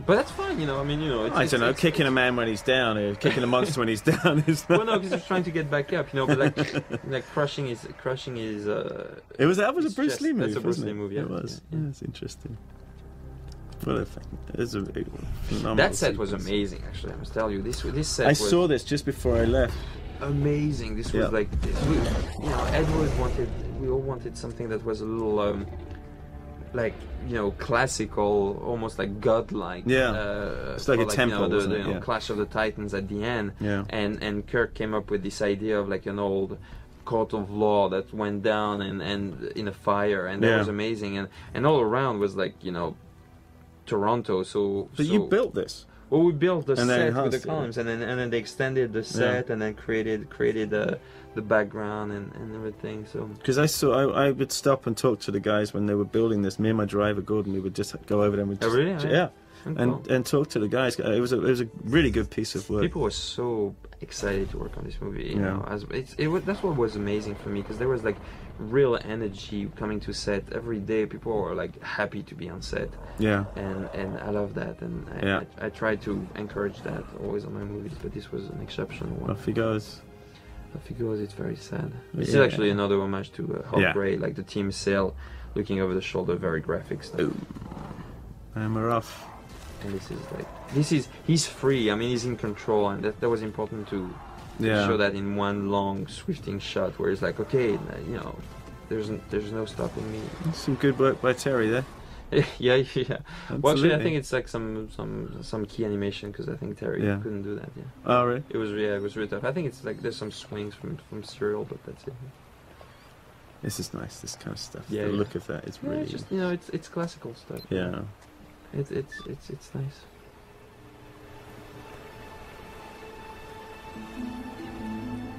But that's fine, you know. I mean, you know. It's, I don't know, it's- kicking a man when he's down, or kicking a monster when he's *laughs* down is not. Well, no, because he's trying to get back up, you know. But like, *laughs* like crushing his, crushing his. Uh, It was that was a Bruce just- Lee movie. that's a Bruce Lee it? movie, yeah. It was. Yeah, Yeah, yeah. it's interesting. Thing! It's a a phenomenal. that set was amazing, actually. I must tell you, this this set I was saw this just before I left. amazing. This was Yeah. like, we, you know, Edward wanted, we all wanted something that was a little, um, like, you know, classical, almost like godlike. Yeah. Uh, It's like a you temple, know, the, wasn't the, it? you know, Yeah. Clash of the Titans at the end. Yeah. And and Kirk came up with this idea of like an old court of law that went down and, and in a fire, and that Yeah. was amazing. And and all around was like, you know. Toronto, so But so, you built this. Well, we built the And set with the it. columns, and then and then they extended the set, and then created created uh, the background and, and everything. So Because I saw, I, I would stop and talk to the guys when they were building this. Me and my driver Gordon, we would just go over there. and we'd Oh, really? yeah, Yeah. And cool. and talk to the guys. Uh, It was a it was a really good piece of work. people were so excited to work on this movie. You Yeah. know, as it's, it was, that's what was amazing for me because there was like real energy coming to set every day. People were like happy to be on set, yeah, and and I love that, and I, Yeah. I, I try to encourage that always on my movies. But this was an exceptional one. off he goes. I figure it's very sad. This Yeah. is actually another homage to uh, Hulk Yeah. Gray, like the Tim Sale, looking over the shoulder, very graphic stuff. And we're off. And this is like, this is he's free. I mean, he's in control, and that, that was important to, to Yeah. show that in one long swifting shot, where it's like, okay, you know, there's there's no stopping me. Some good work by Terry there. *laughs* yeah, yeah. Well, actually, I think it's like some some some key animation because I think Terry Yeah. couldn't do that. Yeah, Oh, really? it was yeah, it was really tough. I think it's like there's some swings from from Cyril, but that's it. This is nice. This kind of stuff. Yeah, the yeah. look of that is Yeah, really. it's just you know, it's it's classical stuff. yeah. It's it's it's it's nice.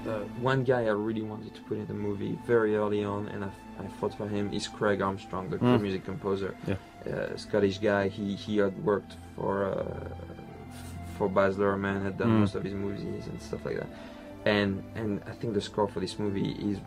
Uh, one guy I really wanted to put in the movie very early on, and I, I fought for him, is Craig Armstrong, the Mm. music composer. Yeah. Uh, Scottish guy. He he had worked for uh, f- before Baz Luhrmann had done Mm. most of his movies and stuff like that. And and I think the score for this movie is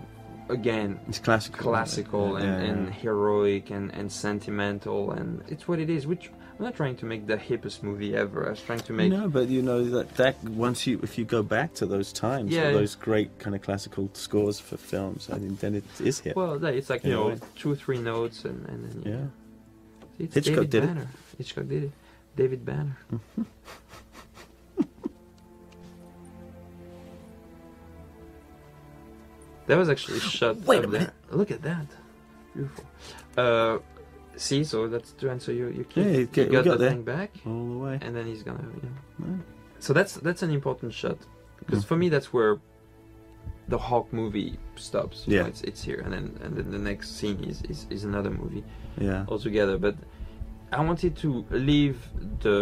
again It's classical. classical and, Yeah, yeah, and heroic and, and sentimental and it's what it is. Which I'm not trying to make the hippest movie ever. I was trying to make No, but you know that that once you if you go back to those times, Yeah, those great kind of classical scores for films, I think then it is hip well, it's like you know way. two three notes and and then yeah. It's Hitchcock David did it. Banner. Hitchcock did it. David Banner. *laughs* that was actually shot Wait up a minute. there. Look at that. Beautiful. Uh, see, so that's to answer your, your Yeah, kid. you you get- we got got the thing back, All the way. and then he's gonna. You know. Right. So that's that's an important shot because Mm. for me that's where the Hulk movie stops. You know, Yeah. it's it's here, and then and then the next scene is is, is another movie Yeah. altogether. But I wanted to leave the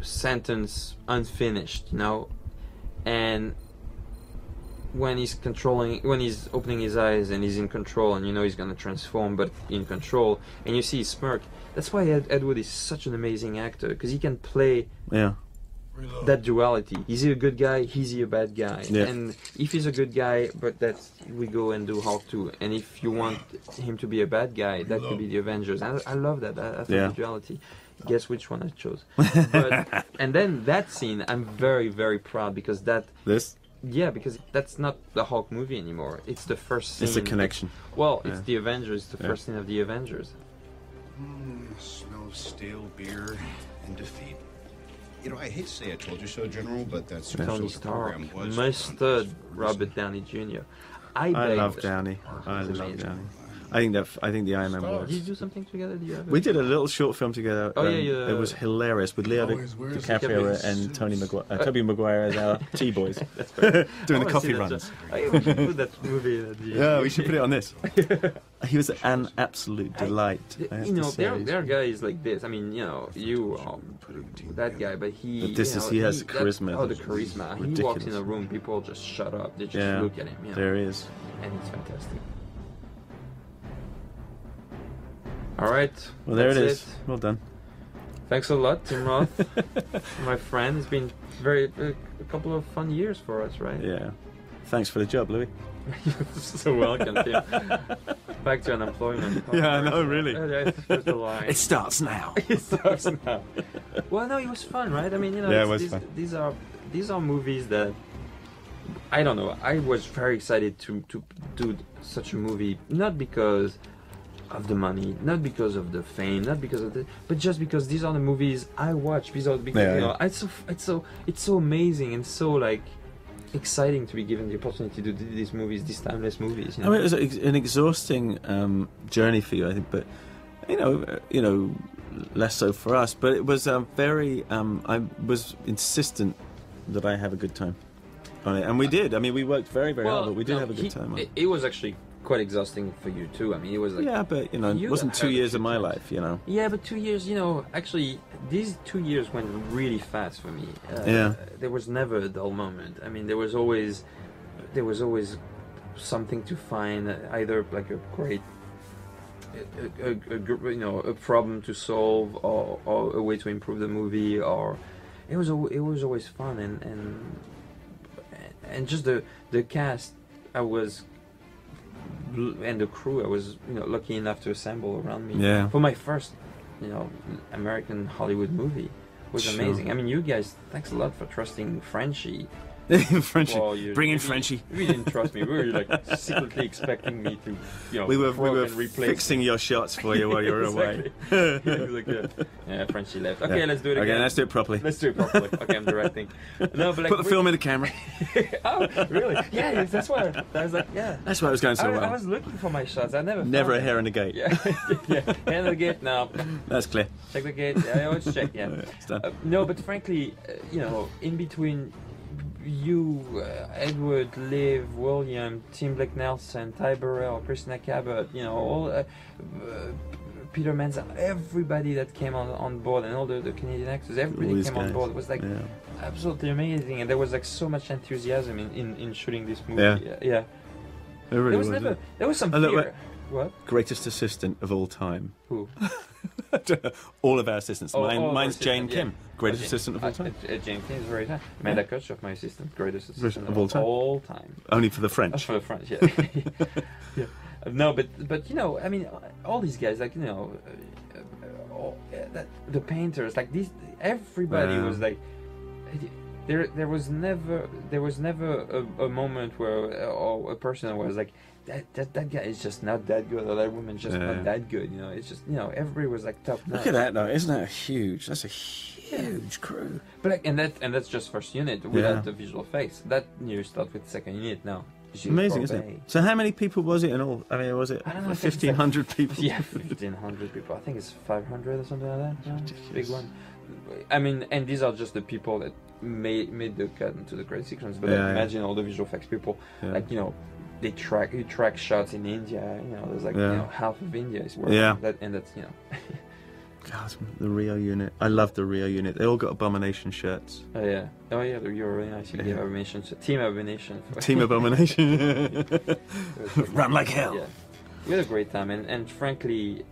sentence unfinished, you know, and when he's controlling, when he's opening his eyes and he's in control, and you know he's gonna transform, but in control, and you see his smirk. That's why Ed, Ed Wood is such an amazing actor because he can play Yeah. that duality. Is he a good guy? Is he a bad guy? Yeah. And if he's a good guy, but that's we go and do Hulk too. And if you want him to be a bad guy, that could be the Avengers. I, I love that. I, I thought Yeah. the duality. Guess which one I chose. *laughs* But, and then that scene, I'm very very proud because that This yeah because that's not the Hulk movie anymore. It's the first scene. it's a connection. Well, it's the Avengers. The Yeah. first scene of the Avengers. Mm, smell of stale beer and defeat. You know, I hate to say I told you so, General, but that Super Tony Stark, program was Mustard, done for a Robert. Downey Jr. I, I love Downey. I love. Downey. I think that f- I think the Iron Man Did you works. do something together? Do you have We did a little short film together. Oh, yeah, um, yeah. It was hilarious with Leo Always wears DiCaprio suits. and Tony Maguire, uh, *laughs* Tobey Maguire as our *laughs* T boys *laughs* doing I the coffee runs. job. We should put that movie in Yeah, we should put it on this. he was an absolute delight. I have you know, say. there, there are guys like this. I mean, you know, you are that guy, but he. But this you is- he has that- charisma oh, the that's charisma. He walks in a room, people just shut up. They just Yeah, look at him. You know, there he is. and he's fantastic. All right. Well, there that's it is. Well done. Thanks a lot, Tim Roth, *laughs* my friend. It's been very a, a couple of fun years for us, right? Yeah. Thanks for the job, Louis. *laughs* You're so welcome, Tim. *laughs* Back to unemployment. Yeah, I know, really. Uh, yeah, that's starts now. it starts now. Well, no, it was fun, right? I mean, you know, Yeah, it was these, fun. these are these are movies that I don't know. I was very excited to to do such a movie, not because of the money, not because of the fame, not because of the, but just because these are the movies I watch. These are because Yeah, you know, yeah. it's so it's so it's so amazing and so like exciting to be given the opportunity to do these movies, these timeless movies. You I mean, it was an exhausting um, journey for you, I think, but you know, uh, you know, less so for us. But it was um, very. Um, I was insistent that I have a good time on it, and we did. I mean, we worked very, very hard, but we did no, have a good he- time. It. it was actually quite exhausting for you too. I mean, it was like yeah, but you know, it wasn't two years of my times. life. You know. Yeah, but two years, you know, actually, these two years went really fast for me. Uh, Yeah. There was never a dull moment. I mean, there was always, there was always something to find, either like a great, a, a, a, you know, a problem to solve, or, or a way to improve the movie, or it was it was always fun and and and just the the cast. I was and the crew I was you know lucky enough to assemble around me Yeah. for my first you know American Hollywood movie was Sure. amazing. I mean, you guys, thanks a lot for trusting Frenchie. *laughs* Frenchie, Well, you- bring in Frenchie. You didn't trust me. We were like *laughs* secretly expecting me to, you know, We were we were fixing your shots for you while you were away. *laughs* Exactly. He was like, yeah, yeah, Frenchie left. Okay, Yeah. let's do it Okay, let's do it properly. Let's do it properly. Okay, I'm directing. No, but like Put the film in the camera. oh, really? Yeah, that's why I was like, yeah. That's why it was going so I, well. I was looking for my shots. I never. Never a hair in the gate. Yeah, yeah. Hand the gate now. That's clear. Check the gate. Yeah, let's check. Yeah. Yeah, it's done. Uh, no, but frankly, uh, you know, in between you, uh, Edward, Liv, William, Tim Blake Nelson, Ty Burrell, Christina Cabot, you know, all uh, uh, Peter Mensah, everybody that came on on board, and all the, the Canadian actors, everybody came on board. It was like Yeah. absolutely amazing, and there was like so much enthusiasm in, in, in shooting this movie. Yeah. yeah. It really There was was. never. There was some fear. What? Greatest assistant of all time. Who? *laughs* all of our assistants. Oh, Mine, oh, mine's assistant, Jane yeah. Kim. Greatest Okay. assistant of all Uh, time. uh, Jane Kim is very time. Amanda Kutcher, my assistant, greatest assistant Of all time. All time. Only for the That's French. for the French, yeah. *laughs* *laughs* yeah. No, but but you know, I mean, all these guys, like you know, uh, all, that, the painters, like these, everybody Yeah. was like, there there was never there was never a, a moment where uh, or a person was like. That, that, that guy is just not that good, or that woman's just Yeah. not that good. You know, it's just you know everybody was like top notch. Look at that, though. Isn't that huge? That's a huge crew. But like, and that and that's just first unit without Yeah. the visual effects. That you start with second unit now. Amazing, isn't it? So, how many people was it in all? I mean, was it I don't know, I think it's like- 1,500 people? *laughs* Yeah, fifteen hundred people. I think it's five hundred or something like that. Yeah, big one. I mean, and these are just the people that made made the cut into the credit sequence. But like, Yeah, yeah. imagine all the visual effects people. Like you know, they track you track shots in India. You know, there's like Yeah. you know half of India is working. Yeah. That and that's you know. *laughs* God, the Rio unit. I love the Rio unit. They all got Abomination shirts. Oh yeah. Oh yeah. You're really nice. You Yeah. Abomination. Team Abomination. *laughs* Team Abomination. *laughs* Run like hell. Yeah. We had a great time, and, and frankly,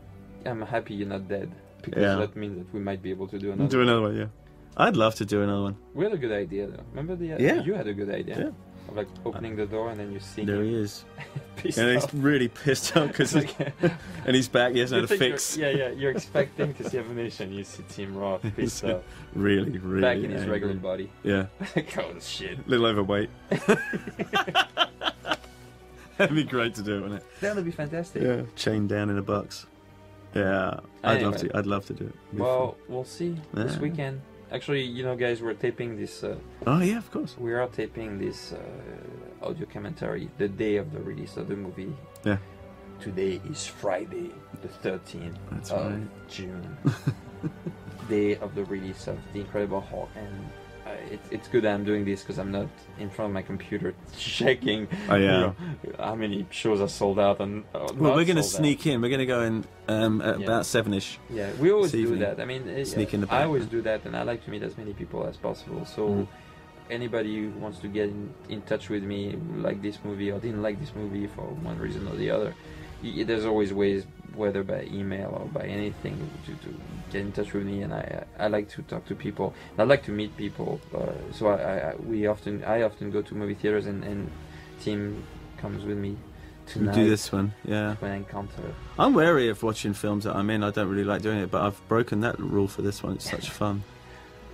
I'm happy you're not dead because Yeah. that means that we might be able to do another. Do another one, yeah. I'd love to do another one. We had a good idea though. Remember the? Uh, yeah. You had a good idea. Yeah. Of like opening the door and then you see. There him he is. *laughs* pissed And he's off. really pissed off because Like, *laughs* and he's back. He hasn't had a fix. Yeah, yeah. You're expecting to see Abomination. You see Tim Roth *laughs* pissed He's off, really, really back in his regular body. Yeah, like, oh shit. little overweight. That'd be great to do, wouldn't it? That would be fantastic. Yeah, chained down in a box. Yeah, I'd love to. I'd love to do it. It'd Well, we'll see this weekend. Actually, you know, guys, we're taping this. Uh, oh yeah, of course. We are taping this uh, audio commentary the day of the release of the movie. Yeah. Today is Friday, the 13th That's of right. June. *laughs* day of the release of The Incredible Hulk. And it, it's good that I'm doing this because I'm not in front of my computer *laughs* checking Oh, you yeah. know, how many shows are sold out. and uh, Well, we're going to sold out. sneak in. We're going to go in um, at Yeah. about seven-ish. Yeah, we always do that. I mean, uh, Sneak in the I always do that, and I like to meet as many people as possible. So, Mm. anybody who wants to get in, in touch with me, like this movie or didn't like this movie for one reason or the other, there's always ways, whether by email or by anything, to, to get in touch with me. And I, I like to talk to people. I like to meet people. Uh, so I, I, we often, I often go to movie theaters, and, and Tim comes with me tonight. do this one. Yeah. when I encounter. I'm wary of watching films that I'm in. I don't really like doing it, but I've broken that rule for this one. It's such *laughs* fun.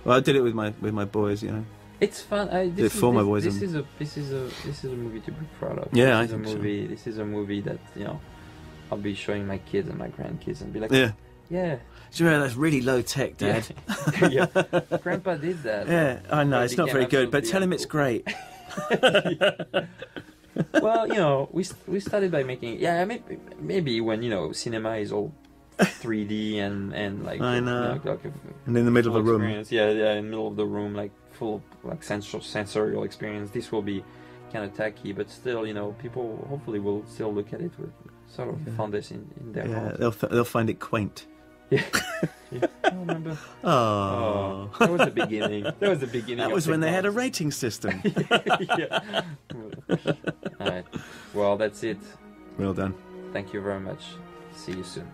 Well, I did it with my with my boys, you know. It's fun. I, Did this, it for is, my this, boys this and- is a this is a this is a movie to be proud of. Yeah, this I is think a so. This is a movie that you know, I'll be showing my kids and my grandkids and be like, Yeah. yeah, know that's really low tech, Dad? *laughs* yeah, Grandpa *laughs* did that. Yeah, I know it's not very good, but tell him it's great. *laughs* well, you know, we we started by making yeah i maybe maybe when you know cinema is all 3D and and like I you know. like a And in the middle of a room. Yeah, yeah, in the middle of the room, like full of like sensor, sensorial experience. This will be kind of tacky, but still, you know, people hopefully will still look at it with sort of Yeah. this in, in their Yeah, heart. they'll th- they'll find it quaint. Yeah. yeah. *laughs* I remember. Oh, Oh, that was the beginning. *laughs* That was the beginning. that was when they had a rating system. *laughs* yeah. All right. Well, that's it. well done. Thank you very much. See you soon.